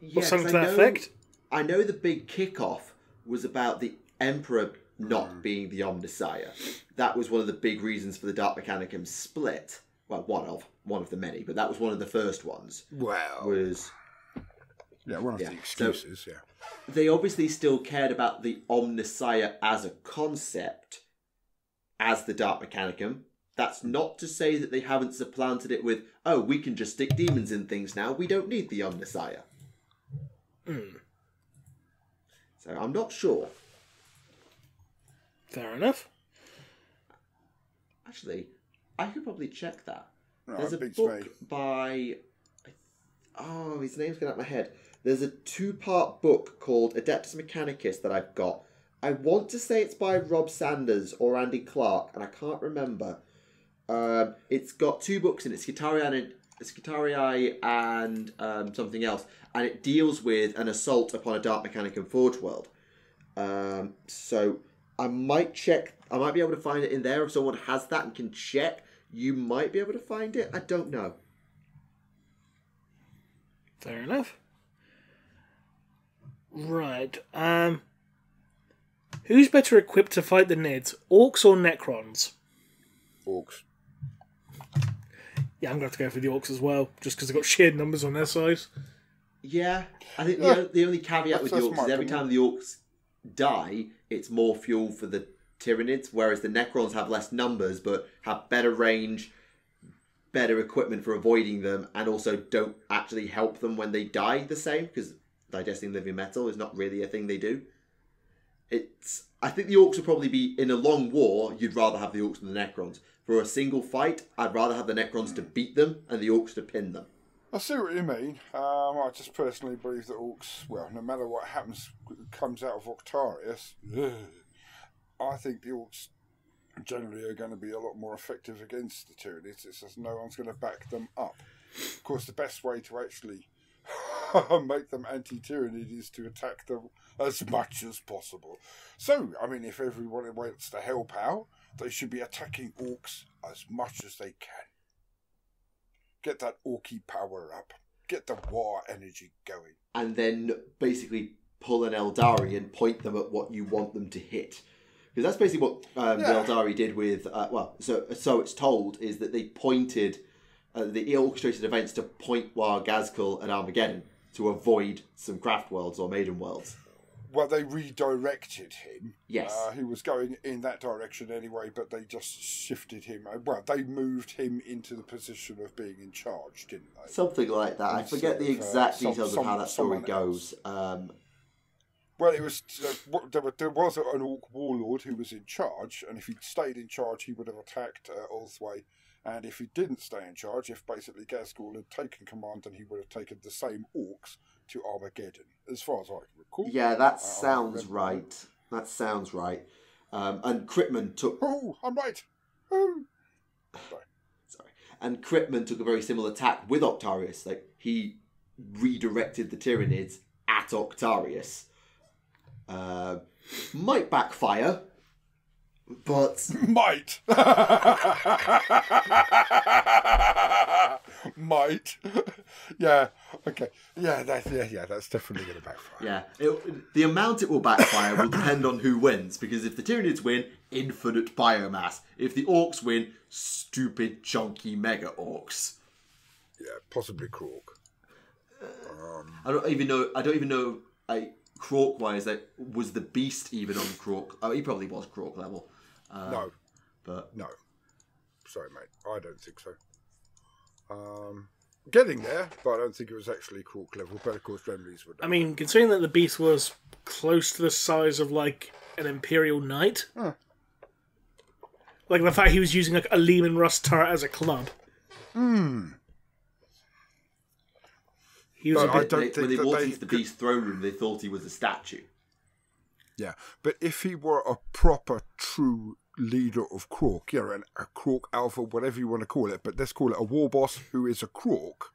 yeah, or something to that know, effect. I know the big kickoff was about the Emperor not being the Omnissiah. That was one of the big reasons for the Dark Mechanicum split. Well, one of one of the many, but that was one of the first ones. Well, was yeah, one of yeah. the excuses. So, yeah, they obviously still cared about the Omnissiah as a concept, as the Dark Mechanicum. That's not to say that they haven't supplanted it with, oh, we can just stick demons in things now. We don't need the Omnissiah. Mm. So I'm not sure. Fair enough. Actually, I could probably check that. There's a book by. Oh, his name's going out my head. There's a two part book called Adeptus Mechanicus that I've got. I want to say it's by Rob Sanders or Andy Clark, and I can't remember. Um, it's got two books in it, Skitarii and, Skitarii and um, something else, and it deals with an assault upon a Dark Mechanicum Forge world. Um, so I might check. I might be able to find it in there if someone has that and can check. You might be able to find it. I don't know. Fair enough. Right. Um. Who's better equipped to fight the Nids, orcs or Necrons? Orcs. Yeah, I'm going to have to go for the orcs as well, just because they've got shared numbers on their side. Yeah, I think yeah. The, the only caveat with the orcs is every time the orcs die, it's more fuel for the Tyranids, whereas the Necrons have less numbers but have better range, better equipment for avoiding them, and also don't actually help them when they die the same because digesting living metal is not really a thing they do. It's I think the orcs would probably be in a long war. You'd rather have the orcs than the Necrons. For a single fight, I'd rather have the Necrons to beat them and the orcs to pin them. I see what you mean. Um, I just personally believe that orcs, well, no matter what happens, comes out of Octarius, I think the orcs generally are going to be a lot more effective against the Tyranids. It's just no one's going to back them up. Of course, the best way to actually make them anti-Tyranid is to attack them as much as possible. So, I mean, if everyone wants to help out, they should be attacking orcs as much as they can. Get that Orky power up. Get the war energy going. And then basically pull an Aeldari and point them at what you want them to hit. Because that's basically what um, yeah. the Aeldari did with, uh, well, so so it's told, is that they pointed uh, the orchestrated events to point War Ghazghkull and Armageddon to avoid some craft worlds or maiden worlds well, they redirected him. Yes. Uh, he was going in that direction anyway, but they just shifted him. Uh, well, they moved him into the position of being in charge, didn't they? Something like that. Instead I forget the uh, exact of, details some, of how that story goes. Um, Well, it was uh, there, there, was an orc warlord who was in charge, and if he'd stayed in charge, he would have attacked uh, Ulthwé. And if he didn't stay in charge, if basically Ghazghkull had taken command, then he would have taken the same orcs to Armageddon, as far as I can recall. Yeah, that sounds right. That sounds right. Um, and Kryptman took. Oh, I'm right. Oh. Sorry. Sorry. And Kryptman took a very similar tack with Octarius. Like he redirected the Tyranids at Octarius. Uh, might backfire, but might might yeah okay yeah that's yeah yeah that's definitely going to backfire yeah it, the amount it will backfire will depend on who wins because if the Tyranids win infinite biomass if the orcs win stupid chunky mega orcs yeah possibly Krork um, I don't even know I don't even know I Krork wise like was the beast even on Krork oh he probably was Krork level um, no. But no. Sorry, mate. I don't think so. Um, getting there, but I don't think it was actually Krork level. But of course, remedies would. I mean, considering that the beast was close to the size of like an Imperial Knight, huh. like the fact he was using like a Leman Russ turret as a club. Hmm. He was but a bit, I don't they, think when they walked into the beast throne room, they thought he was a statue. Yeah, but if he were a proper, true leader of Krork, you know, an, a Krork Alpha, whatever you want to call it, but let's call it a war boss who is a Krork,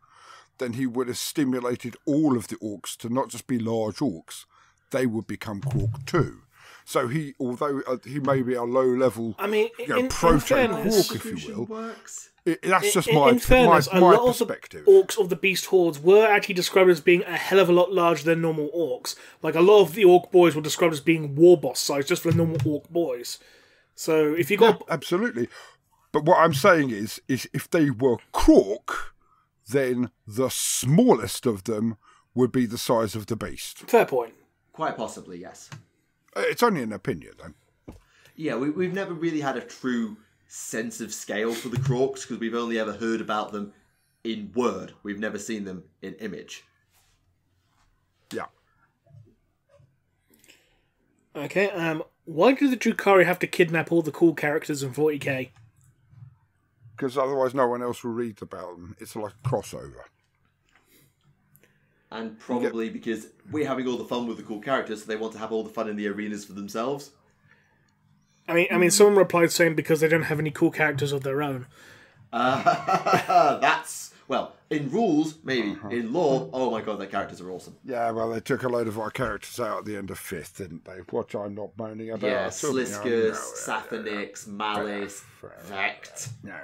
then he would have stimulated all of the orcs to not just be large orcs, they would become Krork too. So he, although uh, he may be a low level, I mean, you know, in, proto in Krork, if you will, works. It, that's just in, my, in fairness, my, my a lot perspective. of the orcs of the beast hordes were actually described as being a hell of a lot larger than normal orcs. Like a lot of the orc boys were described as being war boss size just for the normal orc boys. So if you got yeah, absolutely, but what I'm saying is, is if they were Krork, then the smallest of them would be the size of the beast. Fair point. Quite possibly, yes. Uh, it's only an opinion, though. Yeah, we, we've never really had a true sense of scale for the Krorks because we've only ever heard about them in word. We've never seen them in image. Yeah. Okay. Um. Why do the Drukhari have to kidnap all the cool characters in 40k? Because otherwise, no one else will read about them. It's like a crossover. And probably get... because we're having all the fun with the cool characters, so they want to have all the fun in the arenas for themselves. I mean, I mean, someone replied saying because they don't have any cool characters of their own. Uh, that's well in rules, maybe uh-huh. in lore. Oh my god, their characters are awesome. Yeah, well, they took a load of our characters out at the end of fifth, didn't they? What I'm not moaning about. Yeah, Sliscus, Sathonyx, Malys, Vect. No, no,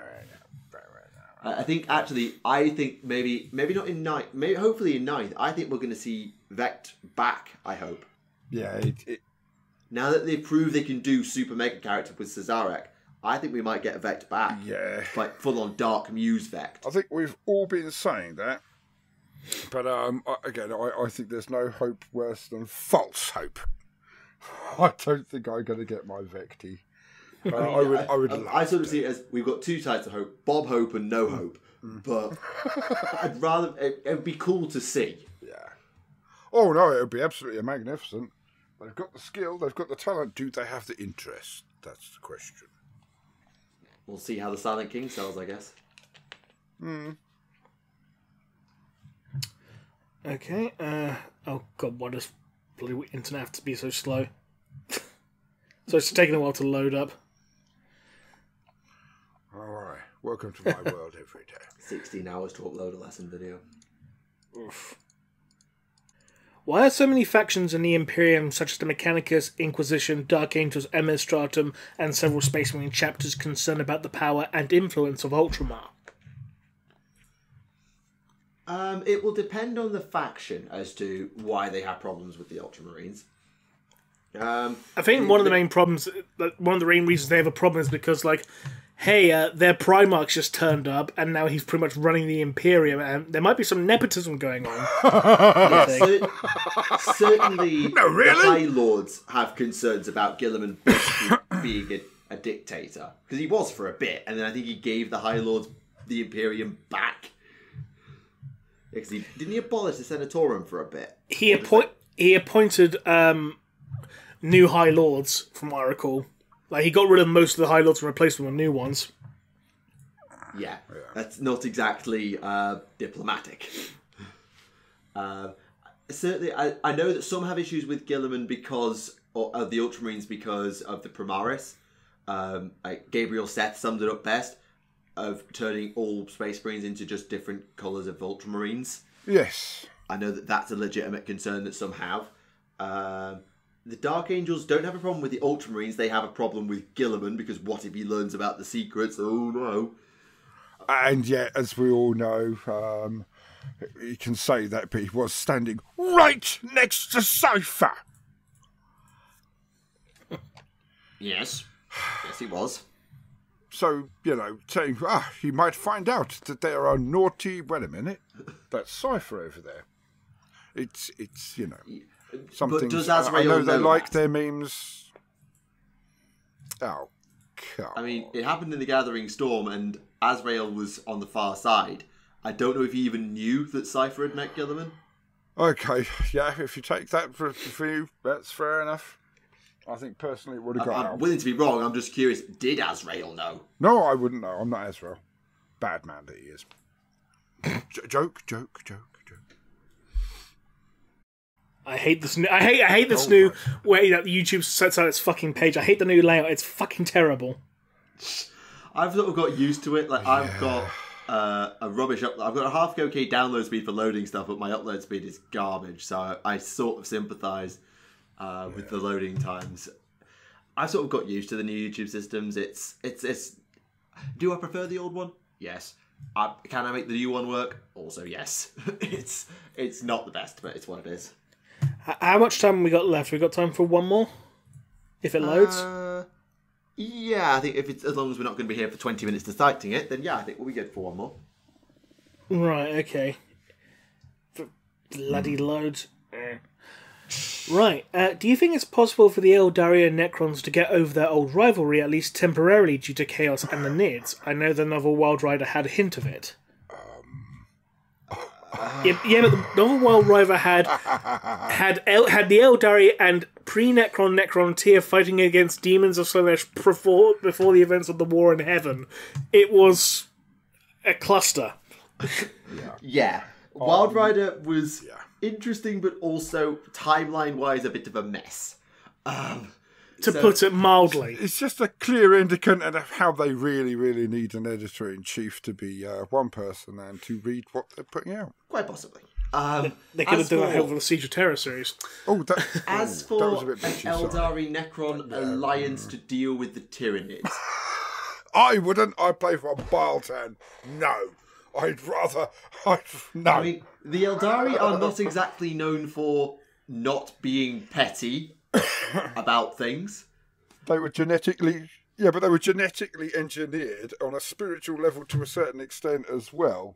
I think actually, I think maybe maybe not in ninth, maybe hopefully in ninth. I think we're going to see Vect back. I hope. Yeah, it, it, now that they've proved they can do super mega character with Szarekh, I think we might get Vect back. Yeah. Like full on Dark Muse Vect. I think we've all been saying that. But um, again, I, I think there's no hope worse than false hope. I don't think I'm going to get my Vecti. Uh, I, mean, I, would. I, would. I, I sort of see it as we've got two types of hope: Bob Hope and No Hope. Mm. But I'd rather it would be cool to see. Yeah. Oh no, it would be absolutely magnificent. They've got the skill, they've got the talent. Do they have the interest? That's the question. We'll see how the Silent King sells, I guess. Hmm. Okay. Uh, oh god, why does blue internet have to be so slow? so it's taking a while to load up. All right. Welcome to my world every day. 16 hours to upload a lesson video. Oof. Why are so many factions in the Imperium, such as the Mechanicus, Inquisition, Dark Angels, Stratum, and several Space Marine chapters, concerned about the power and influence of Ultramar? Um, it will depend on the faction as to why they have problems with the Ultramarines. Um, I think one of the main problems, one of the main reasons they have a problem is because, like, hey, uh, their Primarch's just turned up, and now he's pretty much running the Imperium, and there might be some nepotism going on. yeah, cer- certainly, no, really? the High Lords have concerns about Guilliman being a, a dictator because he was for a bit, and then I think he gave the High Lords the Imperium back. Because he didn't he abolish the Senatorum for a bit. He appoint he appointed um, new High Lords, from what I recall. Like he got rid of most of the High Lords and replaced them with new ones. Yeah, that's not exactly uh, diplomatic. Uh, certainly, I, I know that some have issues with Guilliman because of the Ultramarines because of the Primaris. Um, like Gabriel Seth summed it up best of turning all Space Marines into just different colours of Ultramarines. Yes. I know that that's a legitimate concern that some have. Um, the Dark Angels don't have a problem with the Ultramarines. They have a problem with Guilliman because what if he learns about the secrets? Oh no. And yet, as we all know, um, you can say that, but he was standing right next to Cypher. yes. Yes, he was. So, you know, saying, ah, he might find out that there are naughty. Wait a minute. That's Cypher over there. It's, it's you know, something. But does Azrael I know they know like that? their memes. Oh, God. I mean, it happened in the Gathering Storm, and Azrael was on the far side. I don't know if he even knew that Cypher had met Guilliman. Okay, yeah, if you take that for, for you, that's fair enough. I think personally it would have got I'm, I'm willing to be wrong. I'm just curious. Did Azrael know? No, I wouldn't know. I'm not Azrael. Bad man that he is. J- joke, joke, joke. I hate this new. I hate. I hate this oh, new right. way that YouTube sets out its fucking page. I hate the new layout. It's fucking terrible. I've sort of got used to it. Like yeah. I've got uh, a rubbish up. I've got a half okay download speed for loading stuff, but my upload speed is garbage. So I, I sort of sympathise uh, with the loading times. I've sort of got used to the new YouTube systems. It's it's it's. Do I prefer the old one? Yes. I, can I make the new one work? Also, yes. it's it's not the best, but it's what it is. How much time we got left? We got time for one more, if it loads. Uh, yeah, I think if it's as long as we're not going to be here for twenty minutes deciding it, then yeah, I think we'll be good for one more. Right. Okay. Bloody loads. Right. Uh, do you think it's possible for the Aeldari and Necrons to get over their old rivalry, at least temporarily, due to Chaos and the Nids? I know the novel Wild Rider had a hint of it. Yeah, yeah, but the novel Wild Rider had had El, had the Aeldari and pre-Necron Necrontyr fighting against demons of Slaanesh before before the events of the War in Heaven. It was a cluster. yeah. yeah. Wild um, Rider was yeah interesting, but also timeline wise a bit of a mess. Um, to so, put it mildly, it's just a clear indicator of how they really, really need an editor in chief to be uh, one person and to read what they're putting out. Quite possibly. Um, they could have done a hell of a Siege of Terra series. Oh, that, as oh, for an Aeldari Necron yeah. alliance to deal with the Tyranids, I wouldn't. I'd play for Biel-Tan. No, I'd rather. I'd, no. I mean, the Aeldari are not exactly known for not being petty about things. They were genetically. Yeah, but they were genetically engineered on a spiritual level to a certain extent as well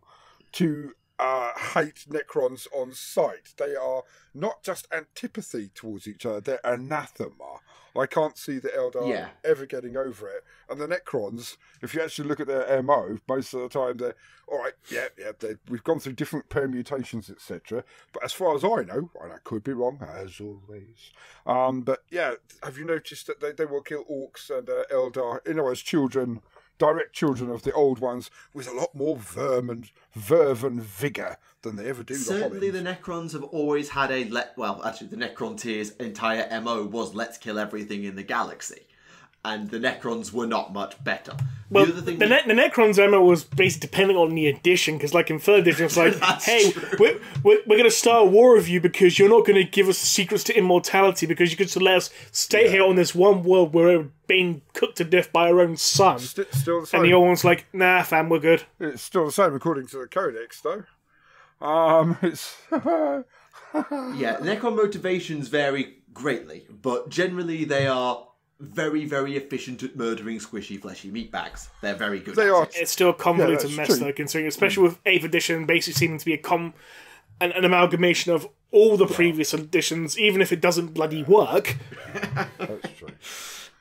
to uh, hate Necrons on sight. They are not just antipathy towards each other, they're anathema. I can't see the Eldar yeah. ever getting over it. And the Necrons, if you actually look at their MO, most of the time they're all right. Yeah, yeah. We've gone through different permutations, etc. But as far as I know, and I could be wrong as always. Um, but yeah, have you noticed that they, they will kill orcs and uh, Eldar, you know, as children? Direct children of the old ones with a lot more verve and verve and vigor than they ever do. Certainly, the, the Necrons have always had a let. Well, actually, the Necrontyr's entire mo was let's kill everything in the galaxy and the Necrons were not much better. Well, the, the, ne- the Necrons ammo was basically depending on the edition, because like in third edition, it's like, hey, we're, we're, we're going to start a war with you because you're not going to give us the secrets to immortality because you could just let us stay yeah. here on this one world where we're being cooked to death by our own son. St- still the same. And the old one's like, nah, fam, we're good. It's still the same according to the Codex, though. Um, it's. yeah, Necron motivations vary greatly, but generally they are very, very efficient at murdering squishy, fleshy meat bags. They're very good. They are. It. It's still a convoluted yeah, mess, true. though, considering, especially mm. with Eighth Edition, basically seeming to be a com, an, an amalgamation of all the yeah. previous editions, even if it doesn't bloody work. That's true.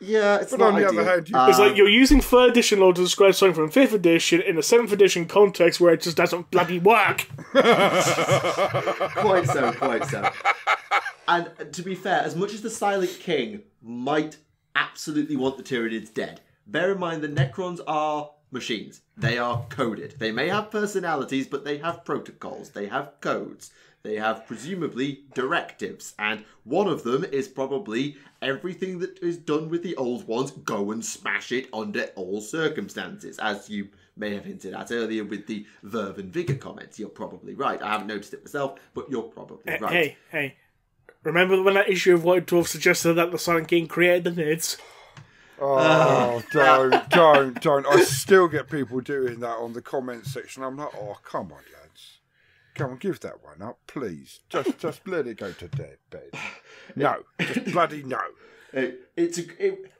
Yeah, it's but on the ideal. other hand, you... it's like um, you're using third edition lore to describe something from fifth edition in a seventh edition context where it just doesn't bloody work. quite so, quite so. and to be fair, as much as the Silent King might absolutely want the Tyranids dead, bear in mind the Necrons are machines. They are coded. They may have personalities, but they have protocols. They have codes. They have presumably directives, and one of them is probably everything that is done with the old ones, go and smash it under all circumstances, as you may have hinted at earlier with the verve and vigor comments. You're probably right. I haven't noticed it myself, but you're probably uh, right. Hey, hey. Remember when that issue of White Dwarf suggested that the Silent King created the Nids? Oh, don't, don't, don't. I still get people doing that on the comment section. I'm like, oh, come on, lads. Come on, give that one up, please. Just just let it go to dead bed. No, just bloody no. It, it's a, it,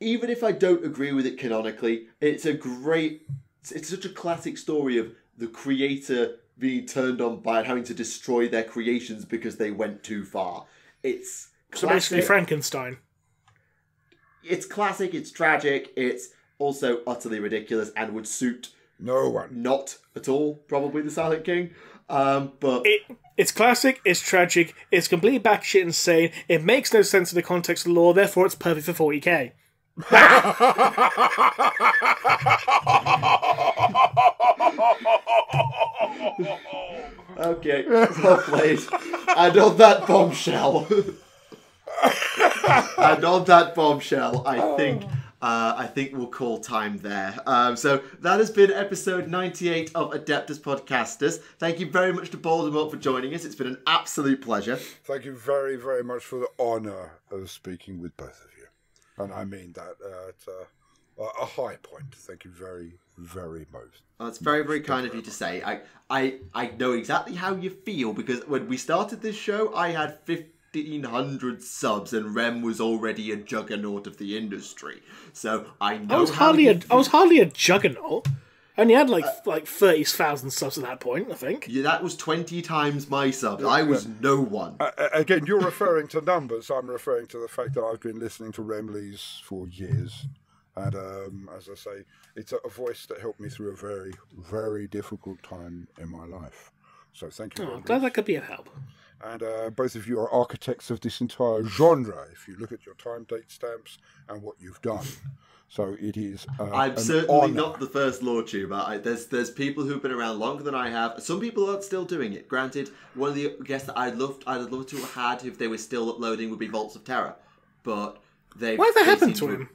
even if I don't agree with it canonically, it's a great. It's such a classic story of the creator being turned on by having to destroy their creations because they went too far. It's classic. so basically Frankenstein it's classic, it's tragic, it's also utterly ridiculous and would suit no one. Not at all, probably the Silent King. Um, but it, it's classic, it's tragic, it's completely batshit insane. It makes no sense in the context of the law, therefore it's perfect for 40k. well played. And on that bombshell. and on that bombshell, I oh. think uh, I think we'll call time there. Um, so that has been episode 98 of Adeptus Podcastus. Thank you very much to Baldermort for joining us. It's been an absolute pleasure. Thank you very, very much for the honour of speaking with both of you. And I mean that at uh, a high point. Thank you very, very much. Well, it's very, very kind of you to say. I, I, I know exactly how you feel because when we started this show, I had 1500 subs and Rem was already a juggernaut of the industry. So I know I was hardly a I was hardly a juggernaut. I only had like uh, like thirty thousand subs at that point, I think. Yeah, that was twenty times my subs. I was no one. Uh, again, you're referring to numbers. I'm referring to the fact that I've been listening to Remleiz for years, and um, as I say, it's a, voice that helped me through a very, very difficult time in my life. So thank you. Oh, glad that could be of help and uh, both of you are architects of this entire genre. If you look at your time date stamps and what you've done, so it is. Uh, I'm certainly honor. not the first Lord tuber. I, there's there's people who've been around longer than I have. Some people are still doing it. Granted, one of the guests that I'd loved I'd love to have had if they were still uploading would be Vaults of Terra, but they. What ever happened to him?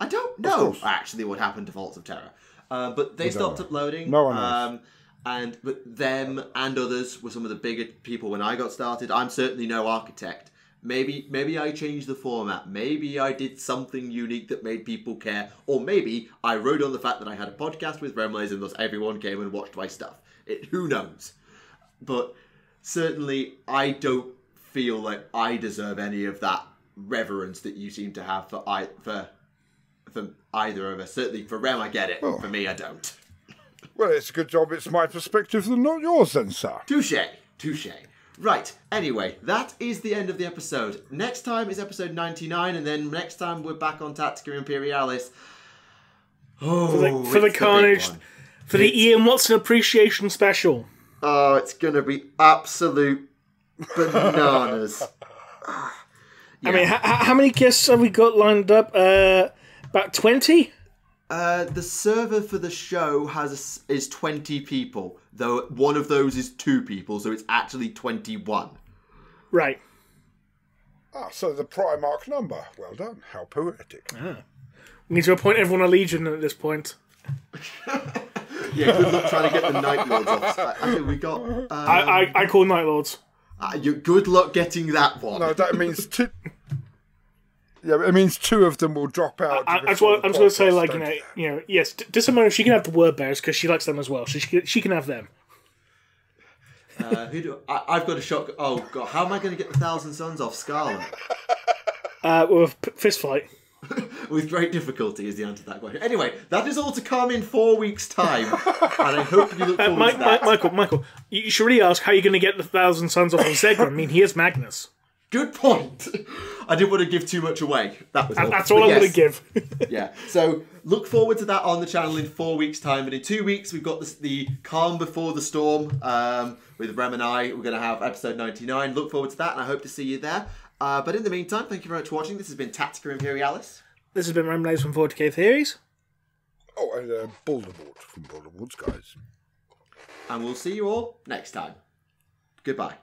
I don't know actually what happened to Vaults of Terra, uh, but they stopped uploading. No one knows. Um, and but them and others were some of the bigger people when I got started. I'm certainly no architect. Maybe maybe I changed the format. Maybe I did something unique that made people care, or maybe I rode on the fact that I had a podcast with Remleiz and thus everyone came and watched my stuff. It who knows, but certainly I don't feel like I deserve any of that reverence that you seem to have for I for for either of us. Certainly for Rem, I get it. Oh. For me, I don't. Well, it's a good job it's my perspective and not yours, then, sir. Touche, touche. Right, anyway, that is the end of the episode. Next time is episode 99, and then next time we're back on Tactica Imperialis. Oh, for the, for the Carnage, for the Ian Watson Appreciation Special. Oh, it's going to be absolute bananas. yeah. I mean, h- how many guests have we got lined up? Uh, about 20? Uh, the server for the show has is 20 people, though one of those is two people, so it's actually 21. Right. Ah, so the Primarch number. Well done. How poetic. Ah. We need to appoint everyone a legion at this point. yeah, good luck trying to get the Night Lords off. I, I think we got. Um, I, I, I call Night Lords. Uh, you, good luck getting that one. No, that means two. Yeah, it means two of them will drop out. I, I, am just going to say, like you know, you know, yes, Dissimona, she can have the Word Bearers because she likes them as well. So she can, she can have them. Uh, who do I, have got a shock? Oh god, how am I going to get the Thousand Sons off Scarlet? Uh, with fist fight. with great difficulty is the answer to that question. Anyway, that is all to come in four weeks' time, and I hope you look uh, forward uh, Mike, to that. Michael, Michael, you should really ask how you're going to get the Thousand Sons off of Zegra. I mean, he is Magnus. Good point. I didn't want to give too much away. That was all. That's all But I'm yes. going to give. yeah. So look forward to that on the channel in four weeks' time. And in two weeks, we've got this, the calm before the storm um, with Rem and I. We're going to have episode 99. Look forward to that, and I hope to see you there. Uh, but in the meantime, thank you very much for watching. This has been Tactica Imperialis. this has been Remleiz from 40k Theories. Oh, and uh, Baldermort from Baldermort's, guys. And we'll see you all next time. Goodbye.